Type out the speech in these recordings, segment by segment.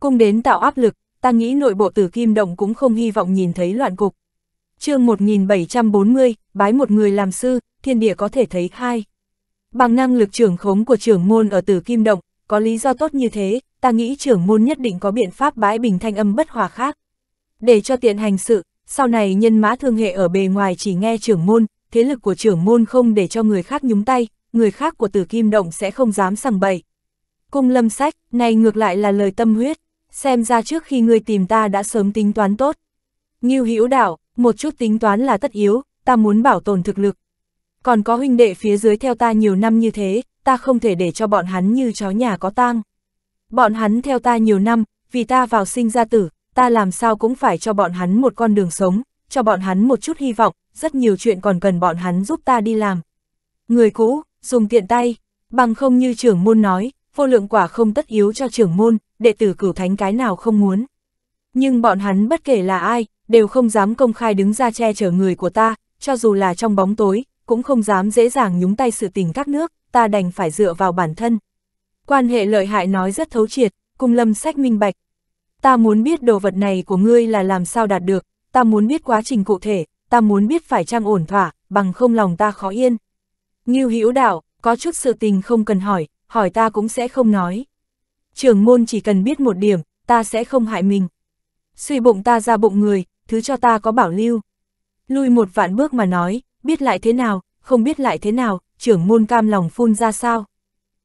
cung đến tạo áp lực, ta nghĩ nội bộ tử kim động cũng không hy vọng nhìn thấy loạn cục. chương 1740, bái một người làm sư, thiên địa có thể thấy hai. Bằng năng lực trưởng khống của trưởng môn ở tử kim động, có lý do tốt như thế, ta nghĩ trưởng môn nhất định có biện pháp bãi bình thanh âm bất hòa khác. Để cho tiện hành sự, sau này nhân mã thương hệ ở bề ngoài chỉ nghe trưởng môn, thế lực của trưởng môn không để cho người khác nhúng tay, người khác của tử kim động sẽ không dám sằng bậy. Cung lâm sách, này ngược lại là lời tâm huyết, xem ra trước khi ngươi tìm ta đã sớm tính toán tốt. Ngưu hữu đạo, một chút tính toán là tất yếu, ta muốn bảo tồn thực lực. Còn có huynh đệ phía dưới theo ta nhiều năm như thế, ta không thể để cho bọn hắn như chó nhà có tang. Bọn hắn theo ta nhiều năm, vì ta vào sinh ra tử, ta làm sao cũng phải cho bọn hắn một con đường sống, cho bọn hắn một chút hy vọng, rất nhiều chuyện còn cần bọn hắn giúp ta đi làm. Người cũ, dùng tiện tay, bằng không như trưởng môn nói, vô lượng quả không tất yếu cho trưởng môn, đệ tử cửu thánh cái nào không muốn. Nhưng bọn hắn bất kể là ai, đều không dám công khai đứng ra che chở người của ta, cho dù là trong bóng tối, cũng không dám dễ dàng nhúng tay sự tình các nước, ta đành phải dựa vào bản thân. Quan hệ lợi hại nói rất thấu triệt, cung lâm sách minh bạch. Ta muốn biết đồ vật này của ngươi là làm sao đạt được, ta muốn biết quá trình cụ thể, ta muốn biết phải trang ổn thỏa, bằng không lòng ta khó yên. Ngưu hữu đạo, có chút sự tình không cần hỏi, hỏi ta cũng sẽ không nói. Trưởng môn chỉ cần biết một điểm, ta sẽ không hại mình. Suy bụng ta ra bụng người, thứ cho ta có bảo lưu. Lui một vạn bước mà nói, biết lại thế nào, không biết lại thế nào, trưởng môn cam lòng phun ra sao.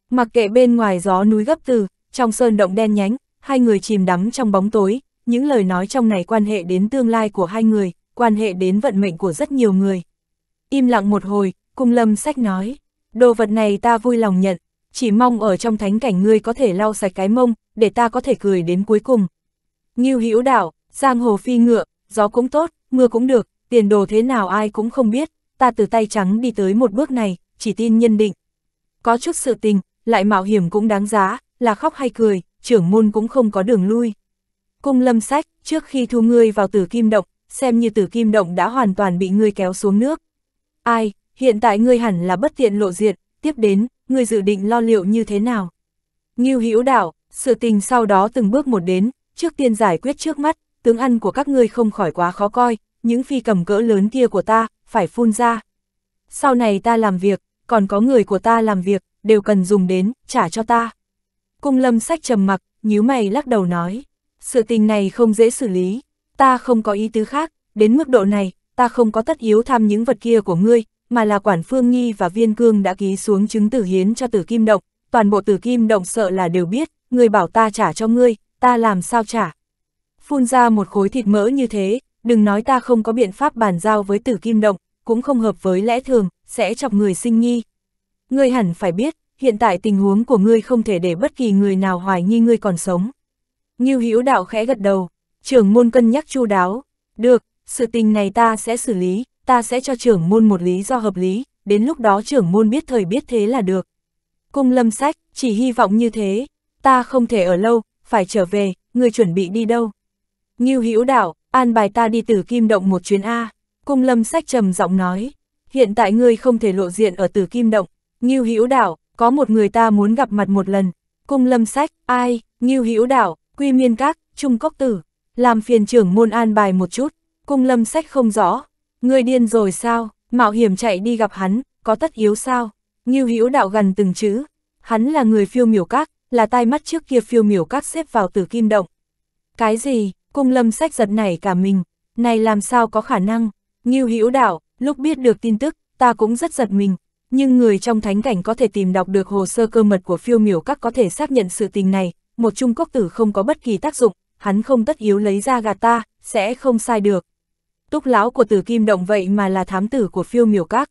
Mặc kệ bên ngoài gió núi gấp từ, trong sơn động đen nhánh, hai người chìm đắm trong bóng tối, những lời nói trong này quan hệ đến tương lai của hai người, quan hệ đến vận mệnh của rất nhiều người. Im lặng một hồi, cung lâm sách nói, đồ vật này ta vui lòng nhận, chỉ mong ở trong thánh cảnh ngươi có thể lau sạch cái mông, để ta có thể cười đến cuối cùng. Ngưu hữu đạo, giang hồ phi ngựa, gió cũng tốt, mưa cũng được, tiền đồ thế nào ai cũng không biết, ta từ tay trắng đi tới một bước này, chỉ tin nhân định. Có chút sự tình, lại mạo hiểm cũng đáng giá, là khóc hay cười, trưởng môn cũng không có đường lui. Cung lâm sách, trước khi thu ngươi vào tử kim động, xem như tử kim động đã hoàn toàn bị ngươi kéo xuống nước. Ai, hiện tại ngươi hẳn là bất tiện lộ diện, tiếp đến, ngươi dự định lo liệu như thế nào? Ngưu hữu đạo, sự tình sau đó từng bước một đến, trước tiên giải quyết trước mắt, tướng ăn của các ngươi không khỏi quá khó coi, những phi cầm cỡ lớn kia của ta, phải phun ra. Sau này ta làm việc, còn có người của ta làm việc, đều cần dùng đến, trả cho ta. Cung lâm sách trầm mặc, nhíu mày lắc đầu nói, sự tình này không dễ xử lý, ta không có ý tứ khác, đến mức độ này, ta không có tất yếu tham những vật kia của ngươi, mà là quản phương nghi và viên cương đã ký xuống chứng tử hiến cho tử kim động, toàn bộ tử kim động sợ là đều biết, người bảo ta trả cho ngươi, ta làm sao trả. Phun ra một khối thịt mỡ như thế, đừng nói ta không có biện pháp bàn giao với tử kim động, cũng không hợp với lẽ thường, sẽ chọc người sinh nghi. Ngươi hẳn phải biết, hiện tại tình huống của ngươi không thể để bất kỳ người nào hoài nghi ngươi còn sống. Ngưu Hữu đạo khẽ gật đầu, trưởng môn cân nhắc chu đáo. Được, sự tình này ta sẽ xử lý, ta sẽ cho trưởng môn một lý do hợp lý, đến lúc đó trưởng môn biết thời biết thế là được. Cung lâm sách, chỉ hy vọng như thế, ta không thể ở lâu, phải trở về, người chuẩn bị đi đâu. Ngưu Hữu đạo, an bài ta đi từ kim động một chuyến A. Cung lâm sách trầm giọng nói, hiện tại ngươi không thể lộ diện ở tử kim động, Ngưu Hữu Đảo, có một người ta muốn gặp mặt một lần. Cung lâm sách, ai, Ngưu Hữu Đảo, Quy Miên Các, Trung Cốc Tử, làm phiền trưởng môn an bài một chút. Cung lâm sách không rõ, Người điên rồi sao, mạo hiểm chạy đi gặp hắn, có tất yếu sao? Ngưu Hữu Đạo gần từng chữ, hắn là người phiêu miểu các, là tai mắt trước kia phiêu miểu các xếp vào tử kim động. Cái gì? Cung lâm sách giật nảy cả mình, này làm sao có khả năng? Ngưu Hữu Đạo, lúc biết được tin tức, ta cũng rất giật mình, nhưng người trong thánh cảnh có thể tìm đọc được hồ sơ cơ mật của phiêu miểu các có thể xác nhận sự tình này, một trung quốc tử không có bất kỳ tác dụng, hắn không tất yếu lấy ra gạt ta, sẽ không sai được. Túc lão của tử kim động vậy mà là thám tử của phiêu miểu các.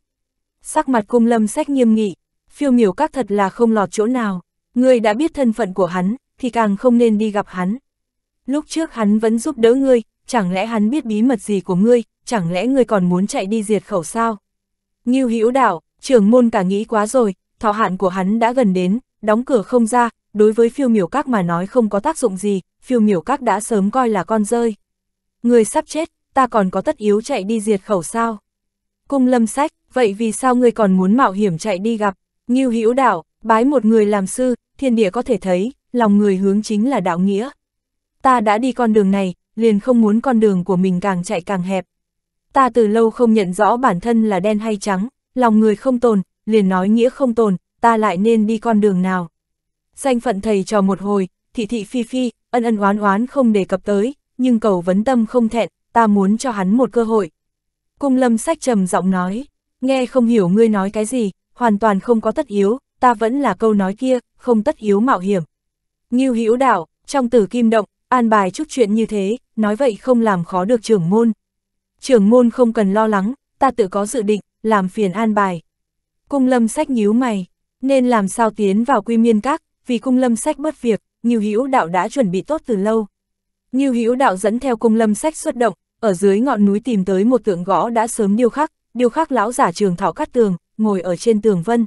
Sắc mặt cung lâm sách nghiêm nghị, phiêu miểu các thật là không lọt chỗ nào, Ngươi đã biết thân phận của hắn, thì càng không nên đi gặp hắn. Lúc trước hắn vẫn giúp đỡ ngươi, chẳng lẽ hắn biết bí mật gì của ngươi, chẳng lẽ ngươi còn muốn chạy đi diệt khẩu sao? Ngưu Hữu Đạo, trưởng môn cả nghĩ quá rồi, thọ hạn của hắn đã gần đến, đóng cửa không ra, đối với phiêu miểu các mà nói không có tác dụng gì, phiêu miểu các đã sớm coi là con rơi. Người sắp chết, ta còn có tất yếu chạy đi diệt khẩu sao? Cung lâm sách, vậy vì sao ngươi còn muốn mạo hiểm chạy đi gặp? Ngưu Hữu Đạo, bái một người làm sư, thiên địa có thể thấy, lòng người hướng chính là đạo nghĩa. ta đã đi con đường này, liền không muốn con đường của mình càng chạy càng hẹp. Ta từ lâu không nhận rõ bản thân là đen hay trắng, lòng người không tồn, liền nói nghĩa không tồn, ta lại nên đi con đường nào. Danh phận thầy trò một hồi, thị thị phi phi, ân ân oán oán không đề cập tới, nhưng cầu vấn tâm không thẹn, ta muốn cho hắn một cơ hội. Cung lâm sách trầm giọng nói, nghe không hiểu ngươi nói cái gì, hoàn toàn không có tất yếu, ta vẫn là câu nói kia, không tất yếu mạo hiểm. Ngưu hữu đạo, trong tử kim động, an bài chút chuyện như thế, nói vậy không làm khó được trưởng môn. Trưởng môn không cần lo lắng, ta tự có dự định, làm phiền an bài. Cung lâm sách nhíu mày, nên làm sao tiến vào quy miên các, vì cung lâm sách bất việc, Ngưu Hữu Đạo đã chuẩn bị tốt từ lâu. Ngưu Hữu Đạo dẫn theo cung lâm sách xuất động, ở dưới ngọn núi tìm tới một tượng gõ đã sớm điêu khắc, điêu khắc lão giả trường thảo cắt tường, ngồi ở trên tường vân.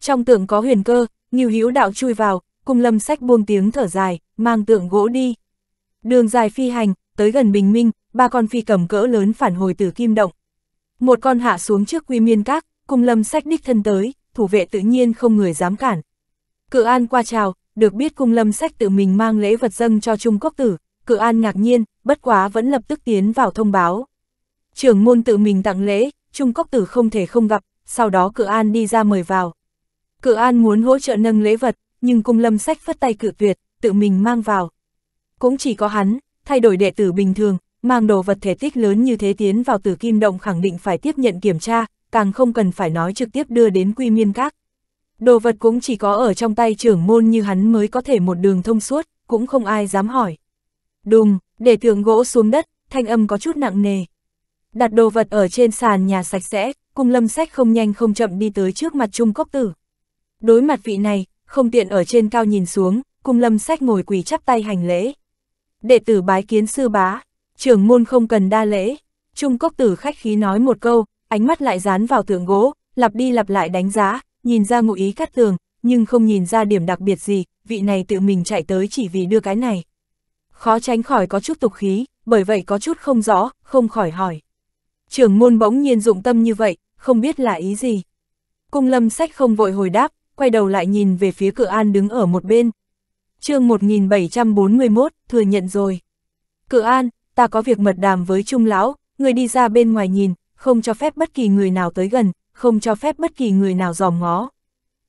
Trong tượng có huyền cơ, Ngưu Hữu Đạo chui vào, cung lâm sách buông tiếng thở dài, mang tượng gỗ đi. Đường dài phi hành, tới gần bình minh, ba con phi cầm cỡ lớn phản hồi từ kim động. Một con hạ xuống trước quy miên các, cung lâm sách đích thân tới, thủ vệ tự nhiên không người dám cản. Cự An qua chào, được biết cung lâm sách tự mình mang lễ vật dâng cho Trung Quốc tử, Cự An ngạc nhiên, bất quá vẫn lập tức tiến vào thông báo. Trưởng môn tự mình tặng lễ, Trung Quốc tử không thể không gặp, sau đó Cự An đi ra mời vào. Cự An muốn hỗ trợ nâng lễ vật, nhưng cung lâm sách phất tay cự tuyệt, tự mình mang vào. Cũng chỉ có hắn, thay đổi đệ tử bình thường, mang đồ vật thể tích lớn như thế tiến vào tử kim động khẳng định phải tiếp nhận kiểm tra, càng không cần phải nói trực tiếp đưa đến quy miên các. Đồ vật cũng chỉ có ở trong tay trưởng môn như hắn mới có thể một đường thông suốt, cũng không ai dám hỏi. Đùng, để tượng gỗ xuống đất, thanh âm có chút nặng nề. Đặt đồ vật ở trên sàn nhà sạch sẽ, cung lâm sách không nhanh không chậm đi tới trước mặt Trung Cốc Tử. Đối mặt vị này, không tiện ở trên cao nhìn xuống, cung lâm sách ngồi quỳ chắp tay hành lễ. Đệ tử bái kiến sư bá, trưởng môn không cần đa lễ. Trung Cốc Tử khách khí nói một câu, ánh mắt lại dán vào tượng gỗ, lặp đi lặp lại đánh giá, nhìn ra ngụ ý cắt tường, nhưng không nhìn ra điểm đặc biệt gì, vị này tự mình chạy tới chỉ vì đưa cái này. Khó tránh khỏi có chút tục khí, bởi vậy có chút không rõ, không khỏi hỏi. Trưởng môn bỗng nhiên dụng tâm như vậy, không biết là ý gì. Cung lâm sách không vội hồi đáp, quay đầu lại nhìn về phía cửa an đứng ở một bên. chương 1741, thừa nhận rồi. Cửa an, ta có việc mật đàm với Trung Lão, người đi ra bên ngoài nhìn, không cho phép bất kỳ người nào tới gần, không cho phép bất kỳ người nào dòm ngó.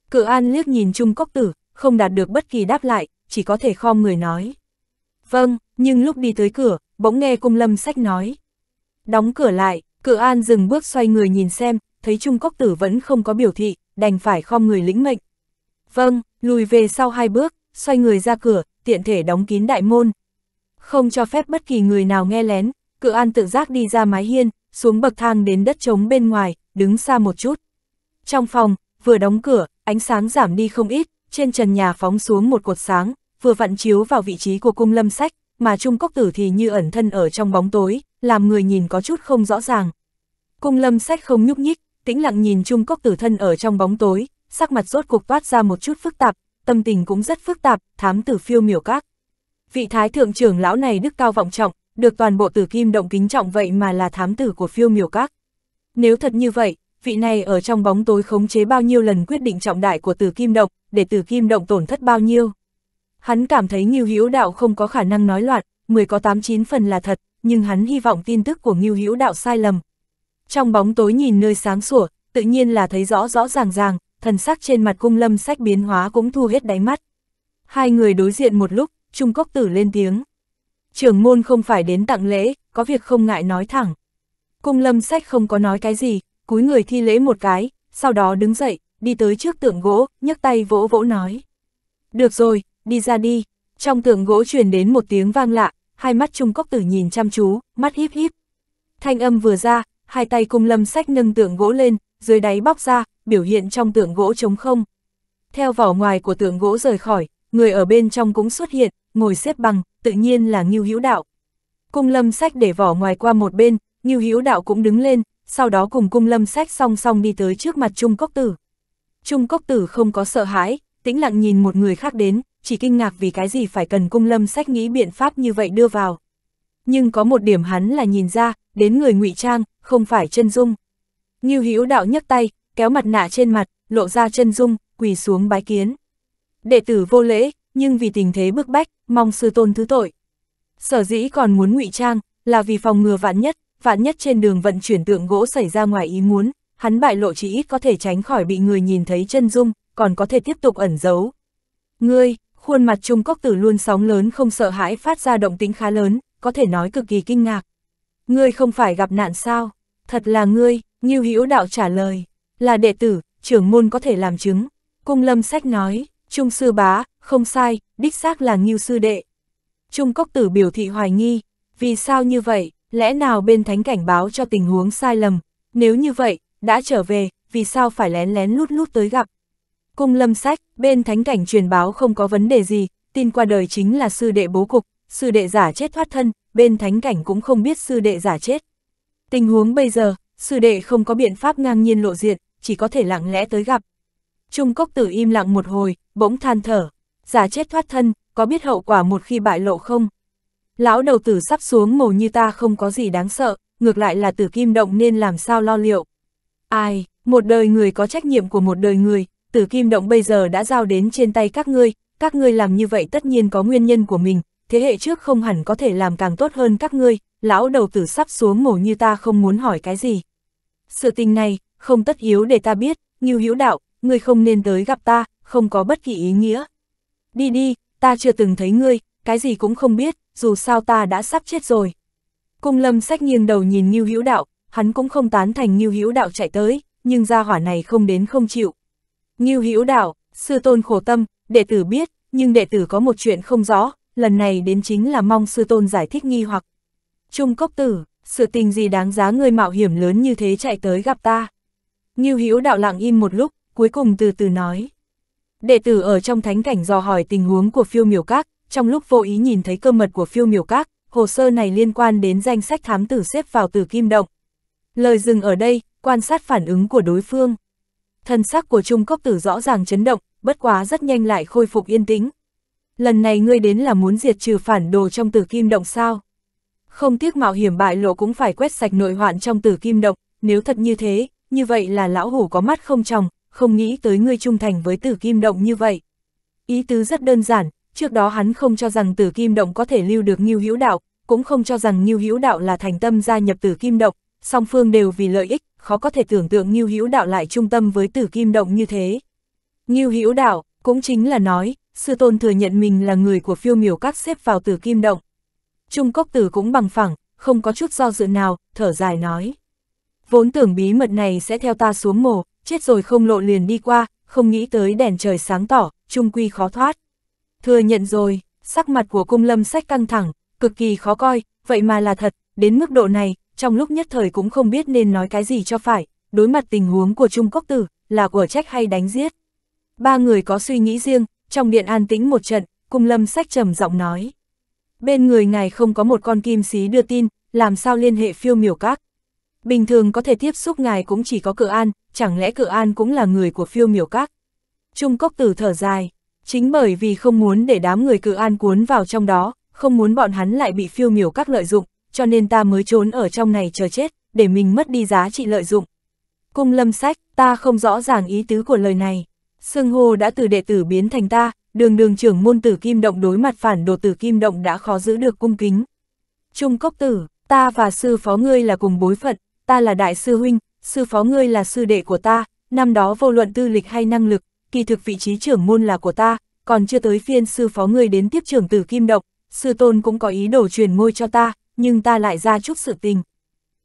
cửa An liếc nhìn Trung Cốc Tử, không đạt được bất kỳ đáp lại, chỉ có thể khom người nói. Vâng, nhưng lúc đi tới cửa, bỗng nghe cung lâm sách nói. Đóng cửa lại, cự An dừng bước xoay người nhìn xem, thấy Trung Cốc Tử vẫn không có biểu thị, đành phải khom người lĩnh mệnh. Vâng, lùi về sau hai bước, xoay người ra cửa, tiện thể đóng kín đại môn. Không cho phép bất kỳ người nào nghe lén, cự An tự giác đi ra mái hiên, xuống bậc thang đến đất trống bên ngoài, đứng xa một chút. Trong phòng, vừa đóng cửa, ánh sáng giảm đi không ít, trên trần nhà phóng xuống một cột sáng, vừa vặn chiếu vào vị trí của cung lâm sách, mà Trung Cốc Tử thì như ẩn thân ở trong bóng tối, làm người nhìn có chút không rõ ràng. Cung lâm sách không nhúc nhích, tĩnh lặng nhìn Trung Cốc Tử thân ở trong bóng tối, sắc mặt rốt cục toát ra một chút phức tạp, tâm tình cũng rất phức tạp, thám tử phiêu miểu các. Vị thái thượng trưởng lão này đức cao vọng trọng, được toàn bộ tử kim động kính trọng vậy mà là thám tử của phiêu miểu các. Nếu thật như vậy, vị này ở trong bóng tối khống chế bao nhiêu lần quyết định trọng đại của tử kim động, để tử kim động tổn thất bao nhiêu. Hắn cảm thấy Ngưu Hữu Đạo không có khả năng nói loạn, 10 có 89 phần là thật, nhưng hắn hy vọng tin tức của Ngưu Hữu Đạo sai lầm. Trong bóng tối nhìn nơi sáng sủa, tự nhiên là thấy rõ rõ ràng ràng, thần sắc trên mặt cung lâm sách biến hóa cũng thu hết đáy mắt. Hai người đối diện một lúc, Trung Cốc Tử lên tiếng. Trưởng môn không phải đến tặng lễ, có việc không ngại nói thẳng. Cung lâm sách không có nói cái gì, cúi người thi lễ một cái, sau đó đứng dậy, đi tới trước tượng gỗ, nhấc tay vỗ vỗ nói. Được rồi, đi ra đi. Trong tượng gỗ truyền đến một tiếng vang lạ, hai mắt Trung Cốc Tử nhìn chăm chú, mắt híp híp. Thanh âm vừa ra, hai tay cung lâm sách nâng tượng gỗ lên, dưới đáy bóc ra, biểu hiện trong tượng gỗ trống không. Theo vỏ ngoài của tượng gỗ rời khỏi, người ở bên trong cũng xuất hiện, ngồi xếp bằng, tự nhiên là Ngưu Hữu Đạo. Cung lâm sách để vỏ ngoài qua một bên, Ngưu Hữu Đạo cũng đứng lên, sau đó cùng cung lâm sách song song đi tới trước mặt Trung Cốc Tử. Trung Cốc Tử không có sợ hãi, tĩnh lặng nhìn một người khác đến, chỉ kinh ngạc vì cái gì phải cần cung lâm sách nghĩ biện pháp như vậy đưa vào. Nhưng có một điểm hắn là nhìn ra, đến người ngụy trang, không phải chân dung. như Hữu Đạo nhấc tay, kéo mặt nạ trên mặt, lộ ra chân dung, quỳ xuống bái kiến. Đệ tử vô lễ, nhưng vì tình thế bức bách, mong sư tôn thứ tội. Sở dĩ còn muốn ngụy trang, là vì phòng ngừa vạn nhất, vạn nhất trên đường vận chuyển tượng gỗ xảy ra ngoài ý muốn, hắn bại lộ chỉ ít có thể tránh khỏi bị người nhìn thấy chân dung, còn có thể tiếp tục ẩn giấu. Ngươi, khuôn mặt Trung Cốc Tử luôn sóng lớn không sợ hãi phát ra động tĩnh khá lớn, có thể nói cực kỳ kinh ngạc. Ngươi không phải gặp nạn sao? Thật là ngươi, Ngưu Hữu Đạo trả lời, là đệ tử, trưởng môn có thể làm chứng. Cung Lâm Sách nói, Trung sư bá, không sai, đích xác là Ngưu sư đệ. Trung Cốc Tử biểu thị hoài nghi, vì sao như vậy, lẽ nào bên thánh cảnh báo cho tình huống sai lầm, nếu như vậy, đã trở về, vì sao phải lén lén lút lút tới gặp. Cung lâm sách, bên thánh cảnh truyền báo không có vấn đề gì, tin qua đời chính là sư đệ bố cục, sư đệ giả chết thoát thân, bên thánh cảnh cũng không biết sư đệ giả chết. Tình huống bây giờ, sư đệ không có biện pháp ngang nhiên lộ diện, chỉ có thể lặng lẽ tới gặp. Trung cốc tử im lặng một hồi, bỗng than thở, giả chết thoát thân, có biết hậu quả một khi bại lộ không? Lão đầu tử sắp xuống mồ như ta không có gì đáng sợ, ngược lại là tử kim động nên làm sao lo liệu. Ai, một đời người có trách nhiệm của một đời người, tử kim động bây giờ đã giao đến trên tay các ngươi, các ngươi làm như vậy tất nhiên có nguyên nhân của mình, thế hệ trước không hẳn có thể làm càng tốt hơn các ngươi, lão đầu tử sắp xuống mổ như ta không muốn hỏi cái gì. Sự tình này, không tất yếu để ta biết, như hữu đạo, ngươi không nên tới gặp ta, không có bất kỳ ý nghĩa. Đi đi, ta chưa từng thấy ngươi, cái gì cũng không biết, dù sao ta đã sắp chết rồi. Cung lâm sách nghiêng đầu nhìn Ngưu Hữu Đạo, hắn cũng không tán thành Ngưu Hữu Đạo chạy tới, nhưng gia hỏa này không đến không chịu. Ngưu Hữu Đạo, sư tôn khổ tâm, đệ tử biết, nhưng đệ tử có một chuyện không rõ, lần này đến chính là mong sư tôn giải thích nghi hoặc. Trung cốc tử, sự tình gì đáng giá người mạo hiểm lớn như thế chạy tới gặp ta. Ngưu Hữu Đạo lặng im một lúc, cuối cùng từ từ nói. Đệ tử ở trong thánh cảnh dò hỏi tình huống của phiêu miểu các, trong lúc vô ý nhìn thấy cơ mật của phiêu miểu các, hồ sơ này liên quan đến danh sách thám tử xếp vào tử kim động. Lời dừng ở đây, quan sát phản ứng của đối phương. Thân sắc của Trung Cốc Tử rõ ràng chấn động, bất quá rất nhanh lại khôi phục yên tĩnh. Lần này ngươi đến là muốn diệt trừ phản đồ trong tử kim động sao? Không tiếc mạo hiểm bại lộ cũng phải quét sạch nội hoạn trong tử kim động, nếu thật như thế, như vậy là lão hủ có mắt không tròng, không nghĩ tới ngươi trung thành với tử kim động như vậy. Ý tứ rất đơn giản, trước đó hắn không cho rằng tử kim động có thể lưu được Ngưu Hữu Đạo, cũng không cho rằng Ngưu Hữu Đạo là thành tâm gia nhập tử kim động, song phương đều vì lợi ích, khó có thể tưởng tượng Ngưu Hữu Đạo lại trung tâm với tử kim động như thế. Ngưu Hữu Đạo, cũng chính là nói, sư tôn thừa nhận mình là người của phiêu miểu các xếp vào tử kim động. Trung Cốc Tử cũng bằng phẳng, không có chút do dự nào, thở dài nói. Vốn tưởng bí mật này sẽ theo ta xuống mồ, chết rồi không lộ liền đi qua, không nghĩ tới đèn trời sáng tỏ, trung quy khó thoát. Thừa nhận rồi, sắc mặt của cung lâm sách căng thẳng, cực kỳ khó coi, vậy mà là thật, đến mức độ này, trong lúc nhất thời cũng không biết nên nói cái gì cho phải, đối mặt tình huống của Trung Cốc Tử, là của trách hay đánh giết. Ba người có suy nghĩ riêng, trong điện an tĩnh một trận, cung lâm sách trầm giọng nói. Bên người ngài không có một con kim xí đưa tin, làm sao liên hệ phiêu miểu các. Bình thường có thể tiếp xúc ngài cũng chỉ có cửa an, chẳng lẽ cửa an cũng là người của phiêu miểu các. Trung Cốc Tử thở dài, chính bởi vì không muốn để đám người cửa an cuốn vào trong đó, không muốn bọn hắn lại bị phiêu miểu các lợi dụng, cho nên ta mới trốn ở trong này chờ chết, để mình mất đi giá trị lợi dụng. Cung lâm sách, ta không rõ ràng ý tứ của lời này. Sương hô đã từ đệ tử biến thành ta, đường đường trưởng môn tử kim động đối mặt phản đồ tử kim động đã khó giữ được cung kính. Trung cốc tử, ta và sư phó ngươi là cùng bối phận, ta là đại sư huynh, sư phó ngươi là sư đệ của ta, năm đó vô luận tư lịch hay năng lực, kỳ thực vị trí trưởng môn là của ta, còn chưa tới phiên sư phó ngươi đến tiếp trưởng tử kim động, sư tôn cũng có ý đồ truyền ngôi cho ta, nhưng ta lại ra chút sự tình.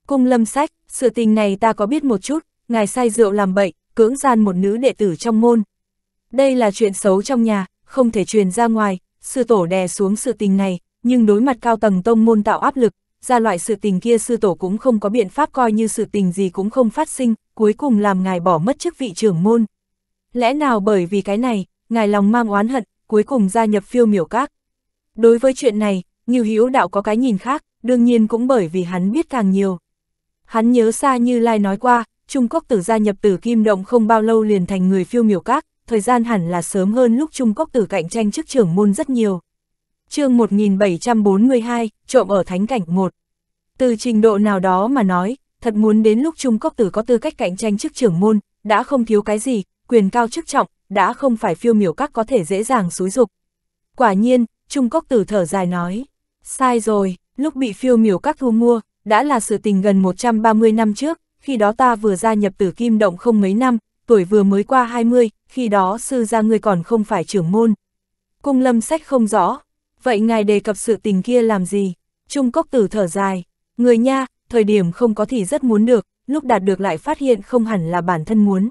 Cung lâm sách, sự tình này ta có biết một chút, ngài say rượu làm bậy, cưỡng gian một nữ đệ tử trong môn. Đây là chuyện xấu trong nhà, không thể truyền ra ngoài, sư tổ đè xuống sự tình này, nhưng đối mặt cao tầng tông môn tạo áp lực, ra loại sự tình kia sư tổ cũng không có biện pháp coi như sự tình gì cũng không phát sinh, cuối cùng làm ngài bỏ mất chức vị trưởng môn. Lẽ nào bởi vì cái này, ngài lòng mang oán hận, cuối cùng gia nhập phiêu miểu các. Đối với chuyện này, Ngưu Hữu Đạo có cái nhìn khác, đương nhiên cũng bởi vì hắn biết càng nhiều. Hắn nhớ xa như Lai nói qua, Trung Quốc tử gia nhập tử Kim Động không bao lâu liền thành người phiêu miểu các, thời gian hẳn là sớm hơn lúc Trung Quốc tử cạnh tranh chức trưởng môn rất nhiều. chương 1742, trộm ở Thánh Cảnh 1. Từ trình độ nào đó mà nói, thật muốn đến lúc Trung Quốc tử có tư cách cạnh tranh chức trưởng môn, đã không thiếu cái gì, quyền cao chức trọng, đã không phải phiêu miểu các có thể dễ dàng xúi dục. Quả nhiên, Trung Quốc tử thở dài nói, Sai rồi, lúc bị phiêu miểu các thu mua, đã là sự tình gần 130 năm trước, khi đó ta vừa gia nhập tử kim động không mấy năm, tuổi vừa mới qua 20, khi đó sư gia ngươi còn không phải trưởng môn. Cung lâm sách không rõ, vậy ngài đề cập sự tình kia làm gì? Trung cốc tử thở dài, người nha, thời điểm không có thì rất muốn được, lúc đạt được lại phát hiện không hẳn là bản thân muốn.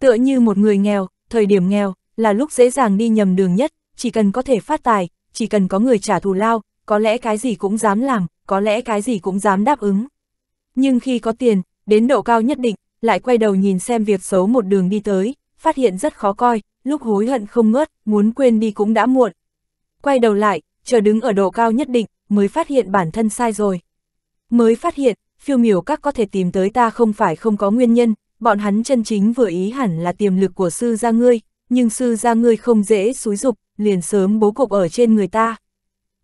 Tựa như một người nghèo, thời điểm nghèo, là lúc dễ dàng đi nhầm đường nhất, chỉ cần có thể phát tài, chỉ cần có người trả thù lao, có lẽ cái gì cũng dám làm, có lẽ cái gì cũng dám đáp ứng. Nhưng khi có tiền, đến độ cao nhất định, lại quay đầu nhìn xem việc xấu một đường đi tới, phát hiện rất khó coi, lúc hối hận không ngớt, muốn quên đi cũng đã muộn. Quay đầu lại, chờ đứng ở độ cao nhất định, mới phát hiện bản thân sai rồi. Mới phát hiện, phiêu miểu các có thể tìm tới ta không phải không có nguyên nhân, bọn hắn chân chính vừa ý hẳn là tiềm lực của sư gia ngươi, nhưng sư gia ngươi không dễ xúi dục, liền sớm bố cục ở trên người ta.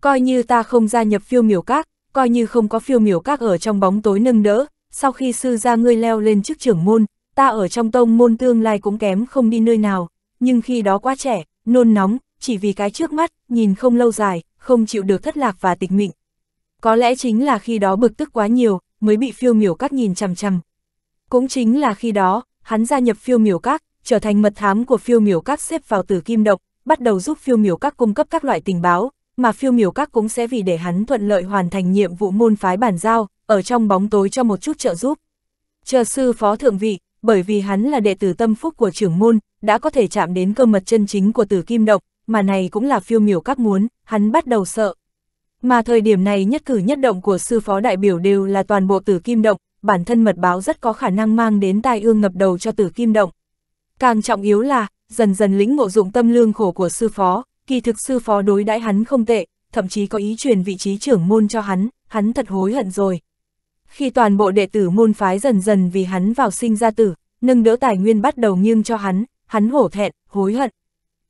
Coi như ta không gia nhập phiêu miểu các, coi như không có phiêu miểu các ở trong bóng tối nâng đỡ, sau khi sư gia ngươi leo lên chức trưởng môn, ta ở trong tông môn tương lai cũng kém không đi nơi nào, nhưng khi đó quá trẻ, nôn nóng, chỉ vì cái trước mắt, nhìn không lâu dài, không chịu được thất lạc và tịch mịnh. Có lẽ chính là khi đó bực tức quá nhiều, mới bị phiêu miểu các nhìn chằm chằm. Cũng chính là khi đó, hắn gia nhập phiêu miểu các, trở thành mật thám của phiêu miểu các xếp vào tử kim độc, bắt đầu giúp phiêu miểu các cung cấp các loại tình báo, mà phiêu miểu các cũng sẽ vì để hắn thuận lợi hoàn thành nhiệm vụ môn phái bản giao, ở trong bóng tối cho một chút trợ giúp. Chờ sư phó thượng vị, bởi vì hắn là đệ tử tâm phúc của trưởng môn, đã có thể chạm đến cơ mật chân chính của tử kim độc, mà này cũng là phiêu miểu các muốn, hắn bắt đầu sợ. Mà thời điểm này nhất cử nhất động của sư phó đại biểu đều là toàn bộ tử kim động, bản thân mật báo rất có khả năng mang đến tai ương ngập đầu cho tử kim động. Càng trọng yếu là, dần dần lĩnh ngộ dụng tâm lương khổ của sư phó, kỳ thực sư phó đối đãi hắn không tệ, thậm chí có ý truyền vị trí trưởng môn cho hắn, hắn thật hối hận rồi. Khi toàn bộ đệ tử môn phái dần dần vì hắn vào sinh ra tử, nâng đỡ tài nguyên bắt đầu nghiêng cho hắn, hắn hổ thẹn, hối hận.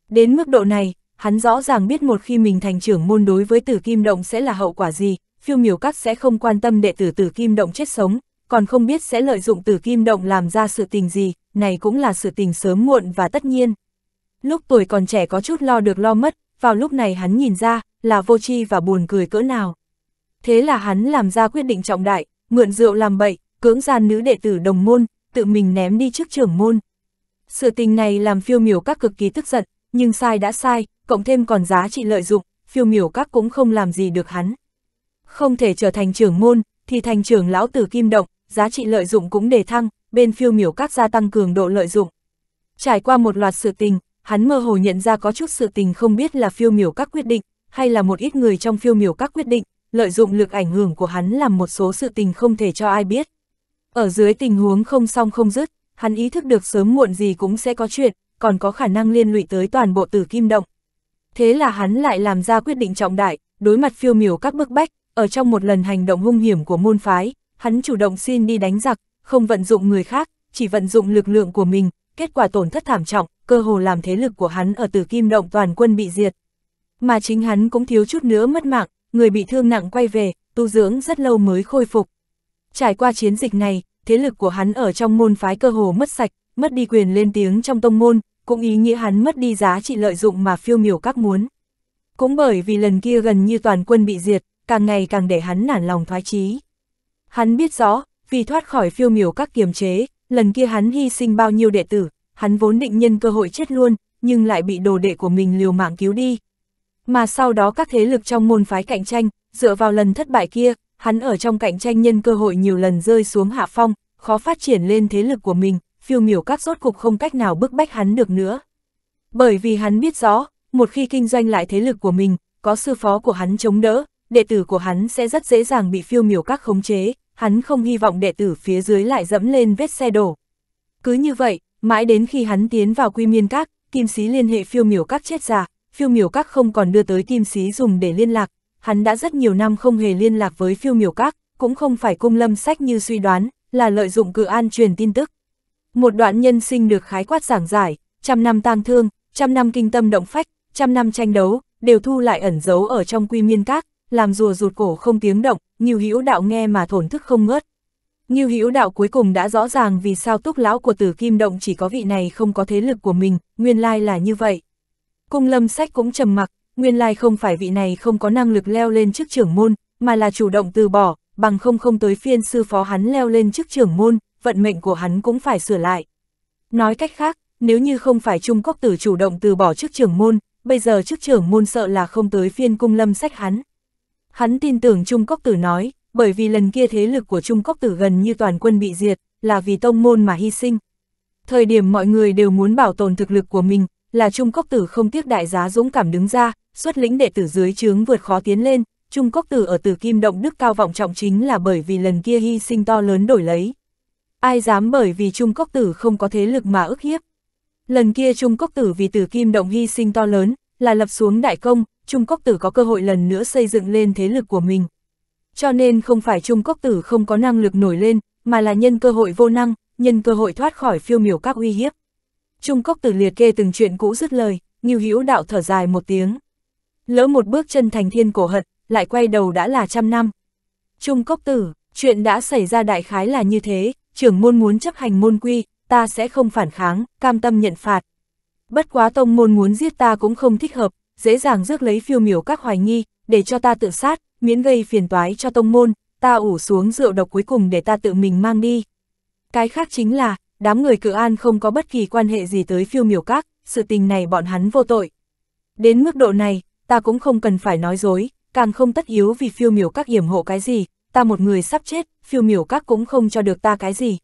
Đến mức độ này, hắn rõ ràng biết một khi mình thành trưởng môn đối với tử kim động sẽ là hậu quả gì, phiêu miểu các sẽ không quan tâm đệ tử tử kim động chết sống, còn không biết sẽ lợi dụng tử kim động làm ra sự tình gì, này cũng là sự tình sớm muộn và tất nhiên. Lúc tuổi còn trẻ có chút lo được lo mất, vào lúc này hắn nhìn ra, là vô tri và buồn cười cỡ nào. Thế là hắn làm ra quyết định trọng đại, mượn rượu làm bậy, cưỡng gian nữ đệ tử đồng môn, tự mình ném đi trước trưởng môn. Sự tình này làm phiêu miểu các cực kỳ tức giận, nhưng sai đã sai, cộng thêm còn giá trị lợi dụng, phiêu miểu các cũng không làm gì được hắn. Không thể trở thành trưởng môn, thì thành trưởng lão tử kim động, giá trị lợi dụng cũng đề thăng, bên phiêu miểu các gia tăng cường độ lợi dụng. Trải qua một loạt sự tình, hắn mơ hồ nhận ra có chút sự tình không biết là phiêu miểu các quyết định, hay là một ít người trong phiêu miểu các quyết định, lợi dụng lực ảnh hưởng của hắn làm một số sự tình không thể cho ai biết. Ở dưới tình huống không song không dứt, hắn ý thức được sớm muộn gì cũng sẽ có chuyện, còn có khả năng liên lụy tới toàn bộ tử kim động. Thế là hắn lại làm ra quyết định trọng đại, đối mặt phiêu miểu các bức bách, ở trong một lần hành động hung hiểm của môn phái, hắn chủ động xin đi đánh giặc, không vận dụng người khác, chỉ vận dụng lực lượng của mình, kết quả tổn thất thảm trọng, cơ hồ làm thế lực của hắn ở tử kim động toàn quân bị diệt. Mà chính hắn cũng thiếu chút nữa mất mạng, người bị thương nặng quay về, tu dưỡng rất lâu mới khôi phục. Trải qua chiến dịch này, thế lực của hắn ở trong môn phái cơ hồ mất sạch, mất đi quyền lên tiếng trong tông môn, cũng ý nghĩa hắn mất đi giá trị lợi dụng mà phiêu miểu các muốn. Cũng bởi vì lần kia gần như toàn quân bị diệt, càng ngày càng để hắn nản lòng thoái chí. Hắn biết rõ, vì thoát khỏi phiêu miểu các kiềm chế, lần kia hắn hy sinh bao nhiêu đệ tử, hắn vốn định nhân cơ hội chết luôn, nhưng lại bị đồ đệ của mình liều mạng cứu đi. Mà sau đó các thế lực trong môn phái cạnh tranh, dựa vào lần thất bại kia, hắn ở trong cạnh tranh nhân cơ hội nhiều lần rơi xuống hạ phong, khó phát triển lên thế lực của mình, phiêu miểu các rốt cục không cách nào bức bách hắn được nữa. Bởi vì hắn biết rõ, một khi kinh doanh lại thế lực của mình, có sư phó của hắn chống đỡ, đệ tử của hắn sẽ rất dễ dàng bị phiêu miểu các khống chế, hắn không hy vọng đệ tử phía dưới lại dẫm lên vết xe đổ. Cứ như vậy, mãi đến khi hắn tiến vào quy miên các, kim sĩ liên hệ phiêu miểu các chết giả, phiêu miểu các không còn đưa tới kim sĩ dùng để liên lạc, hắn đã rất nhiều năm không hề liên lạc với phiêu miểu các, cũng không phải cung lâm sách như suy đoán, là lợi dụng cự an truyền tin tức. Một đoạn nhân sinh được khái quát giảng giải, trăm năm tang thương, trăm năm kinh tâm động phách, trăm năm tranh đấu, đều thu lại ẩn giấu ở trong quy miên các, làm rùa rụt cổ không tiếng động, Ngưu Hữu Đạo nghe mà thổn thức không ngớt. Ngưu Hữu Đạo cuối cùng đã rõ ràng vì sao túc lão của Tử Kim Động chỉ có vị này không có thế lực của mình, nguyên lai là như vậy. Cung Lâm Sách cũng trầm mặc, nguyên lai không phải vị này không có năng lực leo lên chức trưởng môn, mà là chủ động từ bỏ, bằng không không tới phiên sư phó hắn leo lên chức trưởng môn, vận mệnh của hắn cũng phải sửa lại. Nói cách khác, nếu như không phải Trung Quốc Tử chủ động từ bỏ chức trưởng môn, bây giờ chức trưởng môn sợ là không tới phiên cung lâm sách hắn. Hắn tin tưởng Trung Cốc Tử nói, bởi vì lần kia thế lực của Trung Cốc Tử gần như toàn quân bị diệt, là vì tông môn mà hy sinh. Thời điểm mọi người đều muốn bảo tồn thực lực của mình, là Trung Cốc Tử không tiếc đại giá dũng cảm đứng ra, xuất lĩnh đệ tử dưới chướng vượt khó tiến lên, Trung Cốc Tử ở Tử Kim Động Đức cao vọng trọng chính là bởi vì lần kia hy sinh to lớn đổi lấy. Ai dám bởi vì Trung Cốc Tử không có thế lực mà ức hiếp. Lần kia Trung Cốc Tử vì Tử Kim Động hy sinh to lớn, là lập xuống đại công, Trung Cốc Tử có cơ hội lần nữa xây dựng lên thế lực của mình. Cho nên không phải Trung Cốc Tử không có năng lực nổi lên, mà là nhân cơ hội vô năng, nhân cơ hội thoát khỏi phiêu miểu các uy hiếp. Trung Cốc Tử liệt kê từng chuyện cũ dứt lời, Ngưu Hữu Đạo thở dài một tiếng. Lỡ một bước chân thành thiên cổ hận, lại quay đầu đã là trăm năm. Trung Cốc Tử, chuyện đã xảy ra đại khái là như thế, trưởng môn muốn chấp hành môn quy, ta sẽ không phản kháng, cam tâm nhận phạt. Bất quá tông môn muốn giết ta cũng không thích hợp, dễ dàng rước lấy phiêu miểu các hoài nghi, để cho ta tự sát, miễn gây phiền toái cho tông môn, ta ủ xuống rượu độc cuối cùng để ta tự mình mang đi. Cái khác chính là, đám người cự an không có bất kỳ quan hệ gì tới phiêu miểu các, sự tình này bọn hắn vô tội. Đến mức độ này, ta cũng không cần phải nói dối, càng không tất yếu vì phiêu miểu các hiểm hộ cái gì, ta một người sắp chết, phiêu miểu các cũng không cho được ta cái gì.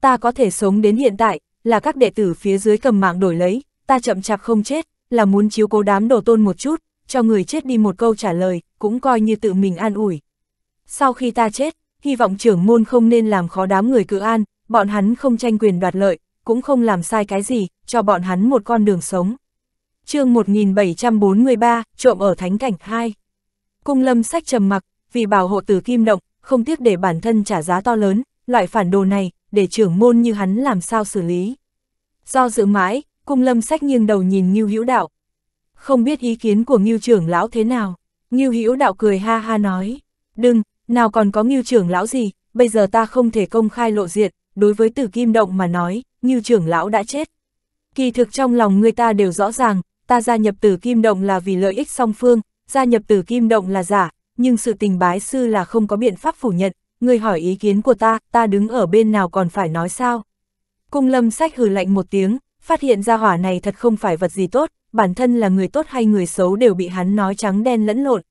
Ta có thể sống đến hiện tại, là các đệ tử phía dưới cầm mạng đổi lấy, ta chậm chạp không chết, là muốn chiếu cố đám đồ tôn một chút, cho người chết đi một câu trả lời, cũng coi như tự mình an ủi. Sau khi ta chết, hy vọng trưởng môn không nên làm khó đám người cự an, bọn hắn không tranh quyền đoạt lợi, cũng không làm sai cái gì, cho bọn hắn một con đường sống. chương 1743, trộm ở Thánh Cảnh 2 Cung lâm sách trầm mặc, vì bảo hộ tử kim động, không tiếc để bản thân trả giá to lớn, loại phản đồ này, để trưởng môn như hắn làm sao xử lý. Do dự mãi, cung lâm sách nghiêng đầu nhìn Ngưu Hữu Đạo. Không biết ý kiến của Ngưu trưởng lão thế nào, Ngưu Hữu Đạo cười ha ha nói, đừng, nào còn có Ngưu trưởng lão gì, bây giờ ta không thể công khai lộ diện, đối với tử kim động mà nói, Ngưu trưởng lão đã chết. Kỳ thực trong lòng người ta đều rõ ràng, ta gia nhập tử kim động là vì lợi ích song phương, gia nhập tử kim động là giả, nhưng sự tình bái sư là không có biện pháp phủ nhận, người hỏi ý kiến của ta, ta đứng ở bên nào còn phải nói sao. Cung lâm sách hừ lạnh một tiếng, phát hiện ra hỏa này thật không phải vật gì tốt, bản thân là người tốt hay người xấu đều bị hắn nói trắng đen lẫn lộn.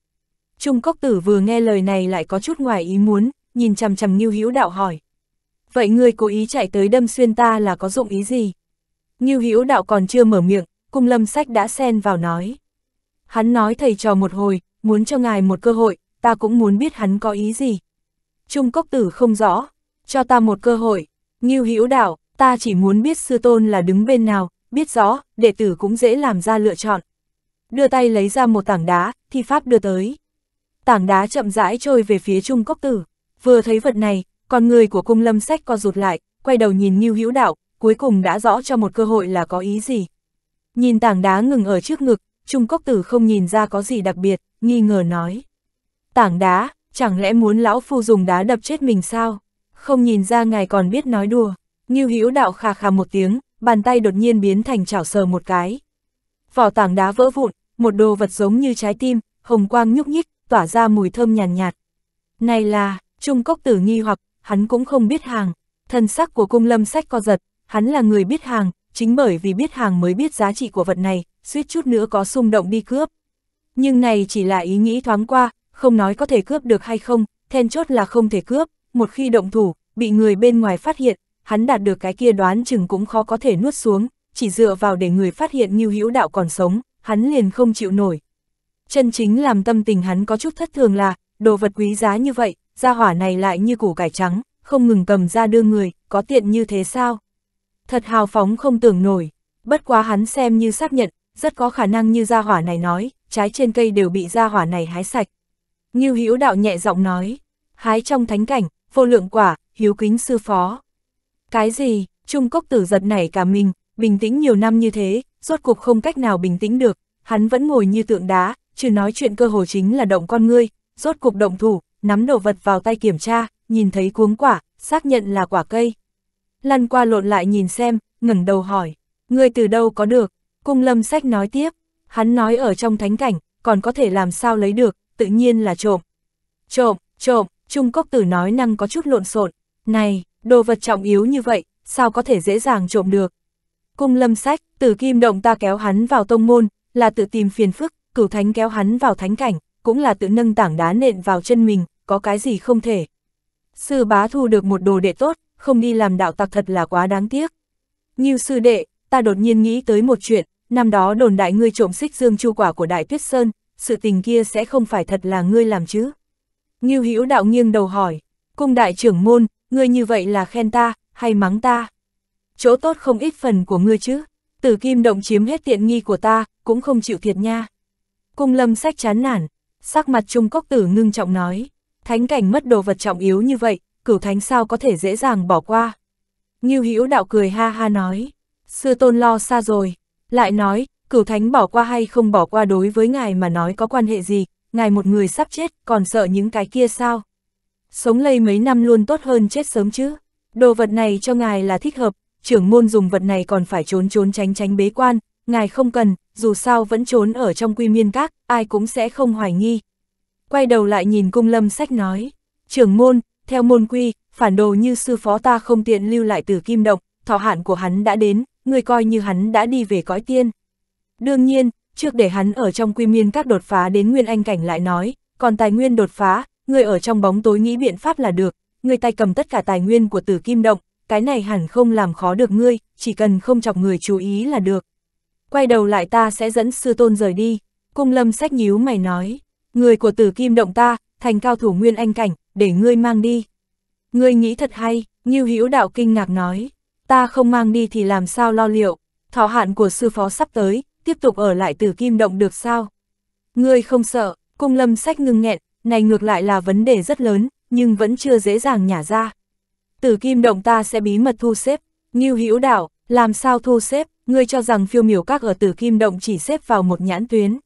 Trung Cốc Tử vừa nghe lời này lại có chút ngoài ý muốn, nhìn chằm chằm Ngưu Hữu Đạo hỏi. Vậy ngươi cố ý chạy tới đâm xuyên ta là có dụng ý gì? Ngưu Hữu Đạo còn chưa mở miệng, cung lâm sách đã xen vào nói. Hắn nói thầy trò một hồi, muốn cho ngài một cơ hội, ta cũng muốn biết hắn có ý gì. Trung Cốc Tử không rõ, cho ta một cơ hội. Ngưu Hữu Đạo, ta chỉ muốn biết sư tôn là đứng bên nào, biết rõ, đệ tử cũng dễ làm ra lựa chọn. Đưa tay lấy ra một tảng đá, thi pháp đưa tới. Tảng đá chậm rãi trôi về phía Trung Cốc Tử. Vừa thấy vật này, con người của cung lâm sách co rụt lại, quay đầu nhìn Ngưu Hữu Đạo, cuối cùng đã rõ cho một cơ hội là có ý gì. Nhìn tảng đá ngừng ở trước ngực, Trung Cốc Tử không nhìn ra có gì đặc biệt, nghi ngờ nói. Tảng đá, chẳng lẽ muốn lão phu dùng đá đập chết mình sao? Không nhìn ra ngài còn biết nói đùa. Ngưu Hữu Đạo khà khà một tiếng, bàn tay đột nhiên biến thành chảo sờ một cái. Vỏ tảng đá vỡ vụn, một đồ vật giống như trái tim, hồng quang nhúc nhích, tỏa ra mùi thơm nhàn nhạt, nhạt. Này là, Trung Cốc Tử nghi hoặc, hắn cũng không biết hàng. Thân sắc của cung lâm sách co giật, hắn là người biết hàng, chính bởi vì biết hàng mới biết giá trị của vật này, suýt chút nữa có xung động đi cướp. Nhưng này chỉ là ý nghĩ thoáng qua, không nói có thể cướp được hay không, then chốt là không thể cướp, một khi động thủ, bị người bên ngoài phát hiện, hắn đạt được cái kia đoán chừng cũng khó có thể nuốt xuống, chỉ dựa vào để người phát hiện như hữu đạo còn sống, hắn liền không chịu nổi. Chân chính làm tâm tình hắn có chút thất thường là, đồ vật quý giá như vậy, gia hỏa này lại như củ cải trắng, không ngừng cầm ra đưa người, có tiện như thế sao? Thật hào phóng không tưởng nổi, bất quá hắn xem như xác nhận, rất có khả năng như gia hỏa này nói, trái trên cây đều bị gia hỏa này hái sạch. Ngưu Hữu đạo nhẹ giọng nói, hái trong thánh cảnh, vô lượng quả, hiếu kính sư phó. Cái gì, Trung Cốc tử giật nảy cả mình, bình tĩnh nhiều năm như thế, rốt cuộc không cách nào bình tĩnh được, hắn vẫn ngồi như tượng đá, chưa nói chuyện cơ hồ chính là động con ngươi, rốt cuộc động thủ, nắm đồ vật vào tay kiểm tra, nhìn thấy cuống quả, xác nhận là quả cây. Lăn qua lộn lại nhìn xem, ngẩng đầu hỏi, ngươi từ đâu có được, cung lâm sách nói tiếp, hắn nói ở trong thánh cảnh, còn có thể làm sao lấy được, tự nhiên là trộm. Trộm, trộm, Trung Cốc Tử nói năng có chút lộn xộn. Này, đồ vật trọng yếu như vậy, sao có thể dễ dàng trộm được? Cung lâm sách, tử kim động ta kéo hắn vào tông môn, là tự tìm phiền phức, cửu thánh kéo hắn vào thánh cảnh, cũng là tự nâng tảng đá nện vào chân mình, có cái gì không thể. Sư bá thu được một đồ đệ tốt, không đi làm đạo tặc thật là quá đáng tiếc. Như sư đệ, ta đột nhiên nghĩ tới một chuyện, năm đó đồn đại ngươi trộm xích dương chu quả của Đại Tuyết Sơn, sự tình kia sẽ không phải thật là ngươi làm chứ. Ngưu Hữu đạo nghiêng đầu hỏi, cung đại trưởng môn, ngươi như vậy là khen ta, hay mắng ta? Chỗ tốt không ít phần của ngươi chứ, tử kim động chiếm hết tiện nghi của ta, cũng không chịu thiệt nha. Cung lâm sách chán nản, sắc mặt trung cốc tử ngưng trọng nói, thánh cảnh mất đồ vật trọng yếu như vậy, cửu thánh sao có thể dễ dàng bỏ qua. Ngưu Hữu đạo cười ha ha nói, sư tôn lo xa rồi, lại nói, cửu thánh bỏ qua hay không bỏ qua đối với ngài mà nói có quan hệ gì, ngài một người sắp chết, còn sợ những cái kia sao? Sống lây mấy năm luôn tốt hơn chết sớm chứ. Đồ vật này cho ngài là thích hợp, trưởng môn dùng vật này còn phải trốn trốn tránh tránh bế quan, ngài không cần, dù sao vẫn trốn ở trong quy miên các, ai cũng sẽ không hoài nghi. Quay đầu lại nhìn cung lâm sách nói, trưởng môn, theo môn quy, phản đồ như sư phó ta không tiện lưu lại từ kim động, thọ hạn của hắn đã đến, người coi như hắn đã đi về cõi tiên. Đương nhiên, trước để hắn ở trong quy miên các đột phá đến nguyên anh cảnh lại nói, còn tài nguyên đột phá, người ở trong bóng tối nghĩ biện pháp là được, người tay cầm tất cả tài nguyên của tử kim động, cái này hẳn không làm khó được ngươi, chỉ cần không chọc người chú ý là được. Quay đầu lại ta sẽ dẫn sư tôn rời đi, cung lâm sách nhíu mày nói, người của tử kim động ta, thành cao thủ nguyên anh cảnh, để ngươi mang đi. Ngươi nghĩ thật hay, Như Hữu đạo kinh ngạc nói, ta không mang đi thì làm sao lo liệu, thọ hạn của sư phó sắp tới, tiếp tục ở lại tử kim động được sao? Ngươi không sợ, cung lâm sách ngưng nghẹn, này ngược lại là vấn đề rất lớn, nhưng vẫn chưa dễ dàng nhả ra. Tử kim động ta sẽ bí mật thu xếp, Ngưu Hữu đạo, làm sao thu xếp, ngươi cho rằng phiêu miểu các ở tử kim động chỉ xếp vào một nhãn tuyến.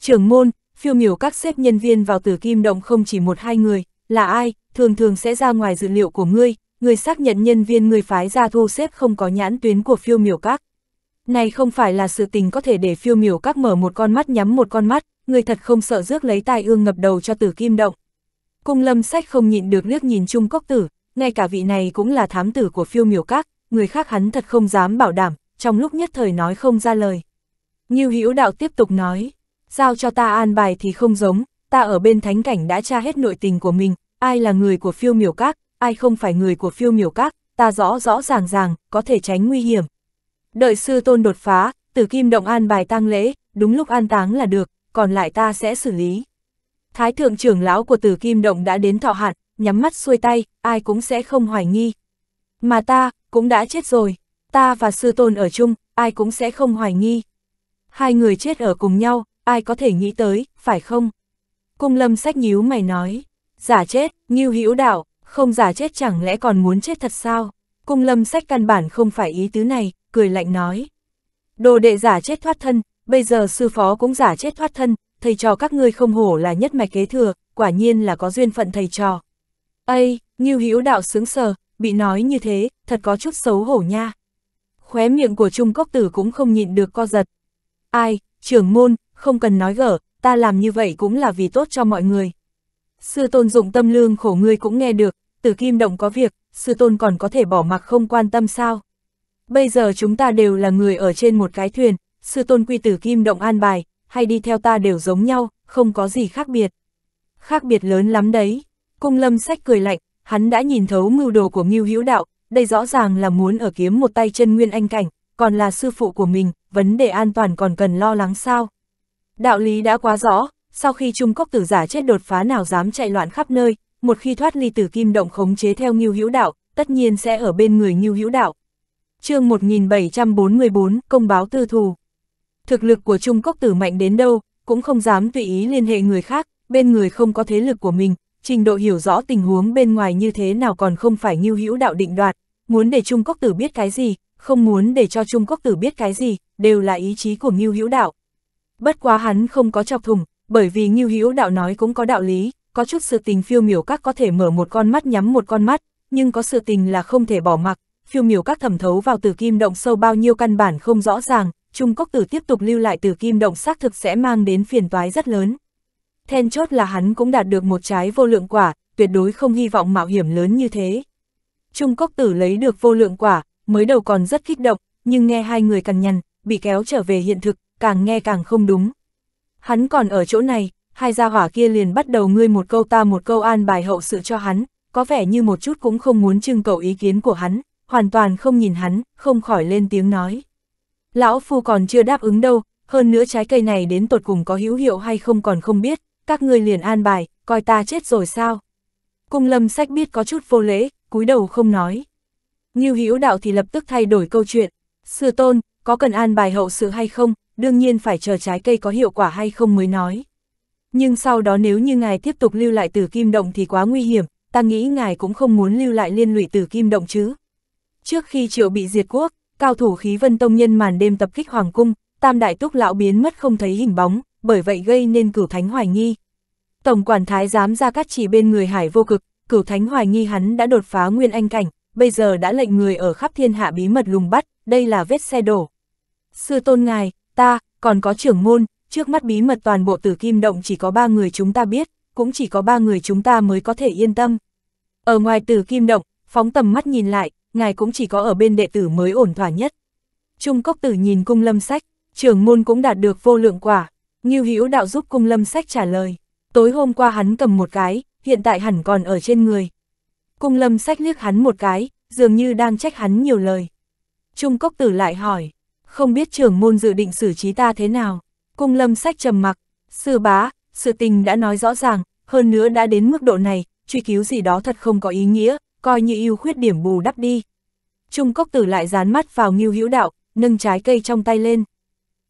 Trưởng môn, phiêu miểu các xếp nhân viên vào tử kim động không chỉ một hai người, là ai, thường thường sẽ ra ngoài dữ liệu của ngươi, ngươi xác nhận nhân viên người phái ra thu xếp không có nhãn tuyến của phiêu miểu các. Này không phải là sự tình có thể để phiêu miểu các mở một con mắt nhắm một con mắt, người thật không sợ rước lấy tai ương ngập đầu cho tử kim động. Cung lâm sách không nhịn được liếc nhìn chung cốc tử, ngay cả vị này cũng là thám tử của phiêu miểu các, người khác hắn thật không dám bảo đảm, trong lúc nhất thời nói không ra lời. như Hữu đạo tiếp tục nói, giao cho ta an bài thì không giống, ta ở bên thánh cảnh đã tra hết nội tình của mình, ai là người của phiêu miểu các, ai không phải người của phiêu miểu các, ta rõ rõ ràng ràng, có thể tránh nguy hiểm. Đợi sư tôn đột phá, tử kim động an bài tang lễ, đúng lúc an táng là được, còn lại ta sẽ xử lý. Thái thượng trưởng lão của tử kim động đã đến thọ hạn, nhắm mắt xuôi tay, ai cũng sẽ không hoài nghi. Mà ta, cũng đã chết rồi, ta và sư tôn ở chung, ai cũng sẽ không hoài nghi. Hai người chết ở cùng nhau, ai có thể nghĩ tới, phải không? Cung lâm sách nhíu mày nói, giả chết, nghiêu hữu đạo, không giả chết chẳng lẽ còn muốn chết thật sao? Cung lâm sách căn bản không phải ý tứ này, cười lạnh nói. Đồ đệ giả chết thoát thân, bây giờ sư phó cũng giả chết thoát thân, thầy trò các ngươi không hổ là nhất mạch kế thừa, quả nhiên là có duyên phận thầy trò. Ây, Ngưu Hữu đạo sướng sờ, bị nói như thế, thật có chút xấu hổ nha. Khóe miệng của Trung Cốc Tử cũng không nhịn được co giật. Ai, trưởng môn, không cần nói gở, ta làm như vậy cũng là vì tốt cho mọi người. Sư tôn dụng tâm lương khổ ngươi cũng nghe được, tử kim động có việc, sư tôn còn có thể bỏ mặc không quan tâm sao. Bây giờ chúng ta đều là người ở trên một cái thuyền, sư tôn quy tử kim động an bài, hay đi theo ta đều giống nhau, không có gì khác biệt. Khác biệt lớn lắm đấy. Cung lâm sách cười lạnh, hắn đã nhìn thấu mưu đồ của Ngưu Hữu Đạo, đây rõ ràng là muốn ở kiếm một tay chân nguyên anh cảnh, còn là sư phụ của mình, vấn đề an toàn còn cần lo lắng sao. Đạo lý đã quá rõ, sau khi Trung Cốc tử giả chết đột phá nào dám chạy loạn khắp nơi, một khi thoát ly tử kim động khống chế theo Ngưu Hữu Đạo, tất nhiên sẽ ở bên người Ngưu Hữu Đạo. chương 1744, công báo tư thù. Thực lực của Trung Cốc tử mạnh đến đâu, cũng không dám tùy ý liên hệ người khác, bên người không có thế lực của mình, trình độ hiểu rõ tình huống bên ngoài như thế nào còn không phải Ngưu Hữu Đạo định đoạt, muốn để Trung Cốc tử biết cái gì, không muốn để cho Trung Cốc tử biết cái gì, đều là ý chí của Ngưu Hữu Đạo. Bất quá hắn không có chọc thùng, bởi vì Ngưu Hữu Đạo nói cũng có đạo lý, có chút sự tình phiêu miểu các có thể mở một con mắt nhắm một con mắt, nhưng có sự tình là không thể bỏ mặc, phiêu miểu các thẩm thấu vào từ kim động sâu bao nhiêu căn bản không rõ ràng, Trung Cốc Tử tiếp tục lưu lại từ kim động xác thực sẽ mang đến phiền toái rất lớn. Then chốt là hắn cũng đạt được một trái vô lượng quả, tuyệt đối không hy vọng mạo hiểm lớn như thế. Trung Cốc Tử lấy được vô lượng quả, mới đầu còn rất kích động, nhưng nghe hai người cằn nhằn, bị kéo trở về hiện thực, càng nghe càng không đúng. Hắn còn ở chỗ này, hai gia hỏa kia liền bắt đầu ngươi một câu ta một câu an bài hậu sự cho hắn, có vẻ như một chút cũng không muốn trưng cầu ý kiến của hắn, hoàn toàn không nhìn hắn, không khỏi lên tiếng nói. Lão Phu còn chưa đáp ứng đâu, hơn nữa trái cây này đến tột cùng có hữu hiệu hay không còn không biết, các ngươi liền an bài, coi ta chết rồi sao. Cung lâm sách biết có chút vô lễ, cúi đầu không nói. như hữu đạo thì lập tức thay đổi câu chuyện, sư tôn, có cần an bài hậu sự hay không, đương nhiên phải chờ trái cây có hiệu quả hay không mới nói. Nhưng sau đó nếu như ngài tiếp tục lưu lại từ kim động thì quá nguy hiểm, ta nghĩ ngài cũng không muốn lưu lại liên lụy từ kim động chứ. Trước khi triệu bị diệt quốc, cao thủ khí vân tông nhân màn đêm tập kích hoàng cung, tam đại túc lão biến mất không thấy hình bóng, bởi vậy gây nên cửu thánh hoài nghi. Tổng quản thái giám ra cắt chỉ bên người hải vô cực, cửu thánh hoài nghi hắn đã đột phá nguyên anh cảnh, bây giờ đã lệnh người ở khắp thiên hạ bí mật lùng bắt, đây là vết xe đổ. Sư tôn ngài, ta, còn có trưởng môn, trước mắt bí mật toàn bộ tử kim động chỉ có ba người chúng ta biết, cũng chỉ có ba người chúng ta mới có thể yên tâm. Ở ngoài tử kim động, phóng tầm mắt nhìn lại, ngài cũng chỉ có ở bên đệ tử mới ổn thỏa nhất. Trung cốc tử nhìn cung lâm sách, trưởng môn cũng đạt được vô lượng quả, Ngưu Hữu đạo giúp cung lâm sách trả lời. Tối hôm qua hắn cầm một cái, hiện tại hẳn còn ở trên người. Cung lâm sách liếc hắn một cái, dường như đang trách hắn nhiều lời. Trung cốc tử lại hỏi, không biết trưởng môn dự định xử trí ta thế nào. Cung lâm sách trầm mặc, sư bá, sự tình đã nói rõ ràng, hơn nữa đã đến mức độ này, truy cứu gì đó thật không có ý nghĩa, coi như ưu khuyết điểm bù đắp đi. Trung cốc tử lại dán mắt vào nghiêu hữu đạo, nâng trái cây trong tay lên.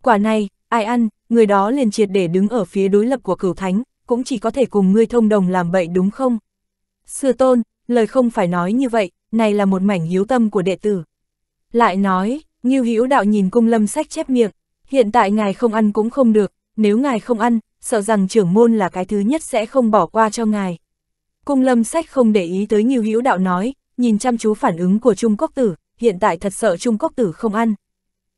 Quả này, ai ăn, người đó liền triệt để đứng ở phía đối lập của cửu thánh, cũng chỉ có thể cùng ngươi thông đồng làm bậy đúng không? Sư tôn, lời không phải nói như vậy, này là một mảnh hiếu tâm của đệ tử. Lại nói, Ngưu Hữu đạo nhìn cung lâm sách chép miệng, hiện tại ngài không ăn cũng không được, nếu ngài không ăn, sợ rằng trưởng môn là cái thứ nhất sẽ không bỏ qua cho ngài. Cung lâm sách không để ý tới Ngưu Hữu đạo nói, nhìn chăm chú phản ứng của Trung Cốc Tử, hiện tại thật sợ Trung Cốc Tử không ăn.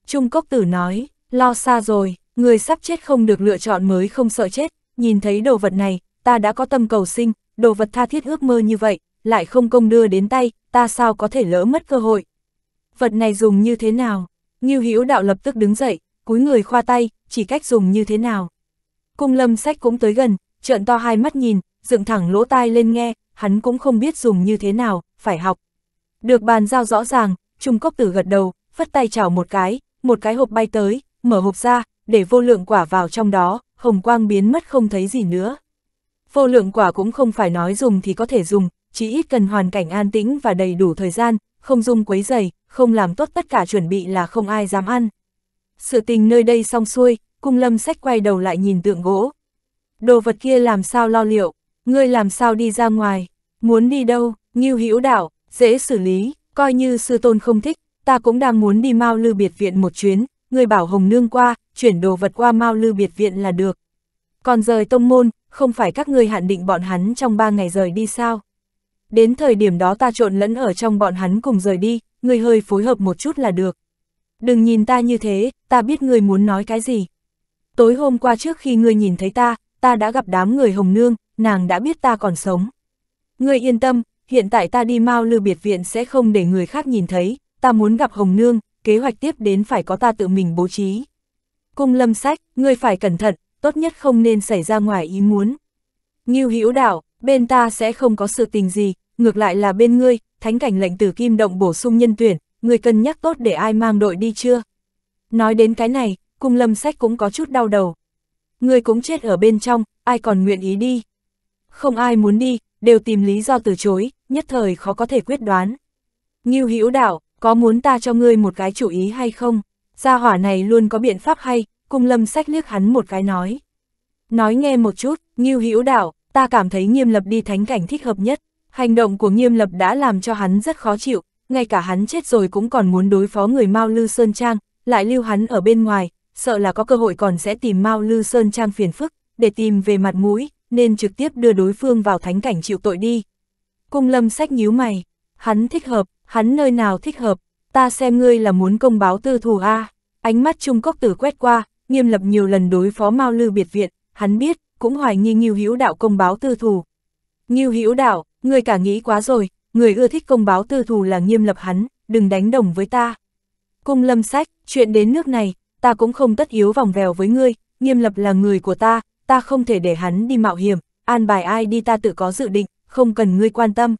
Trung Cốc Tử nói, lo xa rồi, người sắp chết không được lựa chọn mới không sợ chết, nhìn thấy đồ vật này, ta đã có tâm cầu sinh, đồ vật tha thiết ước mơ như vậy, lại không công đưa đến tay, ta sao có thể lỡ mất cơ hội. Vật này dùng như thế nào? Ngưu Hữu đạo lập tức đứng dậy, cúi người khoa tay, chỉ cách dùng như thế nào. Cung lâm sách cũng tới gần, trợn to hai mắt nhìn, dựng thẳng lỗ tai lên nghe, hắn cũng không biết dùng như thế nào, phải học. Được bàn giao rõ ràng, Trung Cốc Tử gật đầu, phất tay chào một cái, một cái hộp bay tới, mở hộp ra, để vô lượng quả vào trong đó, hồng quang biến mất không thấy gì nữa. Vô lượng quả cũng không phải nói dùng thì có thể dùng, chỉ ít cần hoàn cảnh an tĩnh và đầy đủ thời gian, không dung quấy dày, không làm tốt tất cả chuẩn bị là không ai dám ăn. Sự tình nơi đây xong xuôi, cung lâm sách quay đầu lại nhìn tượng gỗ. Đồ vật kia làm sao lo liệu, ngươi làm sao đi ra ngoài, muốn đi đâu, nghiêu hữu đảo, dễ xử lý, coi như sư tôn không thích, ta cũng đang muốn đi mau lư biệt viện một chuyến, ngươi bảo hồng nương qua, chuyển đồ vật qua mau lư biệt viện là được. Còn rời tông môn, không phải các ngươi hạn định bọn hắn trong ba ngày rời đi sao? Đến thời điểm đó ta trộn lẫn ở trong bọn hắn cùng rời đi, người hơi phối hợp một chút là được. Đừng nhìn ta như thế, ta biết người muốn nói cái gì. Tối hôm qua trước khi ngươi nhìn thấy ta, ta đã gặp đám người hồng nương, nàng đã biết ta còn sống. Ngươi yên tâm, hiện tại ta đi mau lưu biệt viện sẽ không để người khác nhìn thấy, ta muốn gặp hồng nương, kế hoạch tiếp đến phải có ta tự mình bố trí. Cung lâm sách, ngươi phải cẩn thận, tốt nhất không nên xảy ra ngoài ý muốn. Ngưu hữu đạo, bên ta sẽ không có sự tình gì, ngược lại là bên ngươi, thánh cảnh lệnh tử kim động bổ sung nhân tuyển, ngươi cân nhắc tốt để ai mang đội đi chưa? Nói đến cái này, cung lâm sách cũng có chút đau đầu. Ngươi cũng chết ở bên trong, ai còn nguyện ý đi? Không ai muốn đi, đều tìm lý do từ chối, nhất thời khó có thể quyết đoán. Ngưu hữu đạo, có muốn ta cho ngươi một cái chủ ý hay không? Gia hỏa này luôn có biện pháp hay, cung lâm sách liếc hắn một cái nói. Nói nghe một chút, Ngưu hữu đạo, ta cảm thấy nghiêm lập đi thánh cảnh thích hợp nhất. Hành động của nghiêm lập đã làm cho hắn rất khó chịu, ngay cả hắn chết rồi cũng còn muốn đối phó người Mao Lư Sơn Trang, lại lưu hắn ở bên ngoài, sợ là có cơ hội còn sẽ tìm Mao Lư Sơn Trang phiền phức, để tìm về mặt mũi, nên trực tiếp đưa đối phương vào thánh cảnh chịu tội đi. Cung lâm sách nhíu mày, hắn thích hợp, hắn nơi nào thích hợp, ta xem ngươi là muốn công báo tư thù a Ánh mắt Trung Cốc Tử quét qua, nghiêm lập nhiều lần đối phó Mao Lư biệt viện, hắn biết, cũng hoài nghi Ngưu Hữu Đạo công báo tư thù. Ngưu Hữu Đạo, người cả nghĩ quá rồi, người ưa thích công báo tư thù là nghiêm lập hắn, đừng đánh đồng với ta. Cung lâm sách, chuyện đến nước này, ta cũng không tất yếu vòng vèo với ngươi, nghiêm lập là người của ta, ta không thể để hắn đi mạo hiểm, an bài ai đi ta tự có dự định, không cần ngươi quan tâm.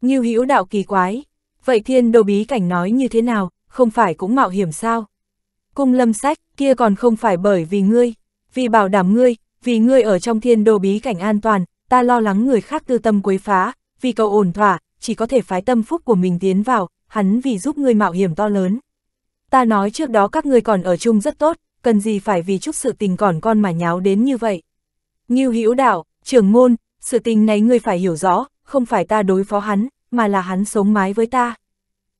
Ngưu Hữu Đạo kỳ quái, vậy thiên đồ bí cảnh nói như thế nào, không phải cũng mạo hiểm sao? Cung lâm sách, kia còn không phải bởi vì ngươi, vì bảo đảm ngươi, vì ngươi ở trong thiên đồ bí cảnh an toàn, ta lo lắng người khác tư tâm quấy phá, vì cầu ổn thỏa, chỉ có thể phái tâm phúc của mình tiến vào, hắn vì giúp ngươi mạo hiểm to lớn. Ta nói trước đó các ngươi còn ở chung rất tốt, cần gì phải vì chút sự tình còn con mà nháo đến như vậy. Ngưu Hữu đạo, trưởng môn, sự tình này ngươi phải hiểu rõ, không phải ta đối phó hắn, mà là hắn sống mái với ta.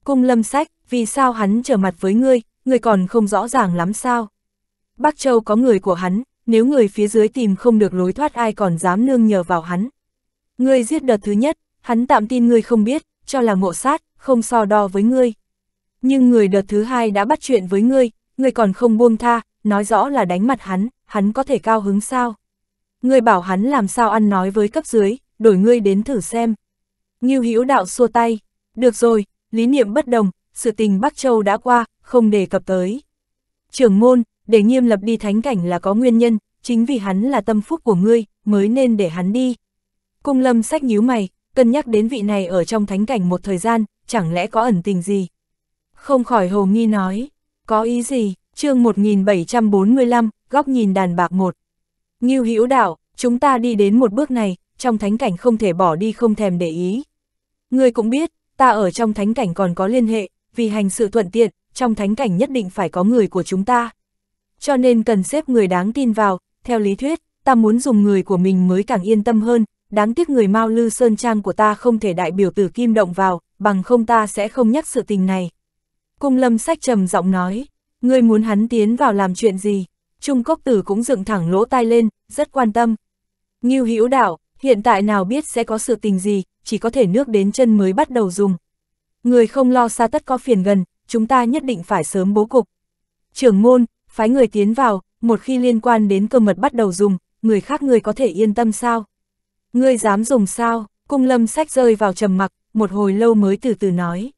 Cung lâm sách, vì sao hắn trở mặt với ngươi, ngươi còn không rõ ràng lắm sao. Bắc Châu có người của hắn, nếu người phía dưới tìm không được lối thoát ai còn dám nương nhờ vào hắn. Ngươi giết đợt thứ nhất, hắn tạm tin ngươi không biết, cho là ngộ sát, không so đo với ngươi. Nhưng người đợt thứ hai đã bắt chuyện với ngươi, ngươi còn không buông tha, nói rõ là đánh mặt hắn, hắn có thể cao hứng sao. Ngươi bảo hắn làm sao ăn nói với cấp dưới, đổi ngươi đến thử xem. Ngưu Hữu đạo xua tay, được rồi, lý niệm bất đồng, sự tình Bắc Châu đã qua, không đề cập tới. Trưởng môn, để nghiêm lập đi thánh cảnh là có nguyên nhân, chính vì hắn là tâm phúc của ngươi, mới nên để hắn đi. Cung lâm sách nhíu mày, cân nhắc đến vị này ở trong thánh cảnh một thời gian, chẳng lẽ có ẩn tình gì? Không khỏi hồ nghi nói, có ý gì? Chương 1745, góc nhìn đàn bạc một. Ngưu Hữu đạo, chúng ta đi đến một bước này, trong thánh cảnh không thể bỏ đi không thèm để ý. Ngươi cũng biết, ta ở trong thánh cảnh còn có liên hệ, vì hành sự thuận tiện, trong thánh cảnh nhất định phải có người của chúng ta. Cho nên cần xếp người đáng tin vào, theo lý thuyết, ta muốn dùng người của mình mới càng yên tâm hơn, đáng tiếc người Mao Lư Sơn Trang của ta không thể đại biểu tử kim động vào, bằng không ta sẽ không nhắc sự tình này. Cung lâm sách trầm giọng nói, ngươi muốn hắn tiến vào làm chuyện gì? Trung Cốc Tử cũng dựng thẳng lỗ tai lên, rất quan tâm. Ngưu Hữu đạo, hiện tại nào biết sẽ có sự tình gì, chỉ có thể nước đến chân mới bắt đầu dùng. Người không lo xa tất có phiền gần, chúng ta nhất định phải sớm bố cục. Trưởng môn, phái người tiến vào, một khi liên quan đến cơ mật bắt đầu dùng, người khác người có thể yên tâm sao? Ngươi dám dùng sao? Cung lâm sách rơi vào trầm mặc, một hồi lâu mới từ từ nói.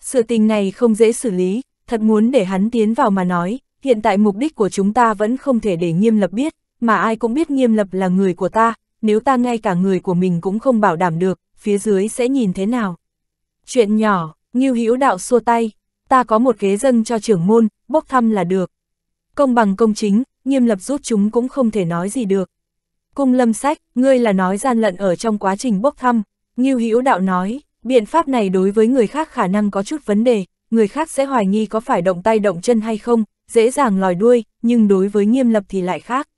Sự tình này không dễ xử lý, thật muốn để hắn tiến vào mà nói, hiện tại mục đích của chúng ta vẫn không thể để nghiêm lập biết, mà ai cũng biết nghiêm lập là người của ta, nếu ta ngay cả người của mình cũng không bảo đảm được, phía dưới sẽ nhìn thế nào. Chuyện nhỏ, Ngưu Hữu đạo xua tay, ta có một kế dâng cho trưởng môn, bốc thăm là được. Công bằng công chính, nghiêm lập rút chúng cũng không thể nói gì được. Cung lâm sách, ngươi là nói gian lận ở trong quá trình bốc thăm, Ngưu Hữu đạo nói, biện pháp này đối với người khác khả năng có chút vấn đề, người khác sẽ hoài nghi có phải động tay động chân hay không, dễ dàng lòi đuôi, nhưng đối với nghiêm lập thì lại khác.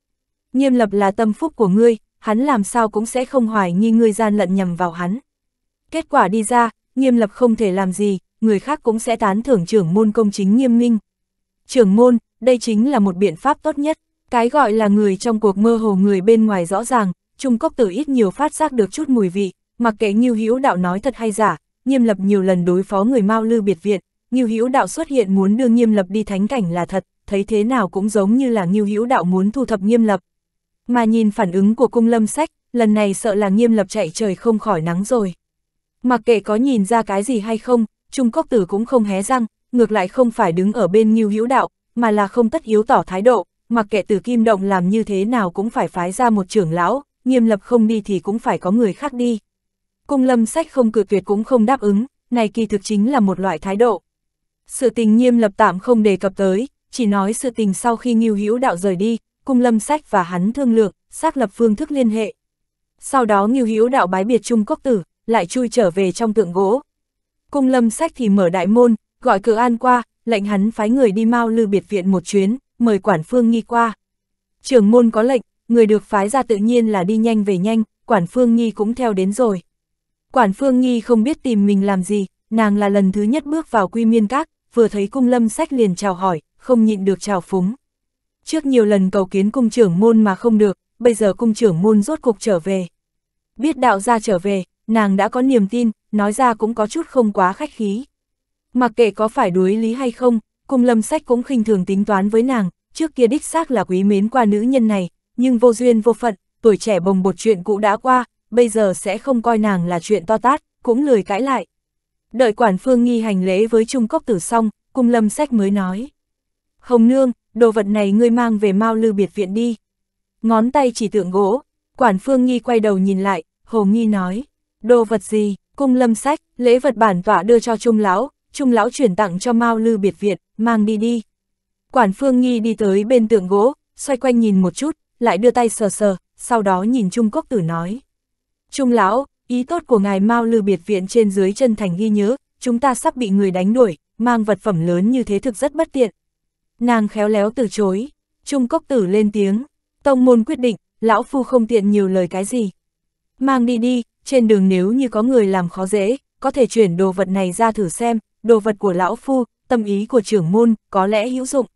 Nghiêm lập là tâm phúc của ngươi, hắn làm sao cũng sẽ không hoài nghi ngươi gian lận nhầm vào hắn. Kết quả đi ra, nghiêm lập không thể làm gì, người khác cũng sẽ tán thưởng trưởng môn công chính nghiêm minh. Trưởng môn, đây chính là một biện pháp tốt nhất, cái gọi là người trong cuộc mơ hồ người bên ngoài rõ ràng, Trung Cốc Tử ít nhiều phát giác được chút mùi vị, mặc kệ như Hữu Đạo nói thật hay giả, Nghiêm Lập nhiều lần đối phó người Mao Lư biệt viện, Ngưu Hữu Đạo xuất hiện muốn đưa Nghiêm Lập đi thánh cảnh là thật, thấy thế nào cũng giống như là Ngưu Hữu Đạo muốn thu thập Nghiêm Lập. Mà nhìn phản ứng của cung lâm sách, lần này sợ là Nghiêm Lập chạy trời không khỏi nắng rồi. Mặc kệ có nhìn ra cái gì hay không, Trung Cốc Tử cũng không hé răng, ngược lại không phải đứng ở bên Ngưu Hữu Đạo, mà là không tất yếu tỏ thái độ, mặc kệ từ Kim Động làm như thế nào cũng phải phái ra một trưởng lão, nghiêm lập không đi thì cũng phải có người khác đi. Cung lâm sách không cự tuyệt cũng không đáp ứng, này kỳ thực chính là một loại thái độ. Sự tình nghiêm lập tạm không đề cập tới, chỉ nói sự tình sau khi Ngưu Hữu Đạo rời đi, cung lâm sách và hắn thương lượng, xác lập phương thức liên hệ. Sau đó Ngưu Hữu Đạo bái biệt Trung Cốc Tử, lại chui trở về trong tượng gỗ. Cung lâm sách thì mở đại môn, gọi cử an qua, lệnh hắn phái người đi mau lư biệt viện một chuyến, mời quản phương nghi qua. Trưởng môn có lệnh, người được phái ra tự nhiên là đi nhanh về nhanh, quản phương nghi cũng theo đến rồi. Quản phương nghi không biết tìm mình làm gì, nàng là lần thứ nhất bước vào quy miên các, vừa thấy cung lâm sách liền chào hỏi, không nhịn được chào phúng. Trước nhiều lần cầu kiến cung trưởng môn mà không được, bây giờ cung trưởng môn rốt cục trở về. Biết đạo gia trở về, nàng đã có niềm tin, nói ra cũng có chút không quá khách khí. Mặc kệ có phải đuối lý hay không, cung lâm sách cũng khinh thường tính toán với nàng, trước kia đích xác là quý mến qua nữ nhân này, nhưng vô duyên vô phận, tuổi trẻ bồng bột chuyện cũ đã qua, bây giờ sẽ không coi nàng là chuyện to tát, cũng lười cãi lại. Đợi quản phương nghi hành lễ với Trung Cốc Tử xong, cung lâm sách mới nói. Hồng Nương, đồ vật này ngươi mang về mau lư biệt viện đi. Ngón tay chỉ tượng gỗ, quản phương nghi quay đầu nhìn lại, hồ nghi nói. Đồ vật gì, cung lâm sách, lễ vật bản tọa đưa cho Trung Lão, Trung Lão chuyển tặng cho mau lư biệt viện, mang đi đi. Quản phương nghi đi tới bên tượng gỗ, xoay quanh nhìn một chút, lại đưa tay sờ sờ, sau đó nhìn Trung Cốc Tử nói. Trung Lão, ý tốt của ngài mau lư biệt viện trên dưới chân thành ghi nhớ, chúng ta sắp bị người đánh đuổi, mang vật phẩm lớn như thế thực rất bất tiện. Nàng khéo léo từ chối, Trung Cốc Tử lên tiếng, tông môn quyết định, lão phu không tiện nhiều lời cái gì. Mang đi đi, trên đường nếu như có người làm khó dễ, có thể chuyển đồ vật này ra thử xem, đồ vật của lão phu, tâm ý của trưởng môn, có lẽ hữu dụng.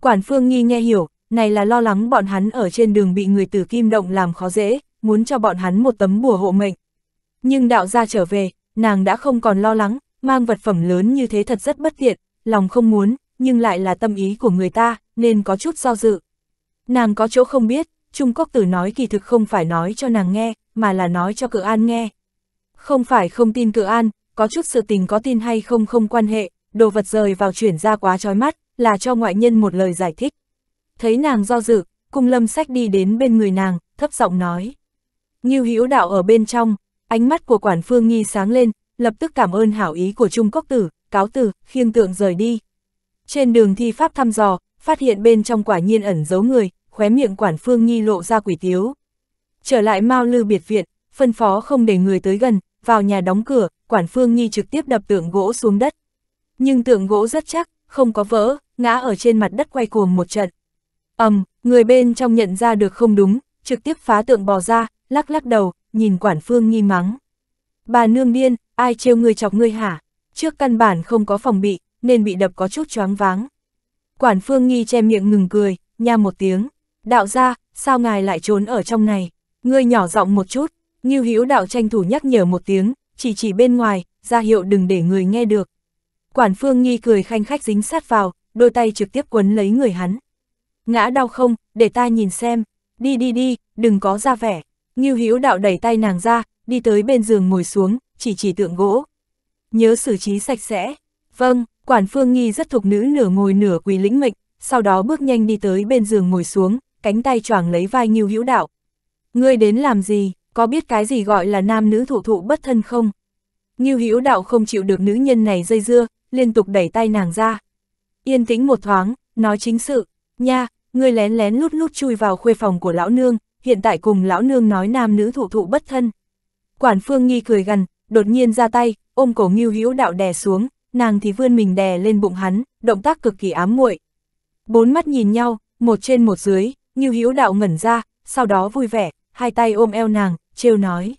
Quản phương nghi nghe hiểu, này là lo lắng bọn hắn ở trên đường bị người tử kim động làm khó dễ, muốn cho bọn hắn một tấm bùa hộ mệnh. Nhưng đạo gia trở về, nàng đã không còn lo lắng, mang vật phẩm lớn như thế thật rất bất tiện, lòng không muốn, nhưng lại là tâm ý của người ta, nên có chút do dự. Nàng có chỗ không biết, Trung quốc Tử nói kỳ thực không phải nói cho nàng nghe, mà là nói cho cự an nghe. Không phải không tin cự an, có chút sự tình có tin hay không không quan hệ, đồ vật rời vào chuyển ra quá trói mắt, là cho ngoại nhân một lời giải thích. Thấy nàng do dự, cung lâm sách đi đến bên người nàng, thấp giọng nói. Ngưu Hữu đạo ở bên trong, ánh mắt của quản phương nghi sáng lên, lập tức cảm ơn hảo ý của Trung Cốc Tử, cáo tử, khiêng tượng rời đi. Trên đường thi pháp thăm dò, phát hiện bên trong quả nhiên ẩn giấu người, khóe miệng quản phương nghi lộ ra quỷ tiếu. Trở lại Mao Lư biệt viện, phân phó không để người tới gần, vào nhà đóng cửa, quản phương nghi trực tiếp đập tượng gỗ xuống đất. Nhưng tượng gỗ rất chắc, không có vỡ, ngã ở trên mặt đất quay cuồng một trận. ầm, um, người bên trong nhận ra được không đúng, trực tiếp phá tượng bò ra, lắc lắc đầu, nhìn quản phương nghi mắng. Bà nương điên, ai trêu người chọc người hả? Trước căn bản không có phòng bị, nên bị đập có chút choáng váng. Quản phương nghi che miệng ngừng cười, nha một tiếng. Đạo ra, sao ngài lại trốn ở trong này? Ngươi nhỏ giọng một chút, Ngưu Hữu đạo tranh thủ nhắc nhở một tiếng, chỉ chỉ bên ngoài, ra hiệu đừng để người nghe được. Quản phương nghi cười khanh khách dính sát vào, đôi tay trực tiếp quấn lấy người hắn. Ngã đau không, để ta nhìn xem, đi đi đi, đừng có ra vẻ. Ngưu Hữu đạo đẩy tay nàng ra, đi tới bên giường ngồi xuống, chỉ chỉ tượng gỗ. Nhớ xử trí sạch sẽ. Vâng, quản phương nghi rất thục nữ nửa ngồi nửa quỳ lĩnh mệnh, sau đó bước nhanh đi tới bên giường ngồi xuống, cánh tay choàng lấy vai Ngưu Hữu đạo. Ngươi đến làm gì, có biết cái gì gọi là nam nữ thủ thụ bất thân không? Ngưu Hữu đạo không chịu được nữ nhân này dây dưa, liên tục đẩy tay nàng ra. Yên tĩnh một thoáng, nói chính sự, nha, ngươi lén lén lút lút chui vào khuê phòng của lão nương, hiện tại cùng lão nương nói nam nữ thụ thụ bất thân. Quản phương nghi cười gần, đột nhiên ra tay, ôm cổ Ngưu Hữu đạo đè xuống, nàng thì vươn mình đè lên bụng hắn, động tác cực kỳ ám muội. Bốn mắt nhìn nhau, một trên một dưới, Ngưu Hữu đạo ngẩn ra, sau đó vui vẻ, hai tay ôm eo nàng, trêu nói.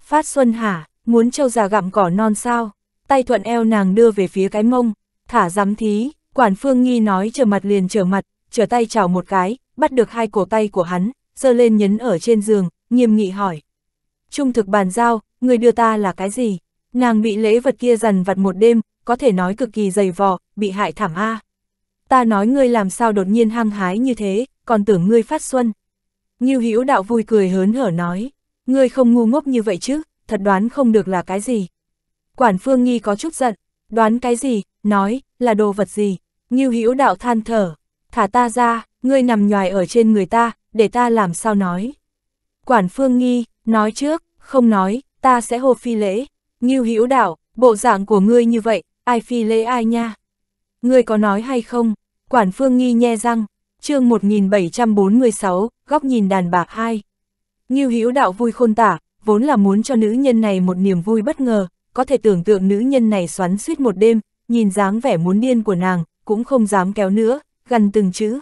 Phát Xuân hả, muốn châu già gặm cỏ non sao? Tay thuận eo nàng đưa về phía cái mông, thả giám thí, quản phương nghi nói trở mặt liền trở mặt, trở tay chào một cái, bắt được hai cổ tay của hắn, giơ lên nhấn ở trên giường, nghiêm nghị hỏi. Trung thực bàn giao, người đưa ta là cái gì? Nàng bị lễ vật kia dằn vặt một đêm, có thể nói cực kỳ dày vò, bị hại thảm A. Ta nói ngươi làm sao đột nhiên hăng hái như thế, còn tưởng ngươi phát xuân. Ngưu Hữu đạo vui cười hớn hở nói, ngươi không ngu ngốc như vậy chứ, thật đoán không được là cái gì. Quản Phương Nghi có chút giận, đoán cái gì, nói, là đồ vật gì. Ngưu Hữu đạo than thở, thả ta ra, ngươi nằm nhòi ở trên người ta, để ta làm sao nói. Quản Phương Nghi, nói trước, không nói, ta sẽ hô phi lễ. Ngưu Hữu đạo, bộ dạng của ngươi như vậy, ai phi lễ ai nha. Ngươi có nói hay không? Quản Phương Nghi nhe răng, chương 1746, góc nhìn đàn bạc 2. Ngưu Hữu đạo vui khôn tả, vốn là muốn cho nữ nhân này một niềm vui bất ngờ, có thể tưởng tượng nữ nhân này xoắn suýt một đêm, nhìn dáng vẻ muốn điên của nàng, cũng không dám kéo nữa, gần từng chữ.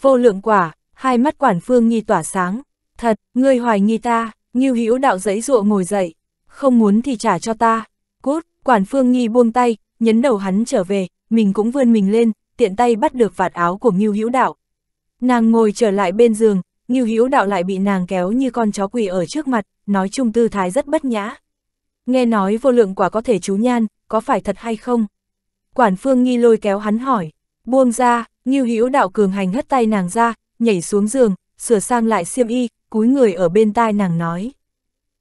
Vô lượng quả, hai mắt quản phương nghi tỏa sáng, thật, ngươi hoài nghi ta, Ngưu Hữu đạo giấy dụa ngồi dậy, không muốn thì trả cho ta. Cút, quản phương nghi buông tay, nhấn đầu hắn trở về, mình cũng vươn mình lên, tiện tay bắt được vạt áo của Ngưu Hữu đạo. Nàng ngồi trở lại bên giường, Ngưu Hữu đạo lại bị nàng kéo như con chó quỳ ở trước mặt, nói chung tư thái rất bất nhã. Nghe nói vô lượng quả có thể chú nhan, có phải thật hay không? Quản phương nghi lôi kéo hắn hỏi, buông ra, Ngưu Hữu đạo cường hành hất tay nàng ra, nhảy xuống giường, sửa sang lại xiêm y, cúi người ở bên tai nàng nói.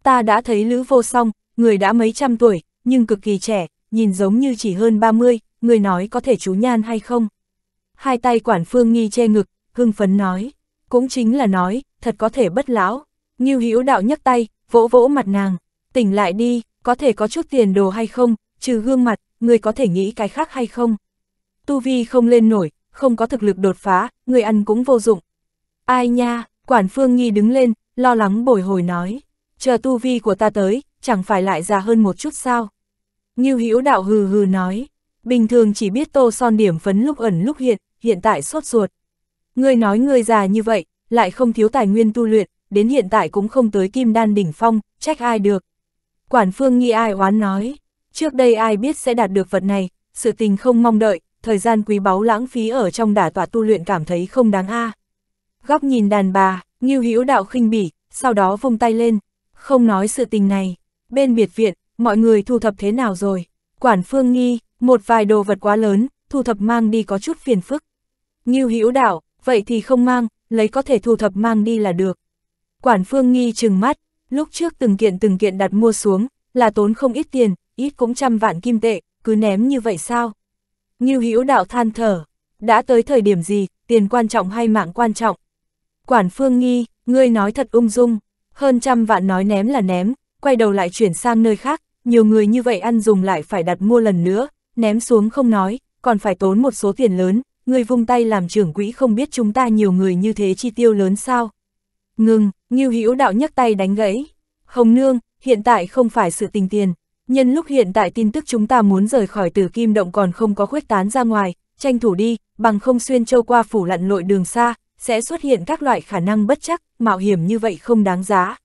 Ta đã thấy Lữ vô song, người đã mấy trăm tuổi, nhưng cực kỳ trẻ, nhìn giống như chỉ hơn 30, người nói có thể chú nhan hay không? Hai tay quản phương nghi che ngực, hưng phấn nói, cũng chính là nói, thật có thể bất lão. Nghiêu Hữu đạo nhấc tay, vỗ vỗ mặt nàng, tỉnh lại đi, có thể có chút tiền đồ hay không, trừ gương mặt, người có thể nghĩ cái khác hay không? Tu vi không lên nổi, không có thực lực đột phá, người ăn cũng vô dụng. Ai nha, quản phương nghi đứng lên, lo lắng bồi hồi nói, chờ tu vi của ta tới, chẳng phải lại già hơn một chút sao? Ngưu Hữu đạo hừ hừ nói, bình thường chỉ biết tô son điểm phấn lúc ẩn lúc hiện, hiện tại sốt ruột. Ngươi nói ngươi già như vậy, lại không thiếu tài nguyên tu luyện, đến hiện tại cũng không tới kim đan đỉnh phong, trách ai được. Quản phương nghi ai oán nói, trước đây ai biết sẽ đạt được vật này, sự tình không mong đợi, thời gian quý báu lãng phí ở trong đả tọa tu luyện cảm thấy không đáng a. Góc nhìn đàn bà, Ngưu Hữu đạo khinh bỉ, sau đó vung tay lên, không nói sự tình này. Bên biệt viện, mọi người thu thập thế nào rồi? Quản Phương nghi, một vài đồ vật quá lớn, thu thập mang đi có chút phiền phức. Ngưu Hữu đạo, vậy thì không mang, lấy có thể thu thập mang đi là được. Quản Phương nghi trừng mắt, lúc trước từng kiện từng kiện đặt mua xuống, là tốn không ít tiền, ít cũng trăm vạn kim tệ, cứ ném như vậy sao? Ngưu Hữu đạo than thở, đã tới thời điểm gì, tiền quan trọng hay mạng quan trọng? Quản Phương nghi, ngươi nói thật ung dung, hơn trăm vạn nói ném là ném, quay đầu lại chuyển sang nơi khác, nhiều người như vậy ăn dùng lại phải đặt mua lần nữa, ném xuống không nói, còn phải tốn một số tiền lớn, Ngươi vung tay làm trưởng quỹ không biết chúng ta nhiều người như thế chi tiêu lớn sao. Ngừng, Ngưu Hữu đạo nhấc tay đánh gãy. Hồng Nương, hiện tại không phải sự tình tiền. Nhân lúc hiện tại tin tức chúng ta muốn rời khỏi tử kim động còn không có khuếch tán ra ngoài, tranh thủ đi, bằng không xuyên châu qua phủ lặn lội đường xa, sẽ xuất hiện các loại khả năng bất chắc, mạo hiểm như vậy không đáng giá.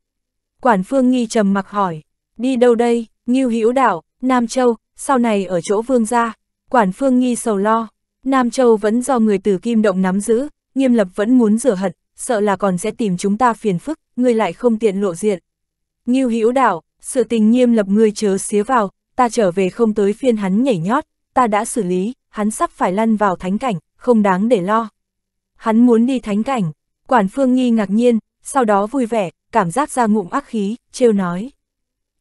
Quản Phương Nghi trầm mặc hỏi, đi đâu đây, Ngưu Hữu Đảo, Nam Châu, sau này ở chỗ Vương gia. Quản Phương Nghi sầu lo, Nam Châu vẫn do người từ Kim Động nắm giữ, Nghiêm Lập vẫn muốn rửa hận, sợ là còn sẽ tìm chúng ta phiền phức, người lại không tiện lộ diện. Ngưu Hữu Đảo, sự tình Nghiêm Lập ngươi chớ xía vào, ta trở về không tới phiên hắn nhảy nhót, ta đã xử lý, hắn sắp phải lăn vào thánh cảnh, không đáng để lo. Hắn muốn đi thánh cảnh, Quản Phương Nghi ngạc nhiên, sau đó vui vẻ, cảm giác ra ngụm ác khí, trêu nói.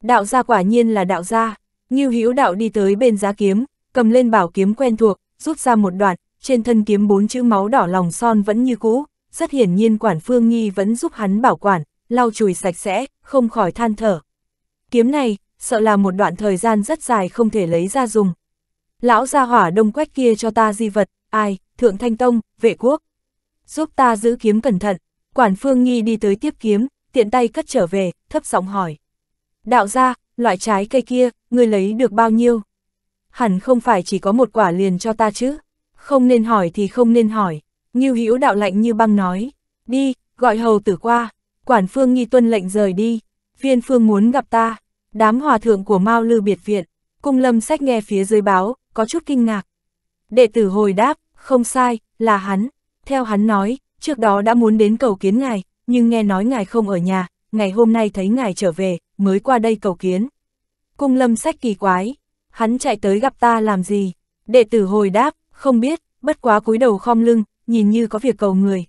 Đạo gia quả nhiên là đạo gia, Ngưu Hữu đạo đi tới bên giá kiếm, cầm lên bảo kiếm quen thuộc, rút ra một đoạn, trên thân kiếm bốn chữ máu đỏ lòng son vẫn như cũ, rất hiển nhiên quản phương nghi vẫn giúp hắn bảo quản, lau chùi sạch sẽ, không khỏi than thở. Kiếm này, sợ là một đoạn thời gian rất dài không thể lấy ra dùng. Lão gia hỏa đông quách kia cho ta di vật, ai, thượng thanh tông, vệ quốc. Giúp ta giữ kiếm cẩn thận, quản phương nghi đi tới tiếp kiếm, tiện tay cất trở về, thấp giọng hỏi. Đạo gia, loại trái cây kia, người lấy được bao nhiêu? Hẳn không phải chỉ có một quả liền cho ta chứ? Không nên hỏi thì không nên hỏi. Ngưu Hữu đạo lạnh như băng nói. Đi, gọi hầu tử qua. Quản phương nghi tuân lệnh rời đi. Viên phương muốn gặp ta. Đám hòa thượng của Mao Lư biệt viện. Cung lâm sách nghe phía dưới báo, có chút kinh ngạc. Đệ tử hồi đáp, không sai, là hắn. Theo hắn nói, trước đó đã muốn đến cầu kiến ngài, nhưng nghe nói ngài không ở nhà, ngày hôm nay thấy ngài trở về, mới qua đây cầu kiến. Cung lâm sách kỳ quái, hắn chạy tới gặp ta làm gì? Đệ tử hồi đáp, không biết, bất quá cúi đầu khom lưng, nhìn như có việc cầu người.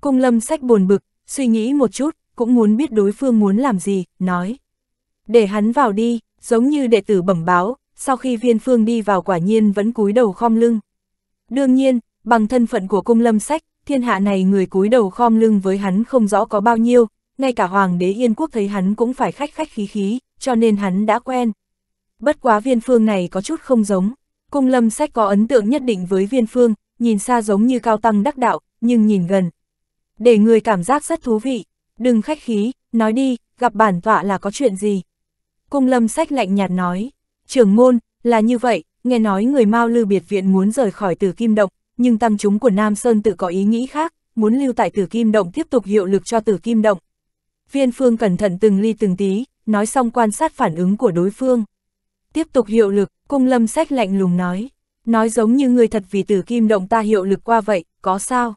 Cung lâm sách buồn bực, suy nghĩ một chút, cũng muốn biết đối phương muốn làm gì, nói. Để hắn vào đi, giống như đệ tử bẩm báo, sau khi viên phương đi vào quả nhiên vẫn cúi đầu khom lưng. Đương nhiên, bằng thân phận của cung lâm sách, thiên hạ này người cúi đầu khom lưng với hắn không rõ có bao nhiêu, ngay cả hoàng đế yên quốc thấy hắn cũng phải khách khách khí khí, cho nên hắn đã quen. Bất quá viên phương này có chút không giống, cung lâm sách có ấn tượng nhất định với viên phương, nhìn xa giống như cao tăng đắc đạo, nhưng nhìn gần. Để người cảm giác rất thú vị, đừng khách khí, nói đi, gặp bản tọa là có chuyện gì. Cung lâm sách lạnh nhạt nói, trưởng môn, là như vậy, nghe nói người Mao Lư biệt viện muốn rời khỏi tử kim động, nhưng tăng chúng của Nam Sơn tự có ý nghĩ khác, muốn lưu tại tử kim động tiếp tục hiệu lực cho tử kim động. Viên phương cẩn thận từng ly từng tí, nói xong quan sát phản ứng của đối phương. Tiếp tục hiệu lực, cung lâm sách lạnh lùng nói. Nói giống như người thật vì tử kim động ta hiệu lực qua vậy, có sao?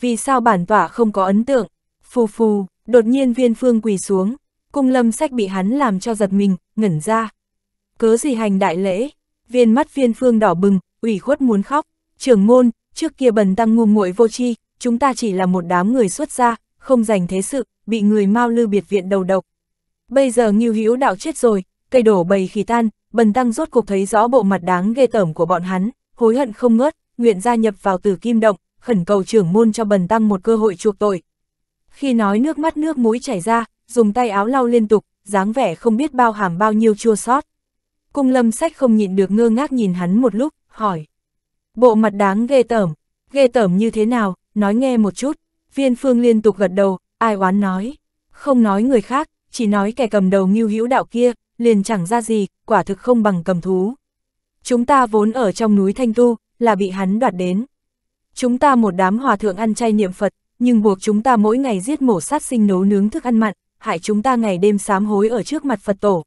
Vì sao bản tỏa không có ấn tượng? Phù phù, đột nhiên viên phương quỳ xuống. Cung lâm sách bị hắn làm cho giật mình, ngẩn ra. Cớ gì hành đại lễ? Viên mắt viên phương đỏ bừng, ủy khuất muốn khóc. Trưởng môn, trước kia bần tăng ngu muội vô tri, chúng ta chỉ là một đám người xuất gia, không dành thế sự, bị người mau lư biệt viện đầu độc. Bây giờ Ngưu Hữu đạo chết rồi, cây đổ bầy khỉ tan, bần tăng rốt cuộc thấy rõ bộ mặt đáng ghê tởm của bọn hắn, hối hận không ngớt, nguyện gia nhập vào Tử Kim động, khẩn cầu trưởng môn cho bần tăng một cơ hội chuộc tội. Khi nói nước mắt nước mũi chảy ra, dùng tay áo lau liên tục, dáng vẻ không biết bao hàm bao nhiêu chua sót. Cung lâm sách không nhịn được ngơ ngác nhìn hắn một lúc, hỏi. Bộ mặt đáng ghê tởm, ghê tởm như thế nào, nói nghe một chút. Viên phương liên tục gật đầu, ai oán nói. Không nói người khác, chỉ nói kẻ cầm đầu nghiêu hữu đạo kia, liền chẳng ra gì, quả thực không bằng cầm thú. Chúng ta vốn ở trong núi Thanh Tu, là bị hắn đoạt đến. Chúng ta một đám hòa thượng ăn chay niệm Phật, nhưng buộc chúng ta mỗi ngày giết mổ sát sinh nấu nướng thức ăn mặn, hại chúng ta ngày đêm sám hối ở trước mặt Phật tổ.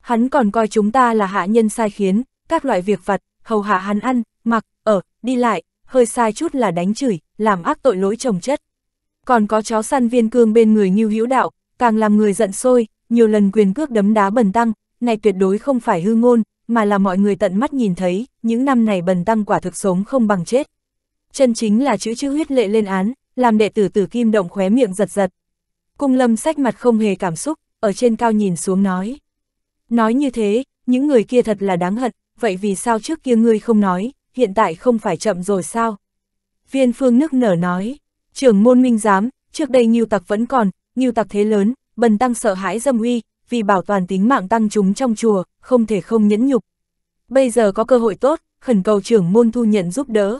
Hắn còn coi chúng ta là hạ nhân sai khiến, các loại việc vặt, hầu hạ hắn ăn, mặc, ở, đi lại, hơi sai chút là đánh chửi, làm ác tội lỗi trồng chất. Còn có chó săn viên cương bên người như hữu đạo, càng làm người giận sôi, nhiều lần quyền cước đấm đá bần tăng, này tuyệt đối không phải hư ngôn, mà là mọi người tận mắt nhìn thấy, những năm này bần tăng quả thực sống không bằng chết. Chân chính là chữ chữ huyết lệ lên án, làm đệ tử tử kim động khóe miệng giật giật. Cung lâm sách mặt không hề cảm xúc, ở trên cao nhìn xuống nói. Nói như thế, những người kia thật là đáng hận, vậy vì sao trước kia ngươi không nói, hiện tại không phải chậm rồi sao? Viên phương nức nở nói, trưởng môn minh giám, trước đây nhiều tặc vẫn còn, nhiều tặc thế lớn, bần tăng sợ hãi dâm uy, vì bảo toàn tính mạng tăng chúng trong chùa, không thể không nhẫn nhục. Bây giờ có cơ hội tốt, khẩn cầu trưởng môn thu nhận giúp đỡ.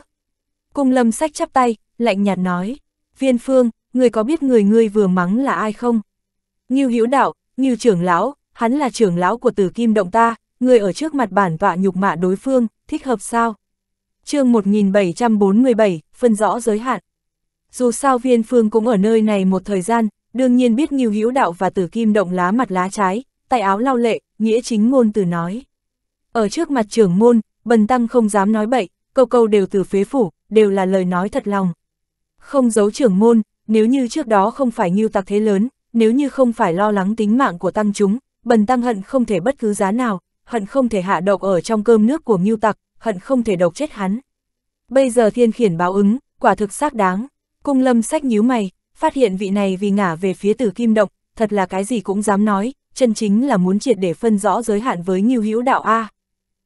Cung lâm sách chắp tay, lạnh nhạt nói, viên phương, người có biết người ngươi vừa mắng là ai không? Ngưu Hữu đạo, Ngưu trưởng lão, hắn là trưởng lão của tử kim động ta, người ở trước mặt bản tọa nhục mạ đối phương, thích hợp sao? Chương 1747, phân rõ giới hạn. Dù sao viên phương cũng ở nơi này một thời gian, đương nhiên biết nghiêu Hữu đạo và tử kim động lá mặt lá trái, tay áo lao lệ, nghĩa chính ngôn từ nói. Ở trước mặt trưởng môn, bần tăng không dám nói bậy, câu câu đều từ phế phủ, đều là lời nói thật lòng. Không giấu trưởng môn, nếu như trước đó không phải nghiêu tặc thế lớn, nếu như không phải lo lắng tính mạng của tăng chúng, bần tăng hận không thể bất cứ giá nào, hận không thể hạ độc ở trong cơm nước của nghiêu tặc, hận không thể độc chết hắn. Bây giờ thiên khiển báo ứng, quả thực xác đáng. Cung lâm sách nhíu mày, phát hiện vị này vì ngả về phía tử kim động, thật là cái gì cũng dám nói, chân chính là muốn triệt để phân rõ giới hạn với Ngưu Hữu Đạo A.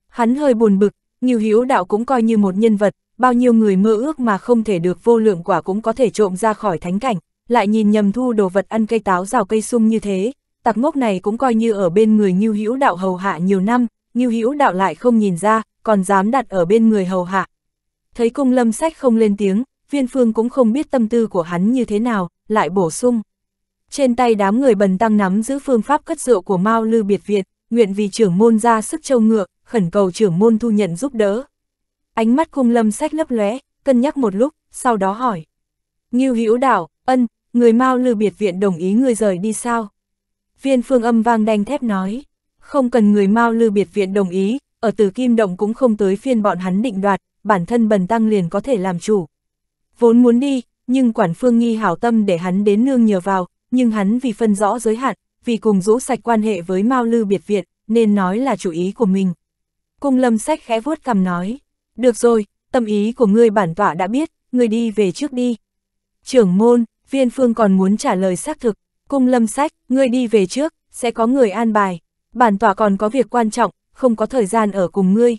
Hắn hơi buồn bực, Ngưu Hữu Đạo cũng coi như một nhân vật, bao nhiêu người mơ ước mà không thể được vô lượng quả cũng có thể trộm ra khỏi thánh cảnh, lại nhìn nhầm thu đồ vật ăn cây táo rào cây sung như thế, tặc ngốc này cũng coi như ở bên người Ngưu Hữu Đạo hầu hạ nhiều năm, Ngưu Hữu Đạo lại không nhìn ra, còn dám đặt ở bên người hầu hạ. Thấy cung lâm sách không lên tiếng, viên phương cũng không biết tâm tư của hắn như thế nào, lại bổ sung. Trên tay đám người bần tăng nắm giữ phương pháp cất rượu của Mao Lư Biệt Việt, nguyện vì trưởng môn ra sức châu ngựa, khẩn cầu trưởng môn thu nhận giúp đỡ. Ánh mắt cung lâm sách lấp lóe, cân nhắc một lúc, sau đó hỏi. Ngưu Hữu đảo ân, người Mao Lư Biệt Viện đồng ý người rời đi sao? Viên phương âm vang đanh thép nói, không cần người Mao Lư Biệt Viện đồng ý, ở từ Kim Động cũng không tới phiên bọn hắn định đoạt, bản thân bần tăng liền có thể làm chủ. Vốn muốn đi, nhưng quản phương nghi hảo tâm để hắn đến nương nhờ vào, nhưng hắn vì phân rõ giới hạn, vì cùng rũ sạch quan hệ với Mao Lư Biệt Viện, nên nói là chủ ý của mình. Cung lâm sách khẽ vuốt cầm nói, được rồi, tâm ý của ngươi bản tọa đã biết, ngươi đi về trước đi. Trưởng môn, viên phương còn muốn trả lời xác thực, cung lâm sách, ngươi đi về trước, sẽ có người an bài. Bản tọa còn có việc quan trọng, không có thời gian ở cùng ngươi.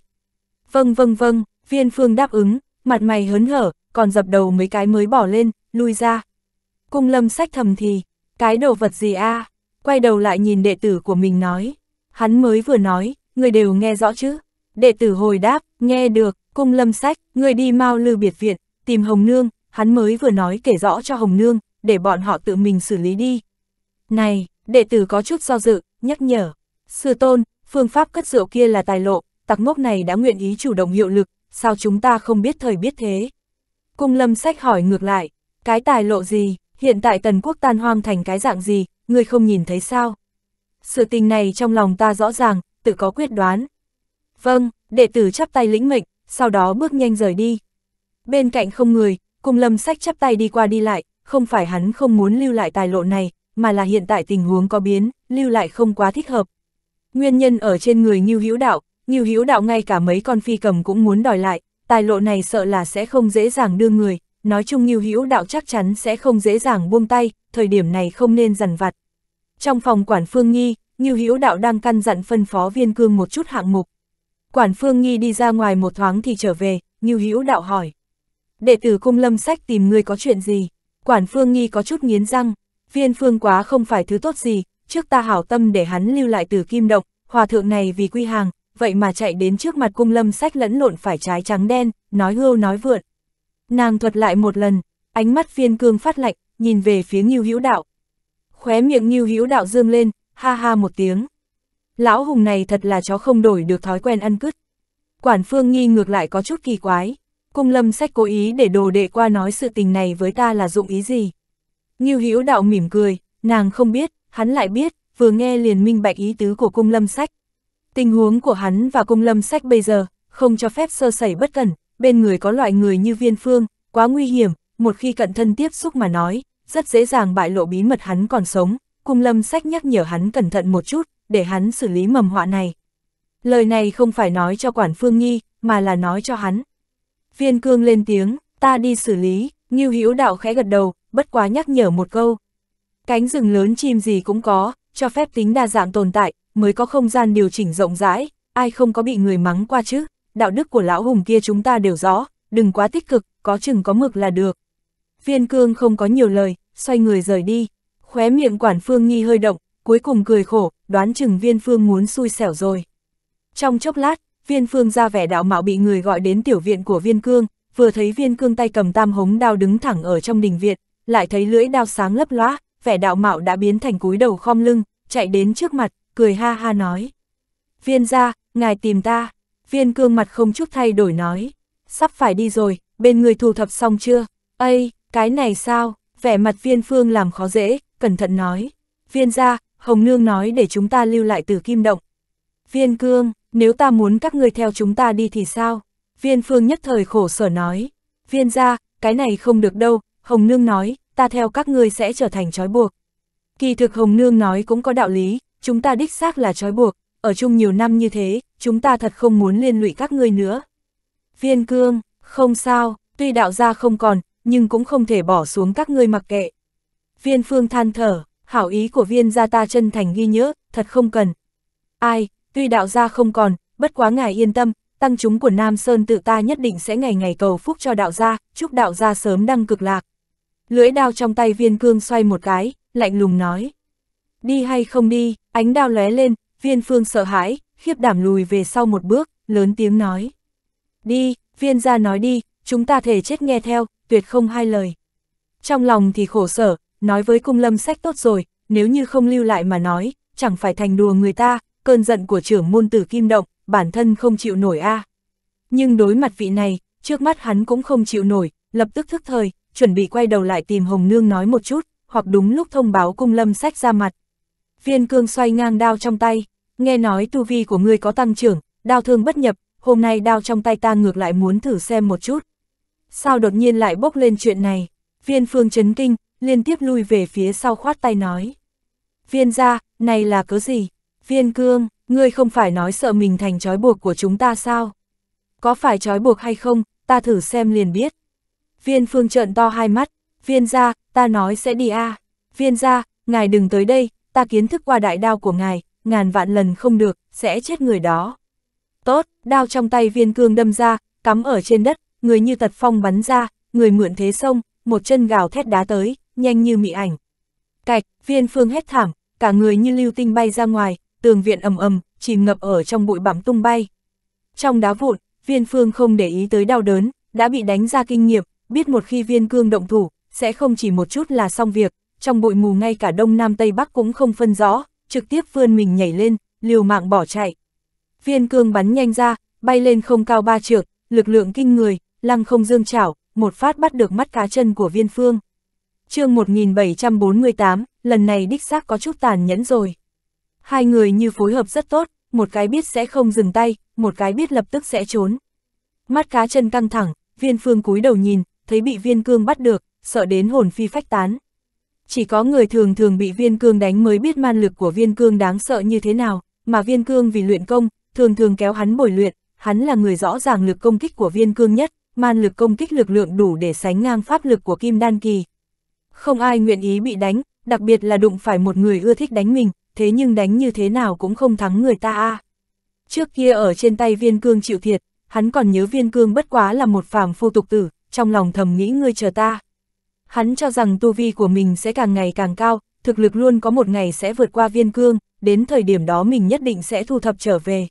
Vâng vâng vâng, viên phương đáp ứng, mặt mày hớn hở, còn dập đầu mấy cái mới bỏ lên, lui ra. Cung lâm sách thầm thì, cái đồ vật gì a Quay đầu lại nhìn đệ tử của mình nói. Hắn mới vừa nói, người đều nghe rõ chứ. Đệ tử hồi đáp, nghe được, cung lâm sách, người đi mau lư biệt viện, tìm Hồng Nương, hắn mới vừa nói kể rõ cho Hồng Nương, để bọn họ tự mình xử lý đi. Này, đệ tử có chút do dự, nhắc nhở. Sư tôn, phương pháp cất rượu kia là tài lộ, tặc ngốc này đã nguyện ý chủ động hiệu lực, sao chúng ta không biết thời biết thế? Cung lâm sách hỏi ngược lại, cái tài lộ gì, hiện tại tần quốc tan hoang thành cái dạng gì, người không nhìn thấy sao? Sự tình này trong lòng ta rõ ràng, tự có quyết đoán. Vâng, đệ tử chắp tay lĩnh mệnh, sau đó bước nhanh rời đi. Bên cạnh không người, cung lâm sách chắp tay đi qua đi lại, không phải hắn không muốn lưu lại tài lộ này, mà là hiện tại tình huống có biến, lưu lại không quá thích hợp. Nguyên nhân ở trên người Ngưu Hữu Đạo, Ngưu Hữu đạo ngay cả mấy con phi cầm cũng muốn đòi lại, tài lộ này sợ là sẽ không dễ dàng đưa người, nói chung Ngưu Hữu đạo chắc chắn sẽ không dễ dàng buông tay, thời điểm này không nên dằn vặt. Trong phòng quản Phương Nghi, Ngưu Hữu đạo đang căn dặn phân phó Viên Cương một chút hạng mục. Quản Phương Nghi đi ra ngoài một thoáng thì trở về, Ngưu Hữu đạo hỏi: "Đệ tử Cung Lâm Sách tìm ngươi có chuyện gì?" Quản Phương Nghi có chút nghiến răng, Viên Phương quá không phải thứ tốt gì, trước ta hảo tâm để hắn lưu lại từ kim động, hòa thượng này vì quy hàng, vậy mà chạy đến trước mặt cung lâm sách lẫn lộn phải trái trắng đen, nói hưu nói vượn. Nàng thuật lại một lần, ánh mắt phiên cương phát lạnh, nhìn về phía Ngưu Hữu Đạo. Khóe miệng Ngưu Hữu Đạo dương lên, ha ha một tiếng. Lão hùng này thật là chó không đổi được thói quen ăn cứt. Quản phương nghi ngược lại có chút kỳ quái. Cung lâm sách cố ý để đồ đệ qua nói sự tình này với ta là dụng ý gì. Ngưu Hữu Đạo mỉm cười, nàng không biết, hắn lại biết, vừa nghe liền minh bạch ý tứ của cung lâm sách. Tình huống của hắn và cung lâm sách bây giờ, không cho phép sơ sẩy bất cẩn, bên người có loại người như viên phương, quá nguy hiểm, một khi cận thân tiếp xúc mà nói, rất dễ dàng bại lộ bí mật hắn còn sống, cung lâm sách nhắc nhở hắn cẩn thận một chút, để hắn xử lý mầm họa này. Lời này không phải nói cho quản phương nghi, mà là nói cho hắn. Viên cương lên tiếng, ta đi xử lý, Ngưu Hữu đạo khẽ gật đầu, bất quá nhắc nhở một câu. Cánh rừng lớn chim gì cũng có, cho phép tính đa dạng tồn tại, mới có không gian điều chỉnh rộng rãi, ai không có bị người mắng qua chứ, đạo đức của lão hùng kia chúng ta đều rõ, đừng quá tích cực, có chừng có mực là được. Viên cương không có nhiều lời, xoay người rời đi, khóe miệng quản phương nghi hơi động, cuối cùng cười khổ, đoán chừng viên phương muốn xui xẻo rồi. Trong chốc lát, viên phương ra vẻ đạo mạo bị người gọi đến tiểu viện của viên cương, vừa thấy viên cương tay cầm tam hống đao đứng thẳng ở trong đình viện, lại thấy lưỡi đao sáng lấp lóa, vẻ đạo mạo đã biến thành cúi đầu khom lưng, chạy đến trước mặt, cười ha ha nói. Viên ra, ngài tìm ta, viên cương mặt không chút thay đổi nói. Sắp phải đi rồi, bên người thu thập xong chưa? Ây, cái này sao? Vẻ mặt viên phương làm khó dễ, cẩn thận nói. Viên ra, Hồng Nương nói để chúng ta lưu lại từ kim động. Viên cương, nếu ta muốn các người theo chúng ta đi thì sao? Viên phương nhất thời khổ sở nói. Viên ra, cái này không được đâu, Hồng Nương nói, ta theo các ngươi sẽ trở thành trói buộc. Kỳ thực Hồng Nương nói cũng có đạo lý, chúng ta đích xác là trói buộc, ở chung nhiều năm như thế, chúng ta thật không muốn liên lụy các ngươi nữa. Viên cương, không sao, tuy đạo gia không còn, nhưng cũng không thể bỏ xuống các ngươi mặc kệ. Viên phương than thở, hảo ý của viên gia ta chân thành ghi nhớ, thật không cần. Ai, tuy đạo gia không còn, bất quá ngài yên tâm, tăng chúng của Nam Sơn tự ta nhất định sẽ ngày ngày cầu phúc cho đạo gia, chúc đạo gia sớm đăng cực lạc. Lưỡi đao trong tay viên cương xoay một cái, lạnh lùng nói. Đi hay không đi, ánh đao lóe lên, viên phương sợ hãi, khiếp đảm lùi về sau một bước, lớn tiếng nói. Đi, viên gia nói đi, chúng ta thể chết nghe theo, tuyệt không hai lời. Trong lòng thì khổ sở, nói với cung lâm sách tốt rồi, nếu như không lưu lại mà nói, chẳng phải thành đùa người ta, cơn giận của trưởng môn tử kim động, bản thân không chịu nổi a. Nhưng đối mặt vị này, trước mắt hắn cũng không chịu nổi, lập tức thức thời, chuẩn bị quay đầu lại tìm Hồng Nương nói một chút, hoặc đúng lúc thông báo cung lâm sách ra mặt. Viên cương xoay ngang đao trong tay, nghe nói tu vi của ngươi có tăng trưởng, đao thương bất nhập, hôm nay đao trong tay ta ngược lại muốn thử xem một chút. Sao đột nhiên lại bốc lên chuyện này? Viên phương chấn kinh, liên tiếp lui về phía sau khoát tay nói. Viên ra, này là cớ gì? Viên cương, ngươi không phải nói sợ mình thành trói buộc của chúng ta sao? Có phải trói buộc hay không, ta thử xem liền biết. Viên phương trợn to hai mắt, viên ra, ta nói sẽ đi a Viên ra, ngài đừng tới đây, ta kiến thức qua đại đao của ngài, ngàn vạn lần không được, sẽ chết người đó. Tốt, đao trong tay viên cương đâm ra, cắm ở trên đất, người như tật phong bắn ra, người mượn thế sông, một chân gào thét đá tới, nhanh như mị ảnh. Cạch, viên phương hét thảm, cả người như lưu tinh bay ra ngoài, tường viện ầm ầm, chìm ngập ở trong bụi bặm tung bay. Trong đá vụn, viên phương không để ý tới đau đớn, đã bị đánh ra kinh nghiệm, biết một khi viên cương động thủ, sẽ không chỉ một chút là xong việc, trong bụi mù ngay cả đông nam tây bắc cũng không phân rõ, trực tiếp vươn mình nhảy lên, liều mạng bỏ chạy. Viên cương bắn nhanh ra, bay lên không cao ba trượng, lực lượng kinh người, lăng không dương chảo, một phát bắt được mắt cá chân của viên phương. chương 1748, lần này đích xác có chút tàn nhẫn rồi. Hai người như phối hợp rất tốt, một cái biết sẽ không dừng tay, một cái biết lập tức sẽ trốn. Mắt cá chân căng thẳng, viên phương cúi đầu nhìn, thấy bị viên cương bắt được, sợ đến hồn phi phách tán. Chỉ có người thường thường bị viên cương đánh mới biết man lực của viên cương đáng sợ như thế nào, mà viên cương vì luyện công, thường thường kéo hắn bồi luyện, hắn là người rõ ràng lực công kích của viên cương nhất, man lực công kích lực lượng đủ để sánh ngang pháp lực của kim đan kỳ. Không ai nguyện ý bị đánh, đặc biệt là đụng phải một người ưa thích đánh mình, thế nhưng đánh như thế nào cũng không thắng người ta a. Trước kia ở trên tay viên cương chịu thiệt, hắn còn nhớ viên cương bất quá là một phàm phu tục tử, trong lòng thầm nghĩ ngươi chờ ta. Hắn cho rằng tu vi của mình sẽ càng ngày càng cao, thực lực luôn có một ngày sẽ vượt qua viên cương, đến thời điểm đó mình nhất định sẽ thu thập trở về.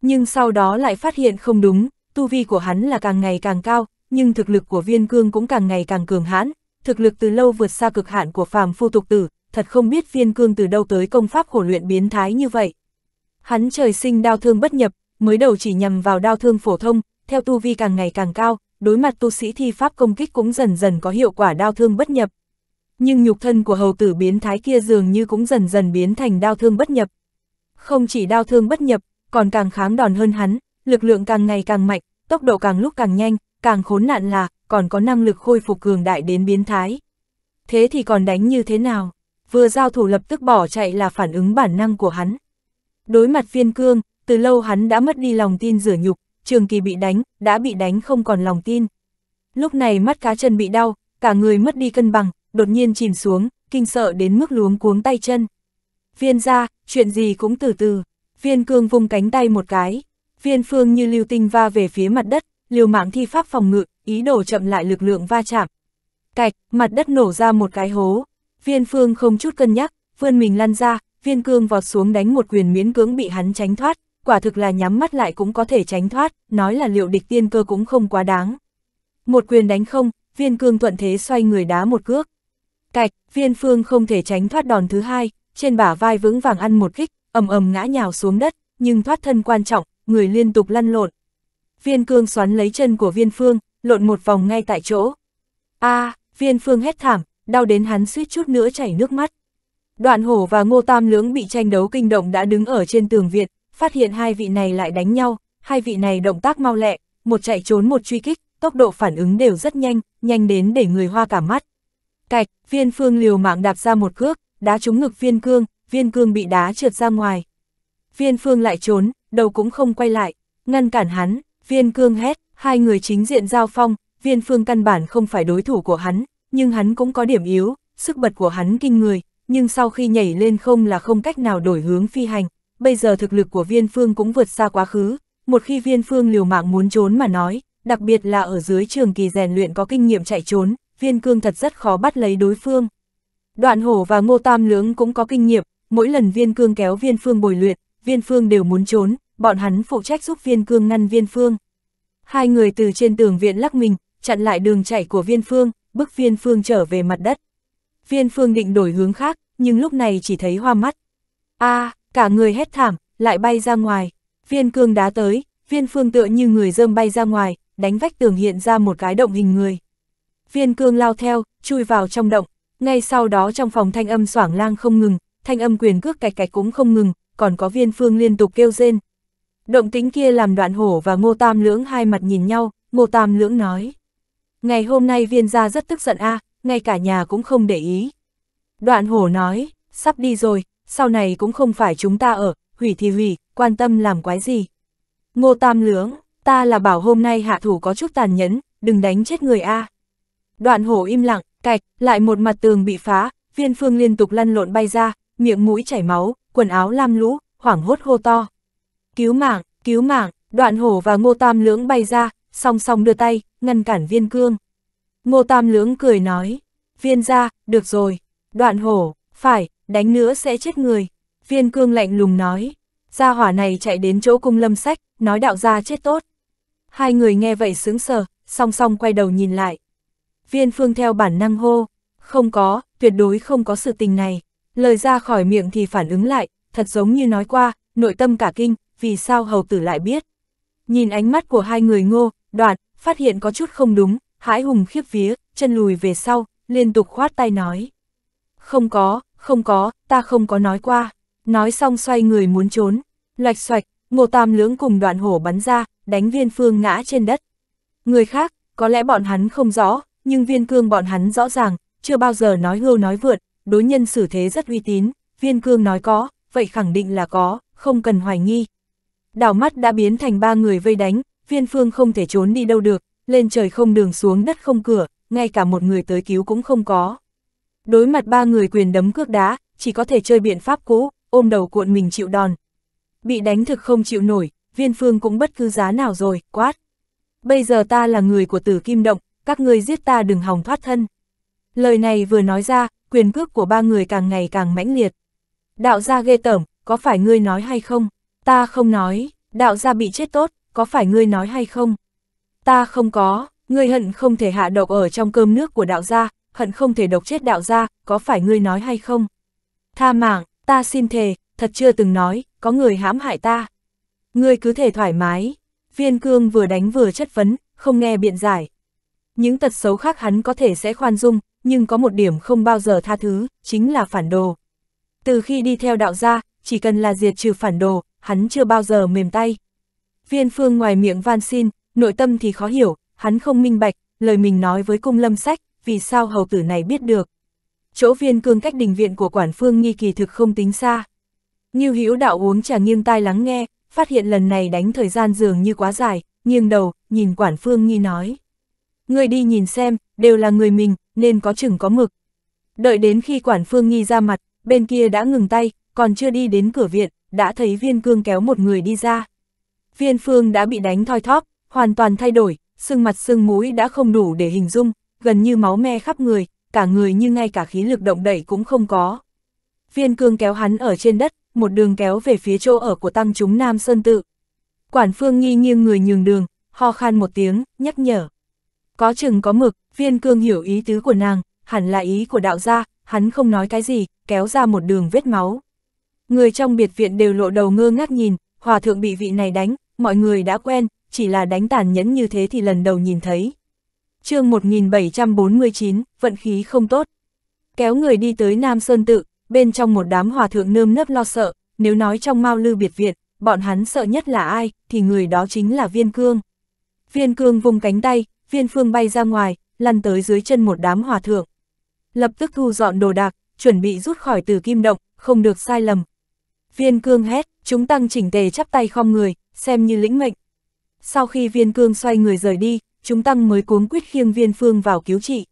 Nhưng sau đó lại phát hiện không đúng, tu vi của hắn là càng ngày càng cao, nhưng thực lực của viên cương cũng càng ngày càng cường hãn, thực lực từ lâu vượt xa cực hạn của phàm phu tục tử, thật không biết viên cương từ đâu tới công pháp khổ luyện biến thái như vậy. Hắn trời sinh đao thương bất nhập, mới đầu chỉ nhằm vào đao thương phổ thông, theo tu vi càng ngày càng cao, đối mặt tu sĩ thi pháp công kích cũng dần dần có hiệu quả đau thương bất nhập. Nhưng nhục thân của hầu tử biến thái kia dường như cũng dần dần biến thành đau thương bất nhập. Không chỉ đau thương bất nhập, còn càng kháng đòn hơn hắn, lực lượng càng ngày càng mạnh, tốc độ càng lúc càng nhanh, càng khốn nạn là, còn có năng lực khôi phục cường đại đến biến thái. Thế thì còn đánh như thế nào? Vừa giao thủ lập tức bỏ chạy là phản ứng bản năng của hắn. Đối mặt viên cương, từ lâu hắn đã mất đi lòng tin rửa nhục, trường kỳ bị đánh, đã bị đánh không còn lòng tin. Lúc này mắt cá chân bị đau, cả người mất đi cân bằng, đột nhiên chìm xuống, kinh sợ đến mức luống cuống tay chân. Viên ra, chuyện gì cũng từ từ, viên cương vung cánh tay một cái, viên phương như lưu tinh va về phía mặt đất, liều mạng thi pháp phòng ngự, ý đồ chậm lại lực lượng va chạm. Cạch, mặt đất nổ ra một cái hố, viên phương không chút cân nhắc, vươn mình lăn ra, viên cương vọt xuống đánh một quyền miễn cưỡng bị hắn tránh thoát, quả thực là nhắm mắt lại cũng có thể tránh thoát, nói là liệu địch tiên cơ cũng không quá đáng. Một quyền đánh không, viên cương thuận thế xoay người đá một cước. Cạch, viên phương không thể tránh thoát đòn thứ hai, trên bả vai vững vàng ăn một kích, ầm ầm ngã nhào xuống đất, nhưng thoát thân quan trọng, người liên tục lăn lộn. Viên cương xoắn lấy chân của viên phương, lộn một vòng ngay tại chỗ. a viên phương hét thảm, đau đến hắn suýt chút nữa chảy nước mắt. Đoạn hổ và ngô tam lưỡng bị tranh đấu kinh động đã đứng ở trên tường viện, phát hiện hai vị này lại đánh nhau, hai vị này động tác mau lẹ, một chạy trốn một truy kích, tốc độ phản ứng đều rất nhanh, nhanh đến để người hoa cả mắt. Cạch, viên phương liều mạng đạp ra một cước, đá trúng ngực viên cương, viên cương bị đá trượt ra ngoài. Viên phương lại trốn, đầu cũng không quay lại, ngăn cản hắn, viên cương hét, hai người chính diện giao phong, viên phương căn bản không phải đối thủ của hắn, nhưng hắn cũng có điểm yếu, sức bật của hắn kinh người, nhưng sau khi nhảy lên không là không cách nào đổi hướng phi hành, bây giờ thực lực của viên phương cũng vượt xa quá khứ, một khi viên phương liều mạng muốn trốn mà nói, đặc biệt là ở dưới trường kỳ rèn luyện có kinh nghiệm chạy trốn, viên cương thật rất khó bắt lấy đối phương. Đoạn hổ và ngô tam lưỡng cũng có kinh nghiệm, mỗi lần viên cương kéo viên phương bồi luyện, viên phương đều muốn trốn, bọn hắn phụ trách giúp viên cương ngăn viên phương. Hai người từ trên tường viện lắc mình, chặn lại đường chạy của viên phương, bức viên phương trở về mặt đất. Viên phương định đổi hướng khác, nhưng lúc này chỉ thấy hoa mắt. a cả người hét thảm, lại bay ra ngoài. Viên cương đá tới, viên phương tựa như người dơm bay ra ngoài, đánh vách tường hiện ra một cái động hình người. Viên cương lao theo, chui vào trong động, ngay sau đó trong phòng thanh âm xoảng lang không ngừng, thanh âm quyền cước cạch cạch cũng không ngừng, còn có viên phương liên tục kêu rên. Động tính kia làm đoạn hổ và ngô tam lưỡng hai mặt nhìn nhau, ngô tam lưỡng nói. Ngày hôm nay viên gia rất tức giận a ngay cả nhà cũng không để ý. Đoạn hổ nói, sắp đi rồi, sau này cũng không phải chúng ta ở, hủy thì hủy, quan tâm làm quái gì. Ngô tam lưỡng, ta là bảo hôm nay hạ thủ có chút tàn nhẫn, đừng đánh chết người a Đoạn hổ im lặng, cạch, lại một mặt tường bị phá, viên phương liên tục lăn lộn bay ra, miệng mũi chảy máu, quần áo lam lũ, hoảng hốt hô to. Cứu mạng, cứu mạng, đoạn hổ và ngô tam lưỡng bay ra, song song đưa tay, ngăn cản viên cương. Ngô tam lưỡng cười nói, viên ra, được rồi, đoạn hổ, phải, đánh nữa sẽ chết người. Viên cương lạnh lùng nói, gia hỏa này chạy đến chỗ cung lâm sách, nói đạo gia chết tốt. Hai người nghe vậy sướng sờ, song song quay đầu nhìn lại. Viên phương theo bản năng hô, không có, tuyệt đối không có sự tình này. Lời ra khỏi miệng thì phản ứng lại, thật giống như nói qua, nội tâm cả kinh, vì sao hầu tử lại biết. Nhìn ánh mắt của hai người ngô, đoạn, phát hiện có chút không đúng, hãi hùng khiếp vía, chân lùi về sau, liên tục khoát tay nói. Không có, không có, ta không có nói qua. Nói xong xoay người muốn trốn, lạch xoạch, ngô tam lưỡng cùng đoạn hổ bắn ra, đánh viên phương ngã trên đất. Người khác, có lẽ bọn hắn không rõ, nhưng viên cương bọn hắn rõ ràng, chưa bao giờ nói hưu nói vượt, đối nhân xử thế rất uy tín, viên cương nói có, vậy khẳng định là có, không cần hoài nghi. đảo mắt đã biến thành ba người vây đánh, viên phương không thể trốn đi đâu được, lên trời không đường xuống đất không cửa, ngay cả một người tới cứu cũng không có. Đối mặt ba người quyền đấm cước đá, chỉ có thể chơi biện pháp cũ, ôm đầu cuộn mình chịu đòn. Bị đánh thực không chịu nổi, viên phương cũng bất cứ giá nào rồi, quát. Bây giờ ta là người của tử kim động, các ngươi giết ta đừng hòng thoát thân. Lời này vừa nói ra, quyền cước của ba người càng ngày càng mãnh liệt. Đạo gia ghê tởm, có phải ngươi nói hay không? Ta không nói, đạo gia bị chết tốt, có phải ngươi nói hay không? Ta không có, ngươi hận không thể hạ độc ở trong cơm nước của đạo gia, hận không thể độc chết đạo gia, có phải ngươi nói hay không? Tha mạng, ta xin thề, thật chưa từng nói, có người hãm hại ta. Ngươi cứ thể thoải mái. Viên cương vừa đánh vừa chất vấn, không nghe biện giải. Những tật xấu khác hắn có thể sẽ khoan dung, nhưng có một điểm không bao giờ tha thứ, chính là phản đồ. Từ khi đi theo đạo gia, chỉ cần là diệt trừ phản đồ, hắn chưa bao giờ mềm tay. Viên phương ngoài miệng van xin, nội tâm thì khó hiểu, hắn không minh bạch, lời mình nói với cung lâm sách, vì sao hầu tử này biết được. Chỗ viên cương cách đình viện của quản phương nghi kỳ thực không tính xa. Như hữu đạo uống trà nghiêng tai lắng nghe, phát hiện lần này đánh thời gian dường như quá dài, nghiêng đầu, nhìn quản phương nghi nói. Người đi nhìn xem, đều là người mình, nên có chừng có mực. Đợi đến khi quản phương nghi ra mặt, bên kia đã ngừng tay, còn chưa đi đến cửa viện, đã thấy viên cương kéo một người đi ra. Viên phương đã bị đánh thoi thóp, hoàn toàn thay đổi, sưng mặt sưng mũi đã không đủ để hình dung, gần như máu me khắp người, cả người như ngay cả khí lực động đẩy cũng không có. Viên cương kéo hắn ở trên đất, một đường kéo về phía chỗ ở của tăng chúng Nam Sơn Tự. Quản phương nghi nghiêng người nhường đường, ho khan một tiếng, nhắc nhở. Có chừng có mực, viên cương hiểu ý tứ của nàng, hẳn là ý của đạo gia, hắn không nói cái gì, kéo ra một đường vết máu. Người trong biệt viện đều lộ đầu ngơ ngác nhìn, hòa thượng bị vị này đánh, mọi người đã quen, chỉ là đánh tàn nhẫn như thế thì lần đầu nhìn thấy chương 1749, vận khí không tốt. Kéo người đi tới Nam Sơn Tự, bên trong một đám hòa thượng nơm nớp lo sợ, nếu nói trong mau lư biệt viện, bọn hắn sợ nhất là ai, thì người đó chính là viên cương. Viên cương vùng cánh tay, viên phương bay ra ngoài, lăn tới dưới chân một đám hòa thượng. Lập tức thu dọn đồ đạc, chuẩn bị rút khỏi từ kim động, không được sai lầm. Viên cương hét, chúng tăng chỉnh tề chắp tay khom người, xem như lĩnh mệnh. Sau khi viên cương xoay người rời đi, chúng tăng mới cuống quyết khiêng viên phương vào cứu trị.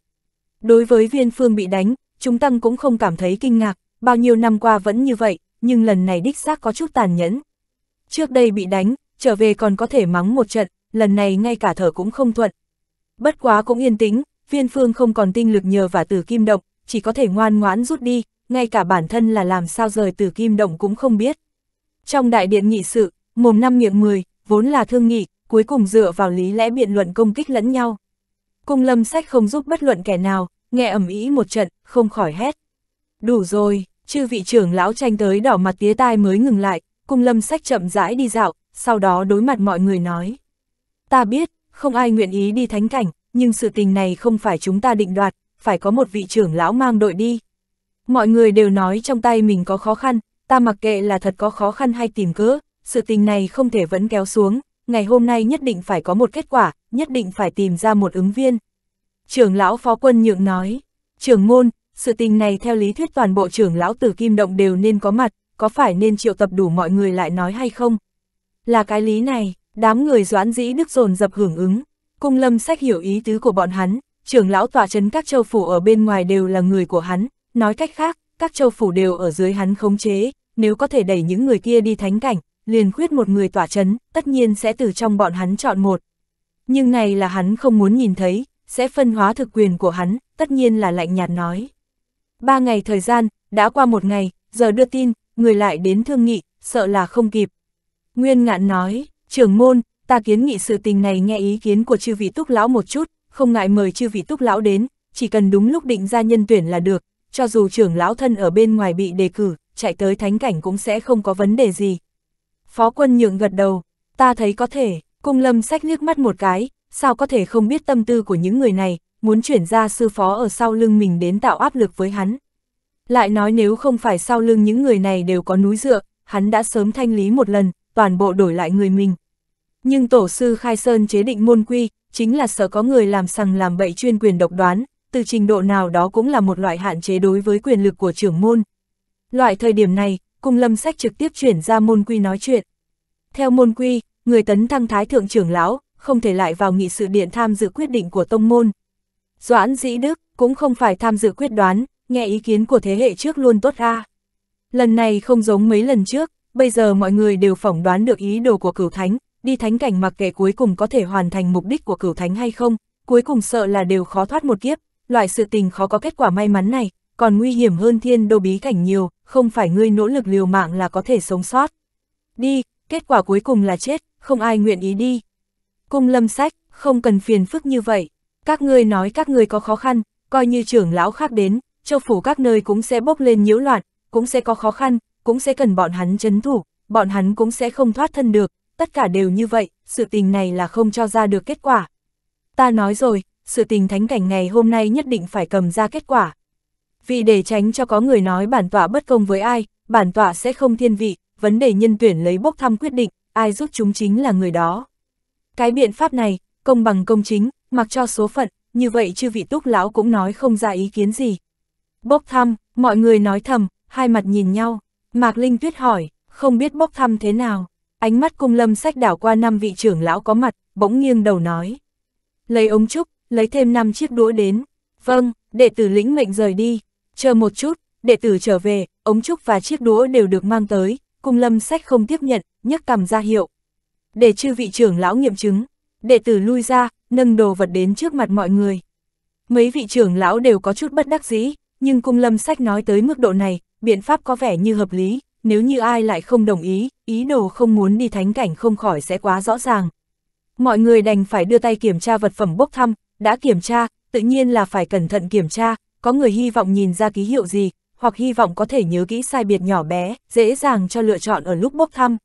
Đối với viên phương bị đánh, chúng tăng cũng không cảm thấy kinh ngạc, bao nhiêu năm qua vẫn như vậy, nhưng lần này đích xác có chút tàn nhẫn. Trước đây bị đánh, trở về còn có thể mắng một trận, lần này ngay cả thở cũng không thuận. Bất quá cũng yên tĩnh, viên phương không còn tinh lực nhờ và tử kim động, chỉ có thể ngoan ngoãn rút đi, ngay cả bản thân là làm sao rời tử kim động cũng không biết. Trong đại điện nghị sự, mồm năm miệng mười, vốn là thương nghị, cuối cùng dựa vào lý lẽ biện luận công kích lẫn nhau. Cung lâm sách không giúp bất luận kẻ nào, nghe ẩm ý một trận, không khỏi hét. Đủ rồi, chư vị trưởng lão tranh tới đỏ mặt tía tai mới ngừng lại, cung lâm sách chậm rãi đi dạo, sau đó đối mặt mọi người nói. Ta biết, không ai nguyện ý đi thánh cảnh, nhưng sự tình này không phải chúng ta định đoạt, phải có một vị trưởng lão mang đội đi. Mọi người đều nói trong tay mình có khó khăn, ta mặc kệ là thật có khó khăn hay tìm cớ, sự tình này không thể vẫn kéo xuống, ngày hôm nay nhất định phải có một kết quả, nhất định phải tìm ra một ứng viên. Trưởng lão phó quân nhượng nói, trưởng môn, sự tình này theo lý thuyết toàn bộ trưởng lão tử kim động đều nên có mặt, có phải nên triệu tập đủ mọi người lại nói hay không? Là cái lý này, đám người doãn dĩ đức dồn dập hưởng ứng, cung lâm sách hiểu ý tứ của bọn hắn, trưởng lão tòa chấn các châu phủ ở bên ngoài đều là người của hắn, nói cách khác, các châu phủ đều ở dưới hắn khống chế, nếu có thể đẩy những người kia đi thánh cảnh, liền khuyết một người tỏa chấn, tất nhiên sẽ từ trong bọn hắn chọn một. Nhưng này là hắn không muốn nhìn thấy, sẽ phân hóa thực quyền của hắn, tất nhiên là lạnh nhạt nói. Ba ngày thời gian, đã qua một ngày, giờ đưa tin, người lại đến thương nghị, sợ là không kịp. Nguyên ngạn nói, trưởng môn, ta kiến nghị sự tình này nghe ý kiến của chư vị túc lão một chút, không ngại mời chư vị túc lão đến, chỉ cần đúng lúc định ra nhân tuyển là được, cho dù trưởng lão thân ở bên ngoài bị đề cử, chạy tới thánh cảnh cũng sẽ không có vấn đề gì. Phó quân nhượng gật đầu, ta thấy có thể, cung lâm sách liếc mắt một cái, sao có thể không biết tâm tư của những người này, muốn chuyển ra sư phó ở sau lưng mình đến tạo áp lực với hắn. Lại nói nếu không phải sau lưng những người này đều có núi dựa, hắn đã sớm thanh lý một lần, toàn bộ đổi lại người mình. Nhưng tổ sư Khai Sơn chế định môn quy, chính là sợ có người làm sằng làm bậy chuyên quyền độc đoán, từ trình độ nào đó cũng là một loại hạn chế đối với quyền lực của trưởng môn. Loại thời điểm này, cung lâm sách trực tiếp chuyển ra môn quy nói chuyện. Theo môn quy, người tấn thăng thái thượng trưởng lão, không thể lại vào nghị sự điện tham dự quyết định của tông môn. Doãn dĩ đức, cũng không phải tham dự quyết đoán, nghe ý kiến của thế hệ trước luôn tốt ra. Lần này không giống mấy lần trước, bây giờ mọi người đều phỏng đoán được ý đồ của cửu thánh, đi thánh cảnh mặc kệ cuối cùng có thể hoàn thành mục đích của cửu thánh hay không, cuối cùng sợ là đều khó thoát một kiếp, loại sự tình khó có kết quả may mắn này, còn nguy hiểm hơn thiên đô bí cảnh nhiều, không phải ngươi nỗ lực liều mạng là có thể sống sót. Đi, kết quả cuối cùng là chết, không ai nguyện ý đi. Cung lâm sách, không cần phiền phức như vậy, các ngươi nói các ngươi có khó khăn, coi như trưởng lão khác đến, châu phủ các nơi cũng sẽ bốc lên nhiễu loạn, cũng sẽ có khó khăn, cũng sẽ cần bọn hắn chấn thủ, bọn hắn cũng sẽ không thoát thân được, tất cả đều như vậy, sự tình này là không cho ra được kết quả. Ta nói rồi, sự tình thánh cảnh ngày hôm nay nhất định phải cầm ra kết quả. Vì để tránh cho có người nói bản tọa bất công với ai, bản tọa sẽ không thiên vị, vấn đề nhân tuyển lấy bốc thăm quyết định, ai giúp chúng chính là người đó. Cái biện pháp này, công bằng công chính, mặc cho số phận, như vậy chư vị túc lão cũng nói không ra ý kiến gì. Bốc thăm, mọi người nói thầm, hai mặt nhìn nhau, Mạc Linh Tuyết hỏi, không biết bốc thăm thế nào. Ánh mắt cung lâm sách đảo qua năm vị trưởng lão có mặt, bỗng nghiêng đầu nói. Lấy ống trúc, lấy thêm năm chiếc đũa đến. Vâng, đệ tử lĩnh mệnh rời đi. Chờ một chút, đệ tử trở về, ống trúc và chiếc đũa đều được mang tới, cung lâm sách không tiếp nhận, nhấc cầm ra hiệu. Để chư vị trưởng lão nghiệm chứng, đệ tử lui ra, nâng đồ vật đến trước mặt mọi người. Mấy vị trưởng lão đều có chút bất đắc dĩ, nhưng cung lâm sách nói tới mức độ này, biện pháp có vẻ như hợp lý, nếu như ai lại không đồng ý, ý đồ không muốn đi thánh cảnh không khỏi sẽ quá rõ ràng. Mọi người đành phải đưa tay kiểm tra vật phẩm bốc thăm, đã kiểm tra, tự nhiên là phải cẩn thận kiểm tra, có người hy vọng nhìn ra ký hiệu gì, hoặc hy vọng có thể nhớ kỹ sai biệt nhỏ bé, dễ dàng cho lựa chọn ở lúc bốc thăm.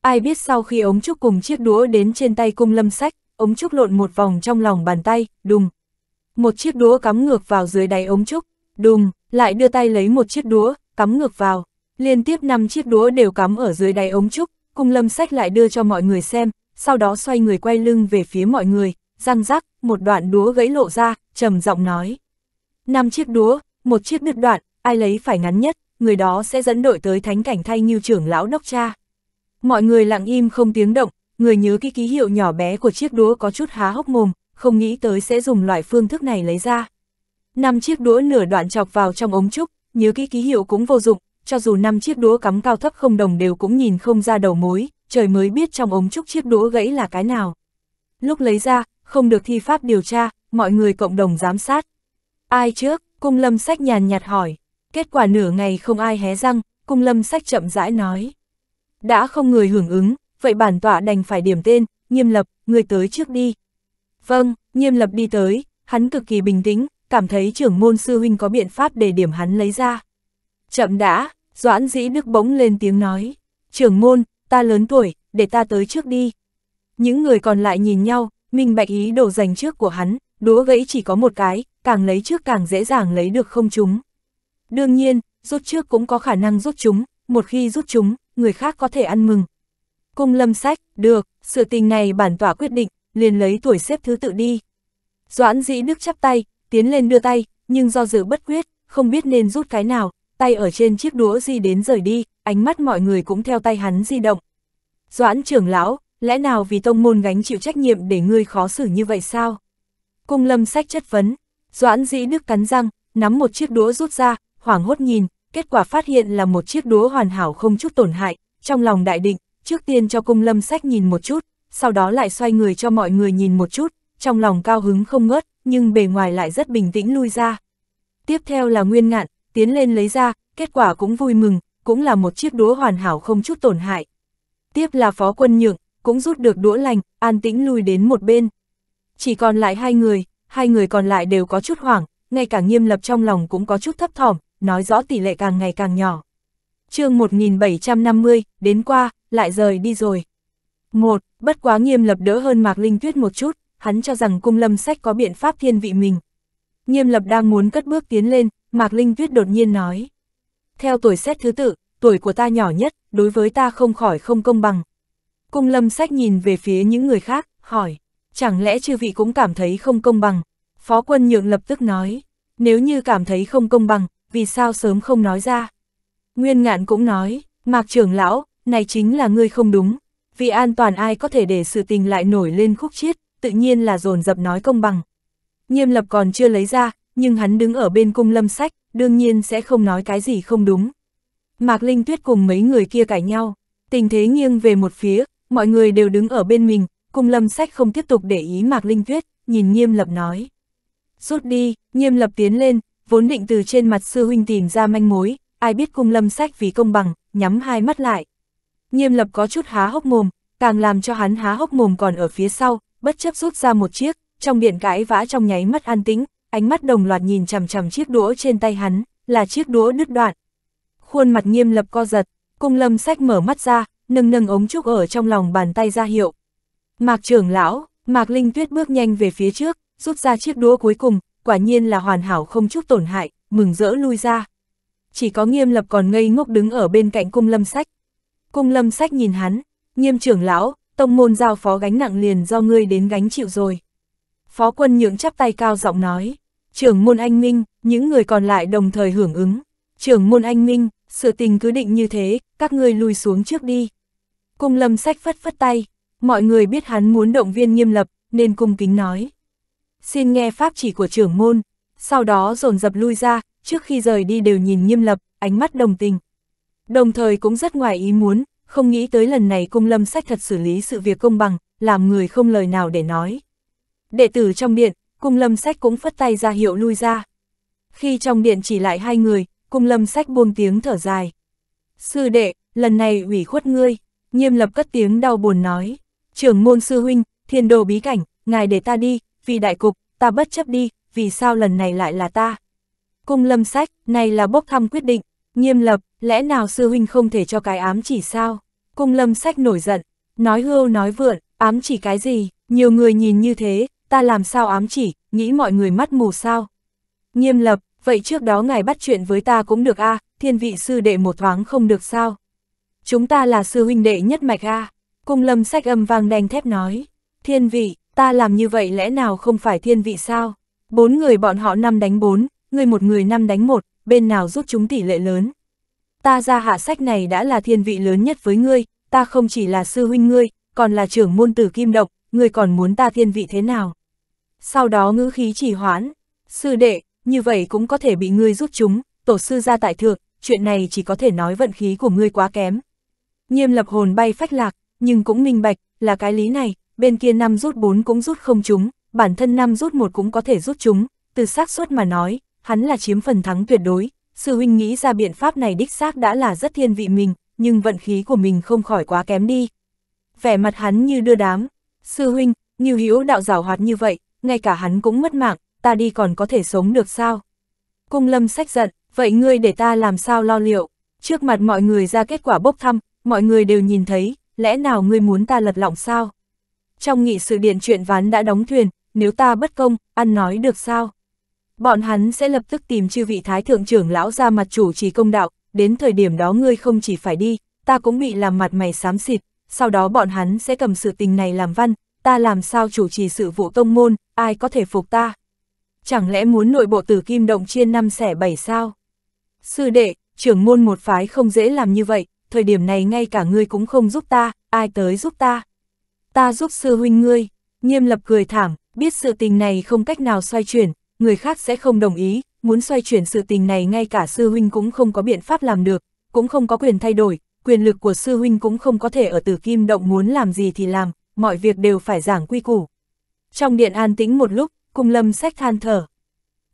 Ai biết sau khi ống trúc cùng chiếc đũa đến trên tay cung lâm sách, ống trúc lộn một vòng trong lòng bàn tay, đùng. Một chiếc đũa cắm ngược vào dưới đáy ống trúc, đùng, lại đưa tay lấy một chiếc đũa, cắm ngược vào. Liên tiếp 5 chiếc đũa đều cắm ở dưới đáy ống trúc, cung lâm sách lại đưa cho mọi người xem, sau đó xoay người quay lưng về phía mọi người, răng rắc, một đoạn đũa gãy lộ ra, trầm giọng nói năm chiếc đũa, một chiếc đứt đoạn, ai lấy phải ngắn nhất, người đó sẽ dẫn đội tới thánh cảnh thay như trưởng lão đốc cha. Mọi người lặng im không tiếng động, người nhớ cái ký hiệu nhỏ bé của chiếc đũa có chút há hốc mồm, không nghĩ tới sẽ dùng loại phương thức này lấy ra. Năm chiếc đũa nửa đoạn chọc vào trong ống trúc, nhớ cái ký hiệu cũng vô dụng, cho dù năm chiếc đũa cắm cao thấp không đồng đều cũng nhìn không ra đầu mối, trời mới biết trong ống trúc chiếc đũa gãy là cái nào. Lúc lấy ra, không được thi pháp điều tra, mọi người cộng đồng giám sát. Ai trước, cung lâm sách nhàn nhạt hỏi, kết quả nửa ngày không ai hé răng, cung lâm sách chậm rãi nói. Đã không người hưởng ứng, vậy bản tọa đành phải điểm tên, nghiêm lập, người tới trước đi. Vâng, nghiêm lập đi tới, hắn cực kỳ bình tĩnh, cảm thấy trưởng môn sư huynh có biện pháp để điểm hắn lấy ra. Chậm đã, Doãn dĩ đức bỗng lên tiếng nói, trưởng môn, ta lớn tuổi, để ta tới trước đi. Những người còn lại nhìn nhau, minh bạch ý đồ dành trước của hắn, đũa gãy chỉ có một cái, càng lấy trước càng dễ dàng lấy được không chúng. Đương nhiên, rút trước cũng có khả năng rút chúng, một khi rút chúng, người khác có thể ăn mừng. Cung lâm sách, được, sự tình này bản tỏa quyết định, liền lấy tuổi xếp thứ tự đi. Doãn dĩ đức chắp tay, tiến lên đưa tay, nhưng do dự bất quyết, không biết nên rút cái nào, tay ở trên chiếc đũa di đến rời đi, ánh mắt mọi người cũng theo tay hắn di động. Doãn trưởng lão, lẽ nào vì tông môn gánh chịu trách nhiệm để ngươi khó xử như vậy sao? Cung lâm sách chất vấn, Doãn dĩ nước cắn răng, nắm một chiếc đũa rút ra, hoảng hốt nhìn, kết quả phát hiện là một chiếc đũa hoàn hảo không chút tổn hại, trong lòng đại định, trước tiên cho cung lâm sách nhìn một chút, sau đó lại xoay người cho mọi người nhìn một chút, trong lòng cao hứng không ngớt, nhưng bề ngoài lại rất bình tĩnh lui ra. Tiếp theo là nguyên ngạn, tiến lên lấy ra, kết quả cũng vui mừng, cũng là một chiếc đũa hoàn hảo không chút tổn hại. Tiếp là phó quân nhượng, cũng rút được đũa lành, an tĩnh lui đến một bên. Chỉ còn lại hai người, hai người còn lại đều có chút hoảng, ngay cả nghiêm lập trong lòng cũng có chút thấp thỏm, nói rõ tỷ lệ càng ngày càng nhỏ. chương 1750, đến qua, lại rời đi rồi. Một, bất quá nghiêm lập đỡ hơn Mạc Linh Tuyết một chút, hắn cho rằng cung lâm sách có biện pháp thiên vị mình. Nghiêm lập đang muốn cất bước tiến lên, Mạc Linh Tuyết đột nhiên nói. Theo tuổi xét thứ tự, tuổi của ta nhỏ nhất, đối với ta không khỏi không công bằng. Cung lâm sách nhìn về phía những người khác, hỏi, chẳng lẽ chư vị cũng cảm thấy không công bằng? Phó quân nhượng lập tức nói, nếu như cảm thấy không công bằng, vì sao sớm không nói ra? Nguyên ngạn cũng nói, Mạc trưởng lão, này chính là ngươi không đúng. Vì an toàn ai có thể để sự tình lại nổi lên khúc chiết, tự nhiên là dồn dập nói công bằng. Nghiêm lập còn chưa lấy ra, nhưng hắn đứng ở bên cung lâm sách, đương nhiên sẽ không nói cái gì không đúng. Mạc Linh Tuyết cùng mấy người kia cãi nhau, tình thế nghiêng về một phía, mọi người đều đứng ở bên mình, cung lâm sách không tiếp tục để ý Mạc Linh Tuyết, nhìn nghiêm lập nói. Rút đi, nghiêm lập tiến lên, vốn định từ trên mặt sư huynh tìm ra manh mối, ai biết cung lâm sách vì công bằng, nhắm hai mắt lại. Nghiêm lập có chút há hốc mồm, càng làm cho hắn há hốc mồm còn ở phía sau, bất chấp rút ra một chiếc, trong điện cãi vã trong nháy mắt an tĩnh, ánh mắt đồng loạt nhìn chằm chằm chiếc đũa trên tay hắn, là chiếc đũa đứt đoạn. Khuôn mặt nghiêm lập co giật, cung lâm sách mở mắt ra, nâng nâng ống trúc ở trong lòng bàn tay ra hiệu. Mạc trưởng lão, Mạc Linh Tuyết bước nhanh về phía trước, rút ra chiếc đũa cuối cùng, quả nhiên là hoàn hảo không chút tổn hại, mừng rỡ lui ra. Chỉ có nghiêm lập còn ngây ngốc đứng ở bên cạnh cung lâm sách. Cung lâm sách nhìn hắn, nghiêm trưởng lão, tông môn giao phó gánh nặng liền do ngươi đến gánh chịu rồi. Phó quân nhượng chắp tay cao giọng nói, trưởng môn anh Minh, những người còn lại đồng thời hưởng ứng. Trưởng môn anh Minh, sự tình cứ định như thế, các ngươi lui xuống trước đi. Cung lâm sách phất phất tay, mọi người biết hắn muốn động viên nghiêm lập, nên cung kính nói. Xin nghe pháp chỉ của trưởng môn, sau đó dồn dập lui ra, trước khi rời đi đều nhìn nghiêm lập, ánh mắt đồng tình. Đồng thời cũng rất ngoài ý muốn, không nghĩ tới lần này cung lâm sách thật xử lý sự việc công bằng, làm người không lời nào để nói. Đệ tử trong điện, cung lâm sách cũng phất tay ra hiệu lui ra. Khi trong điện chỉ lại hai người, cung lâm sách buông tiếng thở dài. Sư đệ, lần này ủy khuất ngươi, nghiêm lập cất tiếng đau buồn nói. Trưởng môn sư huynh, thiên đồ bí cảnh, ngài để ta đi, vì đại cục, ta bất chấp đi, vì sao lần này lại là ta. Cung lâm sách, này là bốc thăm quyết định, nghiêm lập, lẽ nào sư huynh không thể cho cái ám chỉ sao? Cung lâm sách nổi giận, nói hưu nói vượn, ám chỉ cái gì, nhiều người nhìn như thế, ta làm sao ám chỉ, nghĩ mọi người mắt mù sao? Nghiêm lập, vậy trước đó ngài bắt chuyện với ta cũng được a thiên vị sư đệ một thoáng không được sao? Chúng ta là sư huynh đệ nhất mạch a Cung lâm sách âm vang đanh thép nói, thiên vị, ta làm như vậy lẽ nào không phải thiên vị sao? Bốn người bọn họ năm đánh bốn, người một người năm đánh một, bên nào giúp chúng tỷ lệ lớn? Ta ra hạ sách này đã là thiên vị lớn nhất với ngươi, ta không chỉ là sư huynh ngươi, còn là trưởng môn tử kim độc, ngươi còn muốn ta thiên vị thế nào? Sau đó ngữ khí chỉ hoãn, sư đệ, như vậy cũng có thể bị ngươi giúp chúng, tổ sư ra tại thượng, chuyện này chỉ có thể nói vận khí của ngươi quá kém. Nghiêm lập hồn bay phách lạc, nhưng cũng minh bạch, là cái lý này, bên kia năm rút 4 cũng rút không chúng, bản thân năm rút một cũng có thể rút chúng, từ xác suất mà nói, hắn là chiếm phần thắng tuyệt đối, sư huynh nghĩ ra biện pháp này đích xác đã là rất thiên vị mình, nhưng vận khí của mình không khỏi quá kém đi. Vẻ mặt hắn như đưa đám, sư huynh, như hữu đạo giảo hoạt như vậy, ngay cả hắn cũng mất mạng, ta đi còn có thể sống được sao? Cung lâm sách giận, vậy ngươi để ta làm sao lo liệu? Trước mặt mọi người ra kết quả bốc thăm, mọi người đều nhìn thấy, lẽ nào ngươi muốn ta lật lọng sao? Trong nghị sự điện chuyện ván đã đóng thuyền, nếu ta bất công, ăn nói được sao? Bọn hắn sẽ lập tức tìm chư vị thái thượng trưởng lão ra mặt chủ trì công đạo, đến thời điểm đó ngươi không chỉ phải đi, ta cũng bị làm mặt mày xám xịt, sau đó bọn hắn sẽ cầm sự tình này làm văn, ta làm sao chủ trì sự vụ tông môn, ai có thể phục ta? Chẳng lẽ muốn nội bộ tử kim động chiên năm xẻ bảy sao? Sư đệ, trưởng môn một phái không dễ làm như vậy, thời điểm này ngay cả ngươi cũng không giúp ta, ai tới giúp ta? Ta giúp sư huynh ngươi, nghiêm lập cười thảm, biết sự tình này không cách nào xoay chuyển, người khác sẽ không đồng ý, muốn xoay chuyển sự tình này ngay cả sư huynh cũng không có biện pháp làm được, cũng không có quyền thay đổi, quyền lực của sư huynh cũng không có thể ở tử kim động muốn làm gì thì làm, mọi việc đều phải giảng quy củ. Trong điện an tĩnh một lúc, cung lâm sách than thở.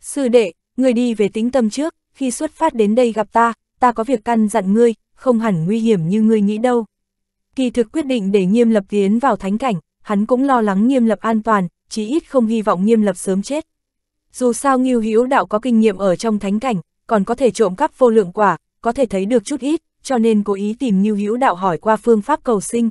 Sư đệ, người đi về tính tâm trước, khi xuất phát đến đây gặp ta, ta có việc căn dặn ngươi, không hẳn nguy hiểm như ngươi nghĩ đâu. Kỳ thực quyết định để nghiêm lập tiến vào thánh cảnh, hắn cũng lo lắng nghiêm lập an toàn, chí ít không hy vọng nghiêm lập sớm chết. Dù sao nghiêu Hữu đạo có kinh nghiệm ở trong thánh cảnh, còn có thể trộm cắp vô lượng quả, có thể thấy được chút ít, cho nên cố ý tìm nghiêu Hữu đạo hỏi qua phương pháp cầu sinh.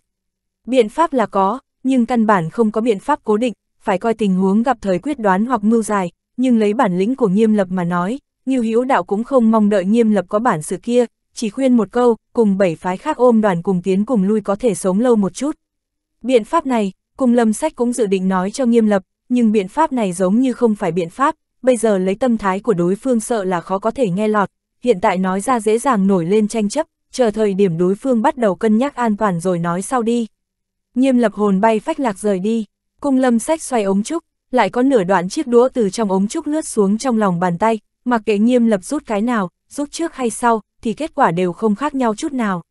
Biện pháp là có, nhưng căn bản không có biện pháp cố định, phải coi tình huống gặp thời quyết đoán hoặc mưu dài, nhưng lấy bản lĩnh của Nghiêm Lập mà nói, nghiêu Hữu đạo cũng không mong đợi Nghiêm Lập có bản sự kia, chỉ khuyên một câu, cùng bảy phái khác ôm đoàn cùng tiến cùng lui có thể sống lâu một chút. Biện pháp này, cùng Lâm Sách cũng dự định nói cho Nghiêm Lập, nhưng biện pháp này giống như không phải biện pháp, bây giờ lấy tâm thái của đối phương sợ là khó có thể nghe lọt, hiện tại nói ra dễ dàng nổi lên tranh chấp, chờ thời điểm đối phương bắt đầu cân nhắc an toàn rồi nói sau đi. Nghiêm lập hồn bay phách lạc rời đi, cung lâm sách xoay ống trúc, lại có nửa đoạn chiếc đũa từ trong ống trúc lướt xuống trong lòng bàn tay, mặc kệ nghiêm lập rút cái nào, rút trước hay sau, thì kết quả đều không khác nhau chút nào.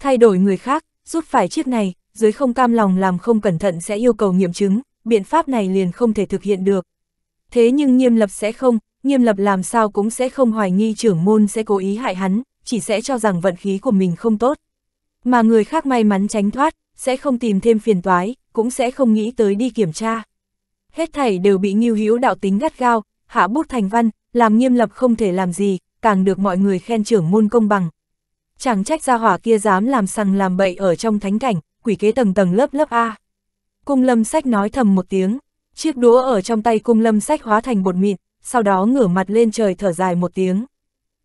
Thay đổi người khác, rút phải chiếc này, dưới không cam lòng làm không cẩn thận sẽ yêu cầu nghiệm chứng, biện pháp này liền không thể thực hiện được. Thế nhưng nghiêm lập sẽ không, nghiêm lập làm sao cũng sẽ không hoài nghi trưởng môn sẽ cố ý hại hắn, chỉ sẽ cho rằng vận khí của mình không tốt. Mà người khác may mắn tránh thoát, sẽ không tìm thêm phiền toái, cũng sẽ không nghĩ tới đi kiểm tra. Hết thảy đều bị nghiêu hữu đạo tính gắt gao, hạ bút thành văn, làm nghiêm lập không thể làm gì, càng được mọi người khen trưởng môn công bằng. Chẳng trách gia hỏa kia dám làm sằng làm bậy ở trong thánh cảnh, quỷ kế tầng tầng lớp lớp A. Cung lâm sách nói thầm một tiếng, chiếc đũa ở trong tay cung lâm sách hóa thành bột mịn, sau đó ngửa mặt lên trời thở dài một tiếng.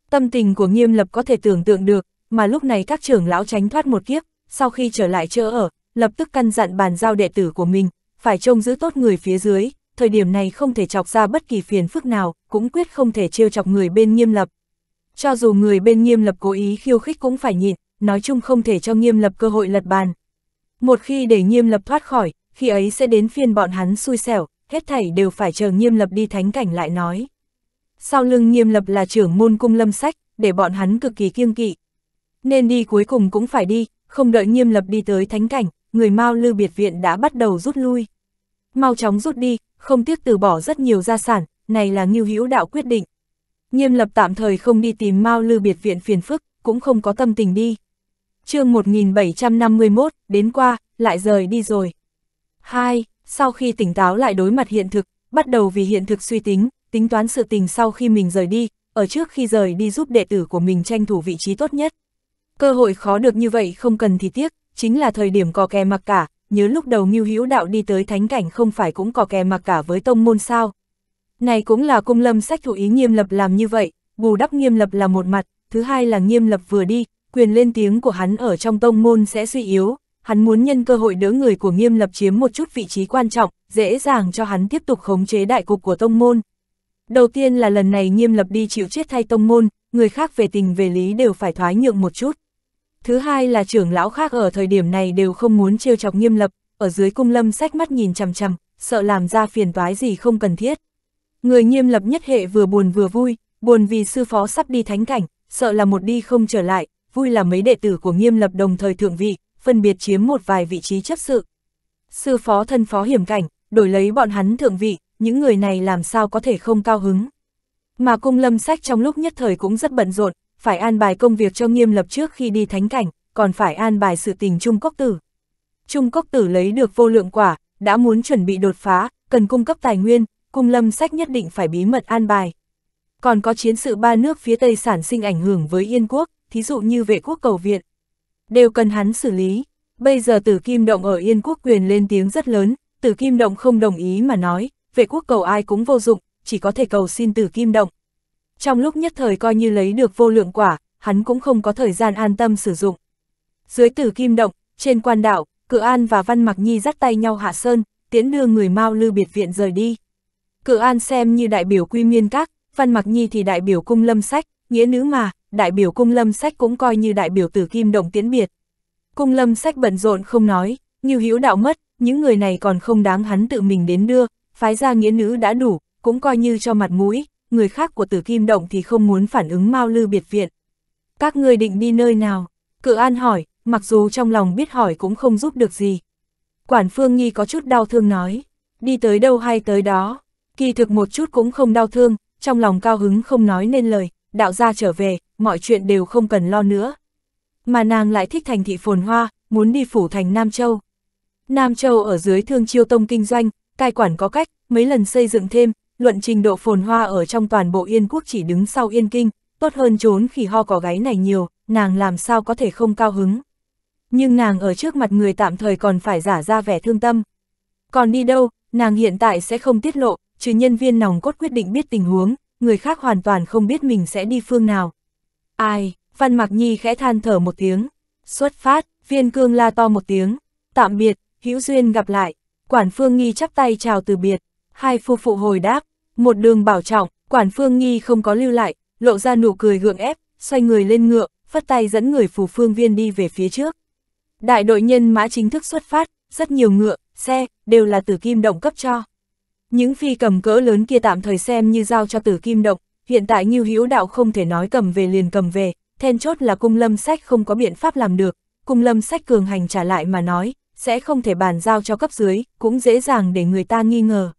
Tâm tình của nghiêm lập có thể tưởng tượng được, mà lúc này các trưởng lão tránh thoát một kiếp, sau khi trở lại chỗ ở, lập tức căn dặn bàn giao đệ tử của mình, phải trông giữ tốt người phía dưới, thời điểm này không thể chọc ra bất kỳ phiền phức nào, cũng quyết không thể trêu chọc người bên nghiêm lập. Cho dù người bên nghiêm lập cố ý khiêu khích cũng phải nhịn, nói chung không thể cho nghiêm lập cơ hội lật bàn. Một khi để nghiêm lập thoát khỏi, khi ấy sẽ đến phiên bọn hắn xui xẻo, hết thảy đều phải chờ nghiêm lập đi thánh cảnh lại nói. Sau lưng nghiêm lập là trưởng môn cung lâm sách, để bọn hắn cực kỳ kiêng kỵ. Nên đi cuối cùng cũng phải đi, không đợi nghiêm lập đi tới thánh cảnh, người Mao Lư biệt viện đã bắt đầu rút lui. Mau chóng rút đi, không tiếc từ bỏ rất nhiều gia sản, này là nghiêu hữu đạo quyết định. Nghiêm lập tạm thời không đi tìm Mao Lư biệt viện phiền phức, cũng không có tâm tình đi. chương 1751, đến qua, lại rời đi rồi. 2. Sau khi tỉnh táo lại đối mặt hiện thực, bắt đầu vì hiện thực suy tính, tính toán sự tình sau khi mình rời đi, ở trước khi rời đi giúp đệ tử của mình tranh thủ vị trí tốt nhất. Cơ hội khó được như vậy không cần thì tiếc, chính là thời điểm cò kè mặc cả, nhớ lúc đầu Ngưu Hữu Đạo đi tới thánh cảnh không phải cũng cò kè mặc cả với tông môn sao. Này cũng là cung lâm sách thủ ý nghiêm lập làm như vậy, bù đắp nghiêm lập là một mặt, thứ hai là nghiêm lập vừa đi, quyền lên tiếng của hắn ở trong tông môn sẽ suy yếu, hắn muốn nhân cơ hội đỡ người của nghiêm lập chiếm một chút vị trí quan trọng, dễ dàng cho hắn tiếp tục khống chế đại cục của tông môn. Đầu tiên là lần này nghiêm lập đi chịu chết thay tông môn, người khác về tình về lý đều phải thoái nhượng một chút. Thứ hai là trưởng lão khác ở thời điểm này đều không muốn trêu chọc nghiêm lập, ở dưới cung lâm sách mắt nhìn chằm chằm, sợ làm ra phiền toái gì không cần thiết. Người nghiêm lập nhất hệ vừa buồn vừa vui, buồn vì sư phó sắp đi thánh cảnh, sợ là một đi không trở lại, vui là mấy đệ tử của nghiêm lập đồng thời thượng vị, phân biệt chiếm một vài vị trí chấp sự. Sư phó thân phó hiểm cảnh, đổi lấy bọn hắn thượng vị, những người này làm sao có thể không cao hứng. Mà cung lâm sách trong lúc nhất thời cũng rất bận rộn, phải an bài công việc cho nghiêm lập trước khi đi thánh cảnh, còn phải an bài sự tình Trung Cốc Tử. Trung Cốc Tử lấy được vô lượng quả, đã muốn chuẩn bị đột phá, cần cung cấp tài nguyên, cung lâm sách nhất định phải bí mật an bài. Còn có chiến sự ba nước phía Tây sản sinh ảnh hưởng với Yên Quốc, thí dụ như vệ quốc cầu viện. Đều cần hắn xử lý. Bây giờ tử kim động ở Yên Quốc quyền lên tiếng rất lớn, tử kim động không đồng ý mà nói, vệ quốc cầu ai cũng vô dụng, chỉ có thể cầu xin tử kim động. Trong lúc nhất thời coi như lấy được vô lượng quả, hắn cũng không có thời gian an tâm sử dụng. Dưới tử kim động, trên quan đảo, Cự An và Văn Mặc Nhi dắt tay nhau hạ sơn, tiễn đưa người Mao Lư biệt viện rời đi. Cự An xem như đại biểu quy miên các, Văn Mặc Nhi thì đại biểu cung lâm sách, nghĩa nữ mà, đại biểu cung lâm sách cũng coi như đại biểu tử kim động tiễn biệt. Cung lâm sách bận rộn không nói, như hữu đạo mất, những người này còn không đáng hắn tự mình đến đưa, phái ra nghĩa nữ đã đủ, cũng coi như cho mặt mũi, người khác của tử kim động thì không muốn phản ứng mau lư biệt viện. Các người định đi nơi nào? Cự An hỏi, mặc dù trong lòng biết hỏi cũng không giúp được gì. Quản Phương Nghi có chút đau thương nói, đi tới đâu hay tới đó, kỳ thực một chút cũng không đau thương, trong lòng cao hứng không nói nên lời, đạo gia trở về, mọi chuyện đều không cần lo nữa. Mà nàng lại thích thành thị phồn hoa, muốn đi phủ thành Nam Châu. Nam Châu ở dưới thương chiêu tông kinh doanh, cai quản có cách, mấy lần xây dựng thêm, luận trình độ phồn hoa ở trong toàn bộ Yên quốc chỉ đứng sau Yên Kinh, tốt hơn trốn khi ho có gáy này nhiều, nàng làm sao có thể không cao hứng. Nhưng nàng ở trước mặt người tạm thời còn phải giả ra vẻ thương tâm. Còn đi đâu, nàng hiện tại sẽ không tiết lộ, trừ nhân viên nòng cốt quyết định biết tình huống, người khác hoàn toàn không biết mình sẽ đi phương nào. Ai, Văn Mạc Nhi khẽ than thở một tiếng, xuất phát, viên cương la to một tiếng, tạm biệt, hữu duyên gặp lại, quản phương nghi chắp tay chào từ biệt, hai phu phụ hồi đáp, một đường bảo trọng, quản phương nghi không có lưu lại, lộ ra nụ cười gượng ép, xoay người lên ngựa, phất tay dẫn người phù phương viên đi về phía trước. Đại đội nhân mã chính thức xuất phát, rất nhiều ngựa, xe, đều là tử kim động cấp cho. Những phi cầm cỡ lớn kia tạm thời xem như giao cho tử kim động, hiện tại Ngưu Hữu Đạo không thể nói cầm về liền cầm về, then chốt là cung lâm sách không có biện pháp làm được, cung lâm sách cường hành trả lại mà nói, sẽ không thể bàn giao cho cấp dưới, cũng dễ dàng để người ta nghi ngờ.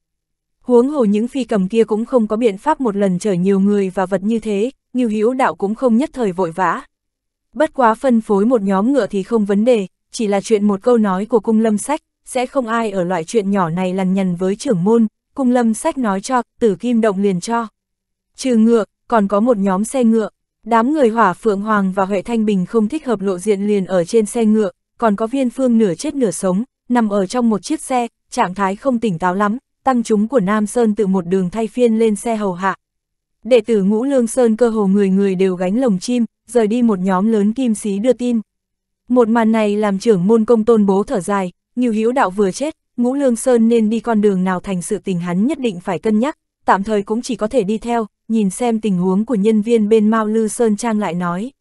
Huống hồ những phi cầm kia cũng không có biện pháp một lần chở nhiều người và vật như thế, Ngưu Hữu Đạo cũng không nhất thời vội vã. Bất quá phân phối một nhóm ngựa thì không vấn đề, chỉ là chuyện một câu nói của cung lâm sách, sẽ không ai ở loại chuyện nhỏ này lằn nhằn với trưởng môn, cung lâm sách nói cho, tử kim động liền cho. Trừ ngựa, còn có một nhóm xe ngựa, đám người hỏa Phượng Hoàng và Huệ Thanh Bình không thích hợp lộ diện liền ở trên xe ngựa, còn có viên phương nửa chết nửa sống, nằm ở trong một chiếc xe, trạng thái không tỉnh táo lắm, tăng chúng của Nam Sơn tự một đường thay phiên lên xe hầu hạ. Đệ tử ngũ lương Sơn cơ hồ người người đều gánh lồng chim, rời đi một nhóm lớn kim sĩ đưa tin. Một màn này làm trưởng môn công tôn bố thở dài, nhiều hữu đạo vừa chết, ngũ lương Sơn nên đi con đường nào thành sự tình hắn nhất định phải cân nhắc, tạm thời cũng chỉ có thể đi theo, nhìn xem tình huống của nhân viên bên Mao Lư Sơn Trang lại nói.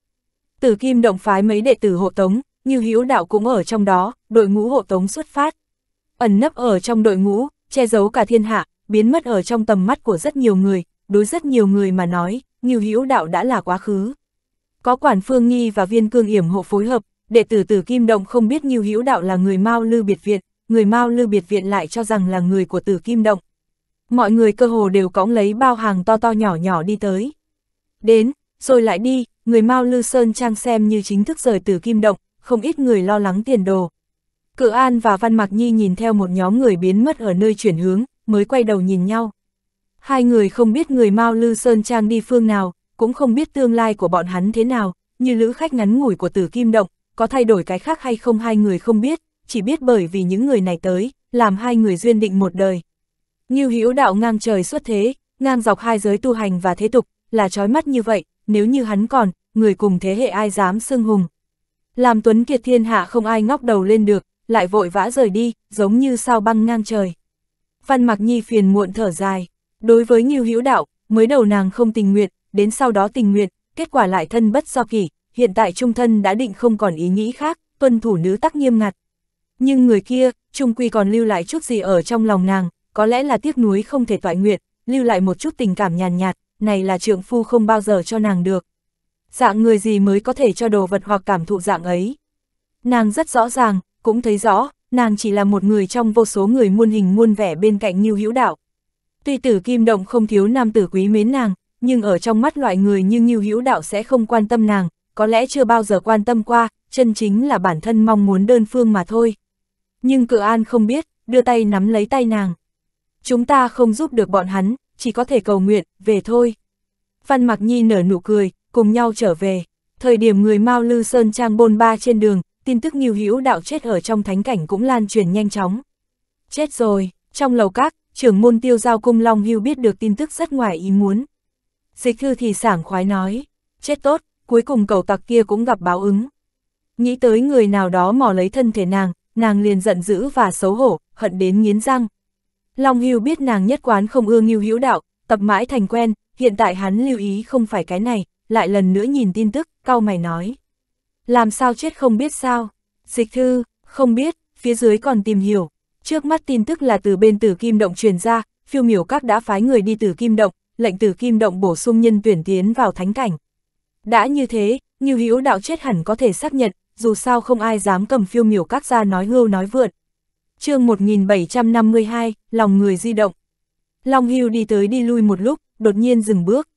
Tử Kim động phái mấy đệ tử hộ tống, như hữu đạo cũng ở trong đó, đội ngũ hộ tống xuất phát. Ẩn nấp ở trong đội ngũ, che giấu cả thiên hạ, biến mất ở trong tầm mắt của rất nhiều người, đối rất nhiều người mà nói, như hữu đạo đã là quá khứ. Có quản phương nghi và viên cương yểm hộ phối hợp, đệ tử tử Kim Động không biết như hữu đạo là người Mao Lư Biệt Viện, người Mao Lư Biệt Viện lại cho rằng là người của tử Kim Động. Mọi người cơ hồ đều cõng lấy bao hàng to to nhỏ nhỏ đi tới. Đến, rồi lại đi, người Mao Lư Sơn Trang xem như chính thức rời tử Kim Động, không ít người lo lắng tiền đồ. Cự An và Văn Mạc Nhi nhìn theo một nhóm người biến mất ở nơi chuyển hướng, mới quay đầu nhìn nhau. Hai người không biết người Mao Lư Sơn Trang đi phương nào, cũng không biết tương lai của bọn hắn thế nào, như lữ khách ngắn ngủi của tử Kim Động, có thay đổi cái khác hay không hai người không biết, chỉ biết bởi vì những người này tới, làm hai người duyên định một đời. Như hữu đạo ngang trời xuất thế, ngang dọc hai giới tu hành và thế tục, là trói mắt như vậy, nếu như hắn còn, người cùng thế hệ ai dám xưng hùng. Làm tuấn kiệt thiên hạ không ai ngóc đầu lên được, lại vội vã rời đi, giống như sao băng ngang trời. Văn Mặc Nhi phiền muộn thở dài, đối với Ngưu Hữu Đạo, mới đầu nàng không tình nguyện, đến sau đó tình nguyện, kết quả lại thân bất do kỷ, hiện tại trung thân đã định không còn ý nghĩ khác, tuân thủ nữ tắc nghiêm ngặt. Nhưng người kia, trung quy còn lưu lại chút gì ở trong lòng nàng, có lẽ là tiếc nuối không thể toại nguyện, lưu lại một chút tình cảm nhàn nhạt, này là trượng phu không bao giờ cho nàng được. Dạng người gì mới có thể cho đồ vật hoặc cảm thụ dạng ấy. Nàng rất rõ ràng, cũng thấy rõ, nàng chỉ là một người trong vô số người muôn hình muôn vẻ bên cạnh Ngưu Hữu Đạo. Tuy tử kim động không thiếu nam tử quý mến nàng, nhưng ở trong mắt loại người như Ngưu Hữu Đạo sẽ không quan tâm nàng, có lẽ chưa bao giờ quan tâm qua, chân chính là bản thân mong muốn đơn phương mà thôi. Nhưng cự an không biết, đưa tay nắm lấy tay nàng. Chúng ta không giúp được bọn hắn, chỉ có thể cầu nguyện, về thôi. Văn Mặc Nhi nở nụ cười, cùng nhau trở về. Thời điểm người Mao Lư Sơn Trang bôn ba trên đường, tin tức Nghiêu Hữu đạo chết ở trong thánh cảnh cũng lan truyền nhanh chóng. Chết rồi, trong lầu các, trưởng môn tiêu giao cung Long Hưu biết được tin tức rất ngoài ý muốn. Dịch thư thì sảng khoái nói, chết tốt, cuối cùng cầu tặc kia cũng gặp báo ứng. Nghĩ tới người nào đó mò lấy thân thể nàng, nàng liền giận dữ và xấu hổ, hận đến nghiến răng. Long Hưu biết nàng nhất quán không ưa Nghiêu Hữu đạo, tập mãi thành quen, hiện tại hắn lưu ý không phải cái này, lại lần nữa nhìn tin tức, cau mày nói. Làm sao chết không biết sao? Dịch thư, không biết, phía dưới còn tìm hiểu. Trước mắt tin tức là từ bên tử kim động truyền ra, phiêu miểu các đã phái người đi tử kim động, lệnh tử kim động bổ sung nhân tuyển tiến vào thánh cảnh. Đã như thế, như hữu đạo chết hẳn có thể xác nhận, dù sao không ai dám cầm phiêu miểu các ra nói hưu nói vượn. chương 1752, lòng người di động. Long hưu đi tới đi lui một lúc, đột nhiên dừng bước.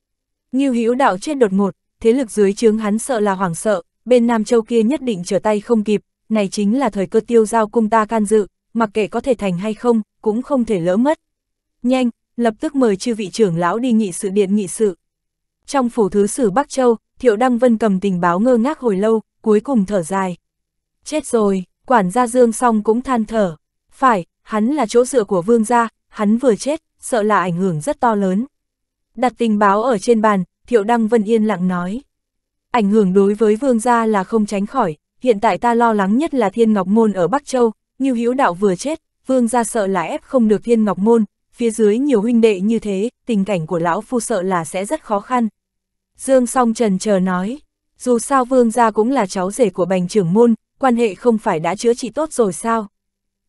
Ngưu hữu đạo chết đột ngột, thế lực dưới chướng hắn sợ là hoảng sợ, bên Nam Châu kia nhất định trở tay không kịp, này chính là thời cơ tiêu giao cung ta can dự, mặc kệ có thể thành hay không, cũng không thể lỡ mất. Nhanh, lập tức mời chư vị trưởng lão đi nghị sự điện nghị sự. Trong phủ thứ sử Bắc Châu, Thiệu Đăng Vân cầm tình báo ngơ ngác hồi lâu, cuối cùng thở dài. Chết rồi, quản gia Dương song cũng than thở. Phải, hắn là chỗ dựa của vương gia, hắn vừa chết, sợ là ảnh hưởng rất to lớn. Đặt tình báo ở trên bàn, Thiệu Đăng Vân yên lặng nói. Ảnh hưởng đối với vương gia là không tránh khỏi, hiện tại ta lo lắng nhất là Thiên Ngọc Môn ở Bắc Châu, như Hữu đạo vừa chết, vương gia sợ là ép không được Thiên Ngọc Môn, phía dưới nhiều huynh đệ như thế, tình cảnh của lão phu sợ là sẽ rất khó khăn. Dương song trần chờ nói, dù sao vương gia cũng là cháu rể của bành trưởng môn, quan hệ không phải đã chữa trị tốt rồi sao?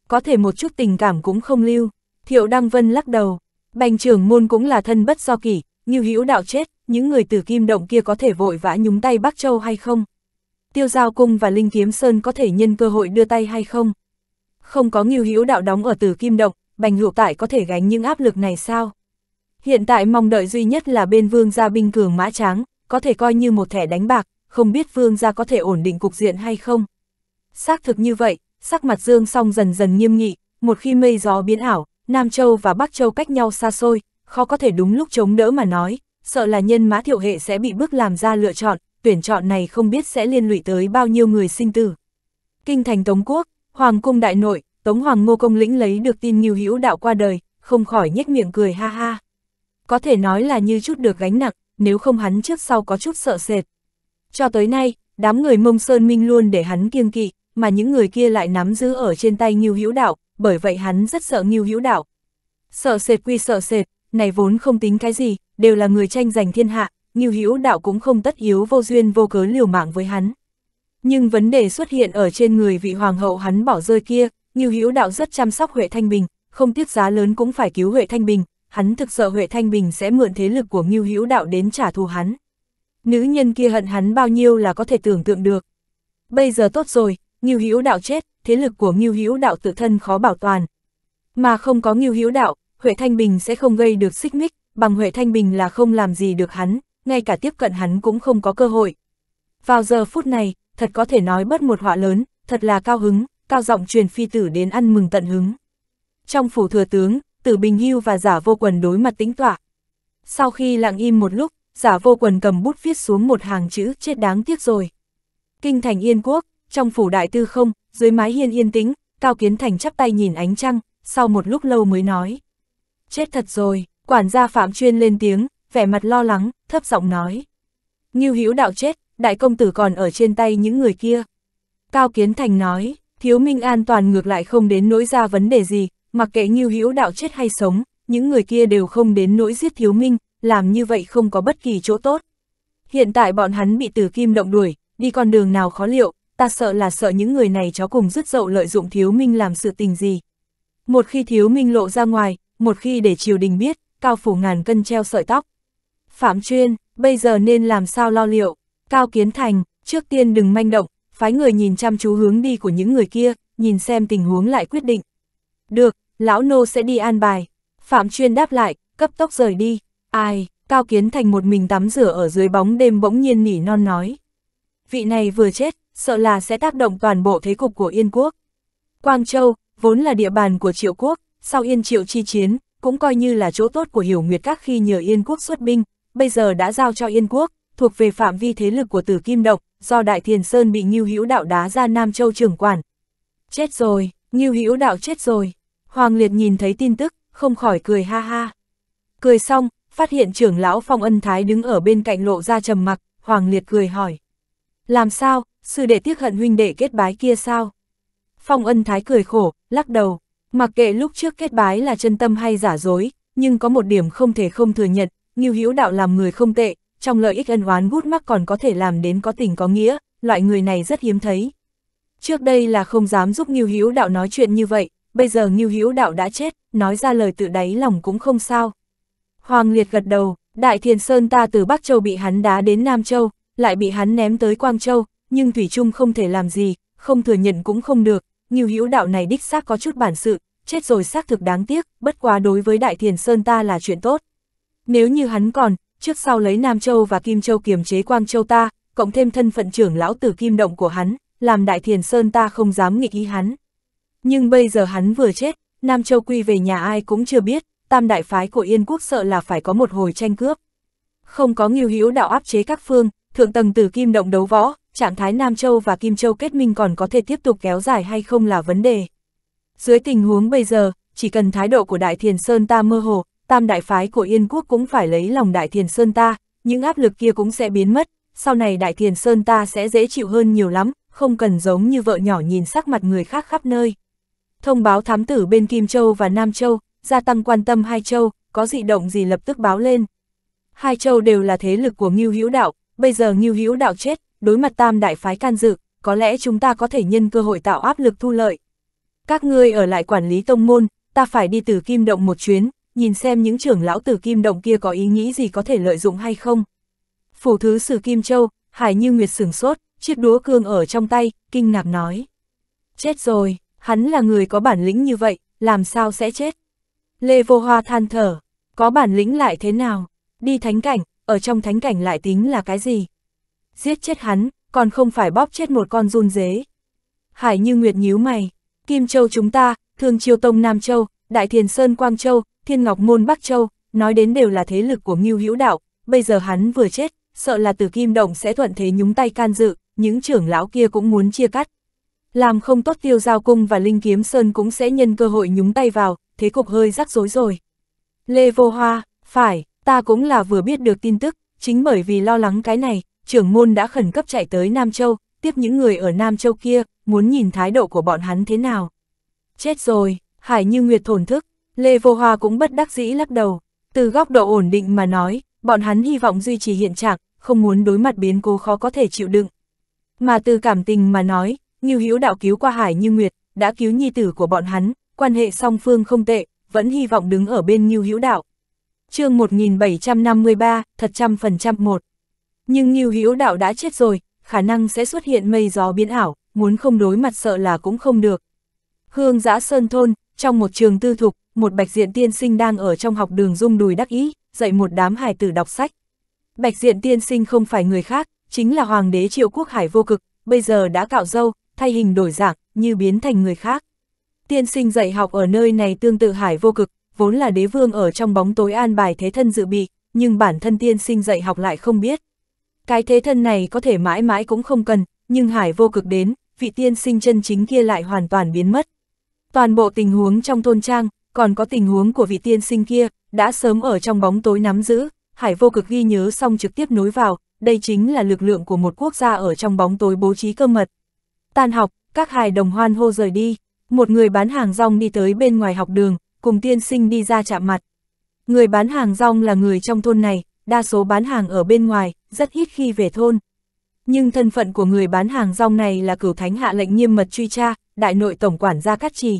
có thể một chút tình cảm cũng không lưu. Thiệu Đăng Vân lắc đầu, bành trưởng môn cũng là thân bất do kỷ, như hữu đạo chết, những người từ kim động kia có thể vội vã nhúng tay Bắc Châu hay không? Tiêu Giao Cung và Linh Kiếm Sơn có thể nhân cơ hội đưa tay hay không? Không có nghiêu hữu đạo đóng ở từ kim động, bành hữu tại có thể gánh những áp lực này sao? Hiện tại mong đợi duy nhất là bên vương gia binh cường mã tráng, có thể coi như một thẻ đánh bạc, không biết vương gia có thể ổn định cục diện hay không. Xác thực như vậy, sắc mặt dương song dần dần nghiêm nghị, một khi mây gió biến ảo, Nam Châu và Bắc Châu cách nhau xa xôi, khó có thể đúng lúc chống đỡ mà nói, sợ là nhân mã thiệu hệ sẽ bị bức làm ra lựa chọn, tuyển chọn này không biết sẽ liên lụy tới bao nhiêu người sinh tử. Kinh thành Tống Quốc, Hoàng cung đại nội, Tống Hoàng Ngô Công lĩnh lấy được tin Nghiêu Hữu đạo qua đời, không khỏi nhếch miệng cười ha ha. Có thể nói là như chút được gánh nặng, nếu không hắn trước sau có chút sợ sệt. Cho tới nay, đám người mông sơn minh luôn để hắn kiêng kỵ, mà những người kia lại nắm giữ ở trên tay Nghiêu Hữu đạo, bởi vậy hắn rất sợ Nghiêu Hữu đạo. Sợ sệt quy sợ sệt, này vốn không tính cái gì, đều là người tranh giành thiên hạ, Nghiêu Hữu đạo cũng không tất yếu vô duyên vô cớ liều mạng với hắn. Nhưng vấn đề xuất hiện ở trên người vị hoàng hậu hắn bỏ rơi kia, Nghiêu Hữu đạo rất chăm sóc Huệ Thanh Bình, không tiếc giá lớn cũng phải cứu Huệ Thanh Bình, hắn thực sợ Huệ Thanh Bình sẽ mượn thế lực của Nghiêu Hữu đạo đến trả thù hắn. Nữ nhân kia hận hắn bao nhiêu là có thể tưởng tượng được. Bây giờ tốt rồi, Nghiêu Hữu đạo chết, thế lực của Nghiêu Hữu đạo tự thân khó bảo toàn. Mà không có Nghiêu Hữu đạo, Huệ Thanh Bình sẽ không gây được xích mích, bằng Huệ Thanh Bình là không làm gì được hắn, ngay cả tiếp cận hắn cũng không có cơ hội. Vào giờ phút này, thật có thể nói bất một họa lớn, thật là cao hứng, cao giọng truyền phi tử đến ăn mừng tận hứng. Trong phủ thừa tướng, tử bình hưu và giả vô quần đối mặt tĩnh tọa. Sau khi lặng im một lúc, giả vô quần cầm bút viết xuống một hàng chữ chết đáng tiếc rồi. Kinh thành yên quốc, trong phủ đại tư không, dưới mái hiên yên tĩnh, Cao Kiến Thành chắp tay nhìn ánh trăng, sau một lúc lâu mới nói. Chết thật rồi, quản gia Phạm Chuyên lên tiếng, vẻ mặt lo lắng, thấp giọng nói. Ngưu Hữu đạo chết, đại công tử còn ở trên tay những người kia. Cao Kiến Thành nói, thiếu minh an toàn ngược lại không đến nỗi ra vấn đề gì, mặc kệ Ngưu Hữu đạo chết hay sống, những người kia đều không đến nỗi giết thiếu minh, làm như vậy không có bất kỳ chỗ tốt. Hiện tại bọn hắn bị tử kim động đuổi, đi con đường nào khó liệu, ta sợ là sợ những người này chó cùng rứt dậu lợi dụng thiếu minh làm sự tình gì. Một khi thiếu minh lộ ra ngoài, một khi để triều đình biết, cao phủ ngàn cân treo sợi tóc. Phạm chuyên, bây giờ nên làm sao lo liệu, cao kiến thành, trước tiên đừng manh động, phái người nhìn chăm chú hướng đi của những người kia, nhìn xem tình huống lại quyết định. Được, lão nô sẽ đi an bài. Phạm chuyên đáp lại, cấp tốc rời đi. Ai, Cao Kiến Thành một mình tắm rửa ở dưới bóng đêm bỗng nhiên nỉ non nói. Vị này vừa chết, sợ là sẽ tác động toàn bộ thế cục của Yên Quốc. Quang Châu, vốn là địa bàn của Triệu Quốc, sau Yên Triệu chi chiến, cũng coi như là chỗ tốt của Hiểu Nguyệt Các khi nhờ Yên Quốc xuất binh, bây giờ đã giao cho Yên Quốc, thuộc về phạm vi thế lực của Tử Kim Độc, do Đại Thiền Sơn bị Ngưu Hữu Đạo đá ra Nam Châu trưởng quản. Chết rồi, Ngưu Hữu Đạo chết rồi. Hoàng Liệt nhìn thấy tin tức, không khỏi cười ha ha. Cười xong, phát hiện trưởng lão Phong Ân Thái đứng ở bên cạnh lộ ra trầm mặc, Hoàng Liệt cười hỏi. Làm sao, sư đệ tiếc hận huynh đệ kết bái kia sao? Phong Ân Thái cười khổ, lắc đầu, mặc kệ lúc trước kết bái là chân tâm hay giả dối, nhưng có một điểm không thể không thừa nhận, Ngưu Hữu Đạo làm người không tệ, trong lợi ích ân oán gút mắc còn có thể làm đến có tình có nghĩa, loại người này rất hiếm thấy. Trước đây là không dám giúp Ngưu Hữu Đạo nói chuyện như vậy, bây giờ Ngưu Hữu Đạo đã chết, nói ra lời tự đáy lòng cũng không sao. Hoàng Liệt gật đầu, Đại Thiền Sơn ta từ Bắc Châu bị hắn đá đến Nam Châu, lại bị hắn ném tới Quang Châu, nhưng Thủy Trung không thể làm gì, không thừa nhận cũng không được, Như Hữu Đạo này đích xác có chút bản sự, chết rồi xác thực đáng tiếc, bất quá đối với Đại Thiền Sơn ta là chuyện tốt. Nếu như hắn còn, trước sau lấy Nam Châu và Kim Châu kiềm chế Quang Châu ta, cộng thêm thân phận trưởng lão tử kim động của hắn, làm Đại Thiền Sơn ta không dám nghịch ý hắn. Nhưng bây giờ hắn vừa chết, Nam Châu quy về nhà ai cũng chưa biết, tam đại phái của Yên Quốc sợ là phải có một hồi tranh cướp. Không có nghiêu hữu đạo áp chế các phương, thượng tầng từ kim động đấu võ, trạng thái Nam Châu và Kim Châu kết minh còn có thể tiếp tục kéo dài hay không là vấn đề. Dưới tình huống bây giờ, chỉ cần thái độ của Đại Thiền Sơn ta mơ hồ, tam đại phái của Yên Quốc cũng phải lấy lòng Đại Thiền Sơn ta, những áp lực kia cũng sẽ biến mất, sau này Đại Thiền Sơn ta sẽ dễ chịu hơn nhiều lắm, không cần giống như vợ nhỏ nhìn sắc mặt người khác khắp nơi. Thông báo thám tử bên Kim Châu và Nam Châu, gia tăng quan tâm hai châu, có dị động gì lập tức báo lên. Hai châu đều là thế lực của Ngưu Hữu Đạo, bây giờ Ngưu Hữu Đạo chết, đối mặt tam đại phái can dự, có lẽ chúng ta có thể nhân cơ hội tạo áp lực thu lợi. Các ngươi ở lại quản lý tông môn, ta phải đi từ kim động một chuyến, nhìn xem những trưởng lão tử kim động kia có ý nghĩ gì có thể lợi dụng hay không. Phủ thứ sử Kim Châu, Hải Như Nguyệt sửng sốt, chiếc đúa cương ở trong tay, kinh ngạc nói. Chết rồi, hắn là người có bản lĩnh như vậy, làm sao sẽ chết? Lê Vô Hoa than thở, có bản lĩnh lại thế nào? Đi thánh cảnh, ở trong thánh cảnh lại tính là cái gì? Giết chết hắn, còn không phải bóp chết một con run dế. Hải Như Nguyệt nhíu mày, Kim Châu chúng ta, Thương Chiêu Tông Nam Châu, Đại Thiền Sơn Quang Châu, Thiên Ngọc Môn Bắc Châu, nói đến đều là thế lực của Ngưu Hữu Đạo, bây giờ hắn vừa chết, sợ là từ Kim Động sẽ thuận thế nhúng tay can dự, những trưởng lão kia cũng muốn chia cắt. Làm không tốt tiêu giao cung và Linh Kiếm Sơn cũng sẽ nhân cơ hội nhúng tay vào, thế cục hơi rắc rối rồi. Lê Vô Hoa, phải, ta cũng là vừa biết được tin tức, chính bởi vì lo lắng cái này, trưởng môn đã khẩn cấp chạy tới Nam Châu, tiếp những người ở Nam Châu kia, muốn nhìn thái độ của bọn hắn thế nào. Chết rồi, Hải Như Nguyệt thổn thức, Lê Vô Hoa cũng bất đắc dĩ lắc đầu, từ góc độ ổn định mà nói, bọn hắn hy vọng duy trì hiện trạng, không muốn đối mặt biến cố khó có thể chịu đựng. Mà từ cảm tình mà nói, Ngưu Hữu đạo cứu qua Hải Như Nguyệt, đã cứu nhi tử của bọn hắn, quan hệ song phương không tệ, vẫn hy vọng đứng ở bên Ngưu Hữu đạo. Chương 1753, thật trăm phần trăm một. Nhưng Ngưu Hữu đạo đã chết rồi, khả năng sẽ xuất hiện mây gió biến ảo, muốn không đối mặt sợ là cũng không được. Hương Giã Sơn thôn, trong một trường tư thục, một bạch diện tiên sinh đang ở trong học đường rung đùi đắc ý, dạy một đám hài tử đọc sách. Bạch diện tiên sinh không phải người khác, chính là hoàng đế triệu quốc hải vô cực, bây giờ đã cạo dâu, thay hình đổi dạng, như biến thành người khác. Tiên sinh dạy học ở nơi này tương tự hải vô cực, vốn là đế vương ở trong bóng tối an bài thế thân dự bị, nhưng bản thân tiên sinh dạy học lại không biết. Cái thế thân này có thể mãi mãi cũng không cần, nhưng hải vô cực đến, vị tiên sinh chân chính kia lại hoàn toàn biến mất. Toàn bộ tình huống trong thôn trang, còn có tình huống của vị tiên sinh kia, đã sớm ở trong bóng tối nắm giữ, hải vô cực ghi nhớ xong trực tiếp nối vào, đây chính là lực lượng của một quốc gia ở trong bóng tối bố trí cơ mật. Tan học, các hài đồng hoan hô rời đi, một người bán hàng rong đi tới bên ngoài học đường, cùng tiên sinh đi ra chạm mặt. Người bán hàng rong là người trong thôn này, đa số bán hàng ở bên ngoài, rất ít khi về thôn. Nhưng thân phận của người bán hàng rong này là cửu thánh hạ lệnh nghiêm mật truy tra, đại nội tổng quản Gia Cát Trì.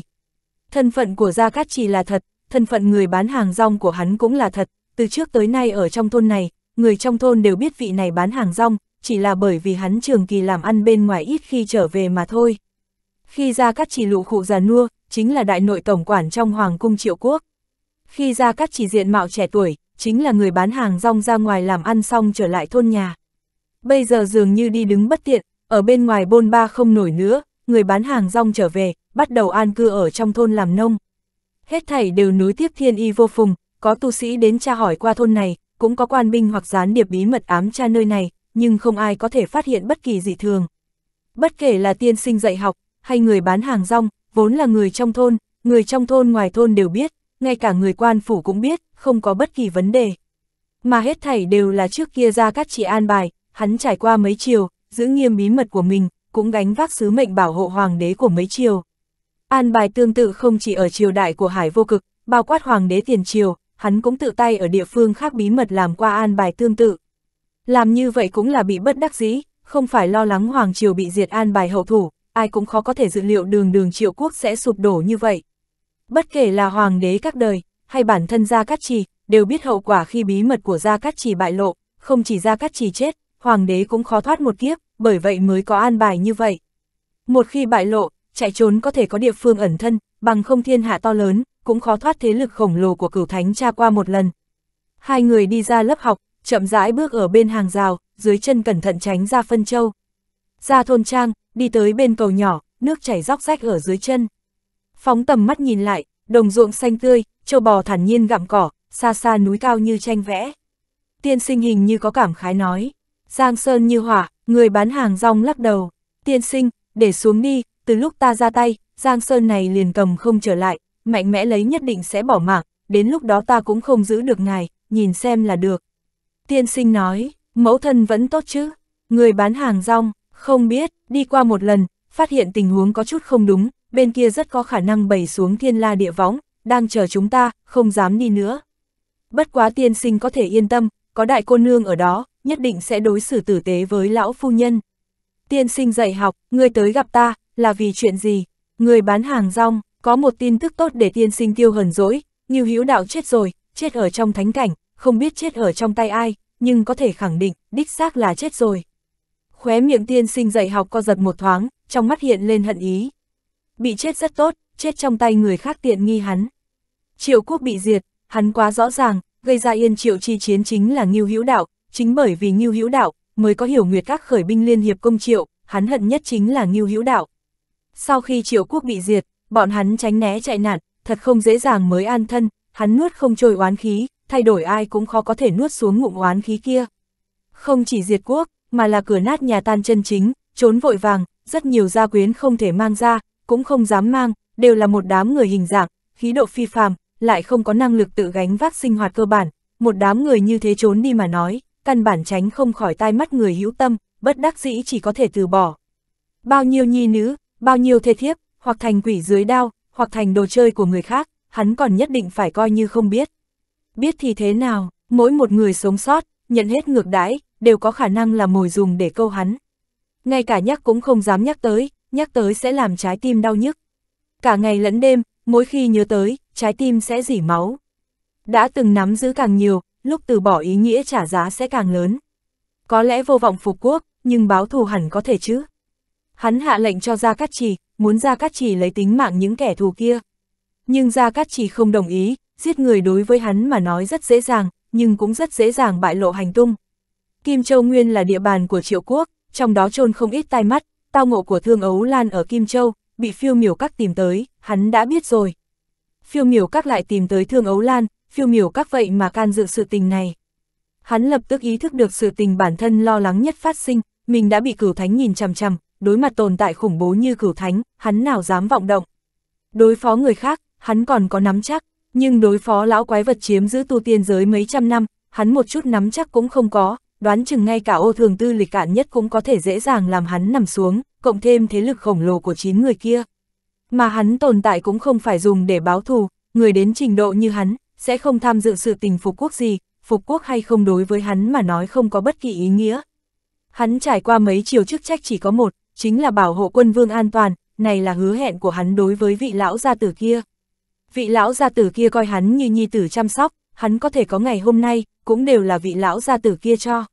Thân phận của Gia Cát Trì là thật, thân phận người bán hàng rong của hắn cũng là thật, từ trước tới nay ở trong thôn này, người trong thôn đều biết vị này bán hàng rong, chỉ là bởi vì hắn trường kỳ làm ăn bên ngoài ít khi trở về mà thôi. Khi ra các chỉ lụ khụ già nua, chính là đại nội tổng quản trong Hoàng cung triệu quốc. Khi ra các chỉ diện mạo trẻ tuổi, chính là người bán hàng rong ra ngoài làm ăn xong trở lại thôn nhà. Bây giờ dường như đi đứng bất tiện, ở bên ngoài bôn ba không nổi nữa, người bán hàng rong trở về, bắt đầu an cư ở trong thôn làm nông. Hết thảy đều núi tiếp thiên y vô phùng, có tu sĩ đến tra hỏi qua thôn này, cũng có quan binh hoặc gián điệp bí mật ám tra nơi này, nhưng không ai có thể phát hiện bất kỳ dị thường. Bất kể là tiên sinh dạy học, hay người bán hàng rong, vốn là người trong thôn, người trong thôn ngoài thôn đều biết, ngay cả người quan phủ cũng biết, không có bất kỳ vấn đề. Mà hết thảy đều là trước kia ra các chị an bài, hắn trải qua mấy chiều, giữ nghiêm bí mật của mình, cũng gánh vác sứ mệnh bảo hộ hoàng đế của mấy chiều. An bài tương tự không chỉ ở triều đại của Hải vô cực, bao quát hoàng đế tiền triều, hắn cũng tự tay ở địa phương khác bí mật làm qua an bài tương tự. Làm như vậy cũng là bị bất đắc dĩ, không phải lo lắng hoàng triều bị diệt an bài hậu thủ, ai cũng khó có thể dự liệu đường đường triệu quốc sẽ sụp đổ như vậy. Bất kể là hoàng đế các đời, hay bản thân Gia Cát Trì, đều biết hậu quả khi bí mật của Gia Cát Trì bại lộ, không chỉ Gia Cát Trì chết, hoàng đế cũng khó thoát một kiếp, bởi vậy mới có an bài như vậy. Một khi bại lộ, chạy trốn có thể có địa phương ẩn thân, bằng không thiên hạ to lớn, cũng khó thoát thế lực khổng lồ của cửu thánh cha qua một lần. Hai người đi ra lớp học, chậm rãi bước ở bên hàng rào, dưới chân cẩn thận tránh ra phân châu. Ra thôn trang, đi tới bên cầu nhỏ, nước chảy róc rách ở dưới chân. Phóng tầm mắt nhìn lại, đồng ruộng xanh tươi, châu bò thản nhiên gặm cỏ, xa xa núi cao như tranh vẽ. Tiên sinh hình như có cảm khái nói, Giang Sơn như hỏa, người bán hàng rong lắc đầu. Tiên sinh, để xuống đi, từ lúc ta ra tay, Giang Sơn này liền cầm không trở lại, mạnh mẽ lấy nhất định sẽ bỏ mạng, đến lúc đó ta cũng không giữ được ngài, nhìn xem là được. Tiên sinh nói, mẫu thân vẫn tốt chứ, người bán hàng rong, không biết, đi qua một lần, phát hiện tình huống có chút không đúng, bên kia rất có khả năng bày xuống thiên la địa võng, đang chờ chúng ta, không dám đi nữa. Bất quá tiên sinh có thể yên tâm, có đại cô nương ở đó, nhất định sẽ đối xử tử tế với lão phu nhân. Tiên sinh dạy học, ngươi tới gặp ta, là vì chuyện gì? Người bán hàng rong, có một tin tức tốt để tiên sinh tiêu hờn dỗi, như Hữu Đạo chết rồi, chết ở trong thánh cảnh, không biết chết ở trong tay ai, nhưng có thể khẳng định, đích xác là chết rồi. Khóe miệng tiên sinh dạy học co giật một thoáng, trong mắt hiện lên hận ý. Bị chết rất tốt, chết trong tay người khác tiện nghi hắn. Triệu quốc bị diệt, hắn quá rõ ràng, gây ra yên triệu chi chiến chính là Ngưu Hữu Đạo, chính bởi vì Ngưu Hữu Đạo mới có hiểu nguyệt các khởi binh liên hiệp công triệu, hắn hận nhất chính là Ngưu Hữu Đạo. Sau khi Triệu quốc bị diệt, bọn hắn tránh né chạy nạn, thật không dễ dàng mới an thân, hắn nuốt không trôi oán khí, thay đổi ai cũng khó có thể nuốt xuống ngụm oán khí kia. Không chỉ diệt quốc, mà là cửa nát nhà tan chân chính, trốn vội vàng, rất nhiều gia quyến không thể mang ra, cũng không dám mang, đều là một đám người hình dạng, khí độ phi phàm, lại không có năng lực tự gánh vác sinh hoạt cơ bản, một đám người như thế trốn đi mà nói, căn bản tránh không khỏi tai mắt người hữu tâm, bất đắc dĩ chỉ có thể từ bỏ. Bao nhiêu nhi nữ, bao nhiêu thê thiếp, hoặc thành quỷ dưới đao, hoặc thành đồ chơi của người khác, hắn còn nhất định phải coi như không biết. Biết thì thế nào, mỗi một người sống sót, nhận hết ngược đãi, đều có khả năng là mồi dùng để câu hắn. Ngay cả nhắc cũng không dám nhắc tới, nhắc tới sẽ làm trái tim đau nhức. Cả ngày lẫn đêm, mỗi khi nhớ tới, trái tim sẽ dỉ máu. Đã từng nắm giữ càng nhiều, lúc từ bỏ ý nghĩa trả giá sẽ càng lớn. Có lẽ vô vọng phục quốc, nhưng báo thù hẳn có thể chứ. Hắn hạ lệnh cho Gia Cát Trì, muốn Gia Cát Trì lấy tính mạng những kẻ thù kia. Nhưng Gia Cát Trì không đồng ý, giết người đối với hắn mà nói rất dễ dàng, nhưng cũng rất dễ dàng bại lộ hành tung. Kim Châu Nguyên là địa bàn của triệu quốc, trong đó trôn không ít tai mắt, tao ngộ của thương ấu lan ở Kim Châu, bị phiêu miểu các tìm tới, hắn đã biết rồi. Phiêu miểu các lại tìm tới thương ấu lan, phiêu miểu các vậy mà can dự sự tình này. Hắn lập tức ý thức được sự tình bản thân lo lắng nhất phát sinh, mình đã bị cửu thánh nhìn chằm chằm, đối mặt tồn tại khủng bố như cửu thánh, hắn nào dám vọng động. Đối phó người khác, hắn còn có nắm chắc, nhưng đối phó lão quái vật chiếm giữ tu tiên giới mấy trăm năm, hắn một chút nắm chắc cũng không có, đoán chừng ngay cả ô thường tư lịch cạn nhất cũng có thể dễ dàng làm hắn nằm xuống, cộng thêm thế lực khổng lồ của 9 người kia. Mà hắn tồn tại cũng không phải dùng để báo thù, người đến trình độ như hắn, sẽ không tham dự sự tình phục quốc gì, phục quốc hay không đối với hắn mà nói không có bất kỳ ý nghĩa. Hắn trải qua mấy chiều chức trách chỉ có một, chính là bảo hộ quân vương an toàn, này là hứa hẹn của hắn đối với vị lão gia tử kia. Vị lão gia tử kia coi hắn như nhi tử chăm sóc, hắn có thể có ngày hôm nay, cũng đều là vị lão gia tử kia cho.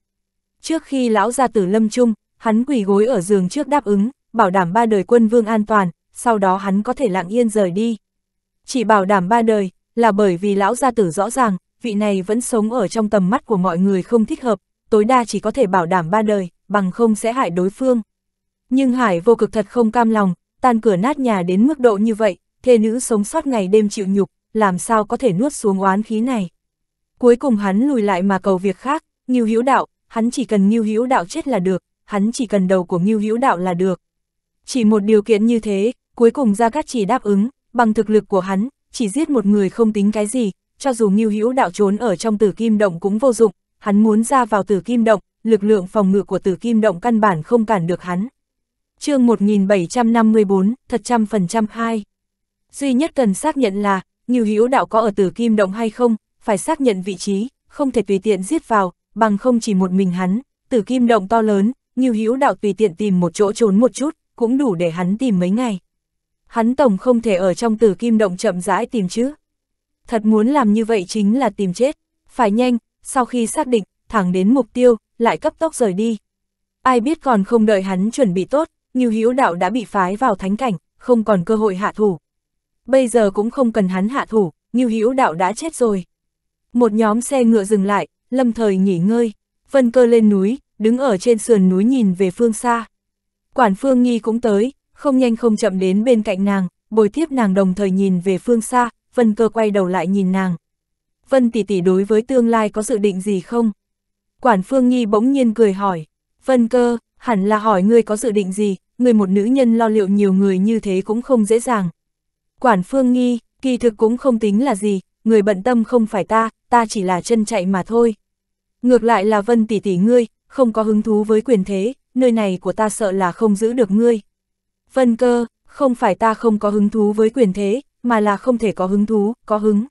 Trước khi lão gia tử lâm chung, hắn quỳ gối ở giường trước đáp ứng, bảo đảm ba đời quân vương an toàn, sau đó hắn có thể lặng yên rời đi. Chỉ bảo đảm ba đời, là bởi vì lão gia tử rõ ràng, vị này vẫn sống ở trong tầm mắt của mọi người không thích hợp, tối đa chỉ có thể bảo đảm ba đời, bằng không sẽ hại đối phương. Nhưng Hải vô cực thật không cam lòng, tan cửa nát nhà đến mức độ như vậy, thê nữ sống sót ngày đêm chịu nhục, làm sao có thể nuốt xuống oán khí này. Cuối cùng hắn lùi lại mà cầu việc khác, Ngưu Hữu Đạo, hắn chỉ cần Ngưu Hữu Đạo chết là được, hắn chỉ cần đầu của Ngưu Hữu Đạo là được. Chỉ một điều kiện như thế, cuối cùng Gia Cát chỉ đáp ứng, bằng thực lực của hắn, chỉ giết một người không tính cái gì, cho dù Ngưu Hữu Đạo trốn ở trong Tử Kim Động cũng vô dụng, hắn muốn ra vào Tử Kim Động, lực lượng phòng ngự của Tử Kim Động căn bản không cản được hắn. Chương 1754, thật trăm phần trăm hai. Duy nhất cần xác nhận là, Ngưu Hữu Đạo có ở Tử Kim Động hay không, phải xác nhận vị trí, không thể tùy tiện giết vào, bằng không chỉ một mình hắn, Tử Kim Động to lớn, Ngưu Hữu Đạo tùy tiện tìm một chỗ trốn một chút, cũng đủ để hắn tìm mấy ngày. Hắn tổng không thể ở trong Tử Kim Động chậm rãi tìm chứ. Thật muốn làm như vậy chính là tìm chết, phải nhanh, sau khi xác định, thẳng đến mục tiêu, lại cấp tốc rời đi. Ai biết còn không đợi hắn chuẩn bị tốt, Ngưu Hữu Đạo đã bị phái vào thánh cảnh, không còn cơ hội hạ thủ. Bây giờ cũng không cần hắn hạ thủ, Ngưu Hữu Đạo đã chết rồi. Một nhóm xe ngựa dừng lại, lâm thời nghỉ ngơi, vân cơ lên núi, đứng ở trên sườn núi nhìn về phương xa. Quản phương nghi cũng tới, không nhanh không chậm đến bên cạnh nàng, bồi tiếp nàng đồng thời nhìn về phương xa, vân cơ quay đầu lại nhìn nàng. Vân tỷ tỷ đối với tương lai có dự định gì không? Quản phương nghi bỗng nhiên cười hỏi, vân cơ, hẳn là hỏi ngươi có dự định gì, người một nữ nhân lo liệu nhiều người như thế cũng không dễ dàng. Quản phương nghi, kỳ thực cũng không tính là gì, người bận tâm không phải ta, ta chỉ là chân chạy mà thôi. Ngược lại là vân tỷ tỷ ngươi, không có hứng thú với quyền thế, nơi này của ta sợ là không giữ được ngươi. Vân cơ, không phải ta không có hứng thú với quyền thế, mà là không thể có hứng thú, có hứng.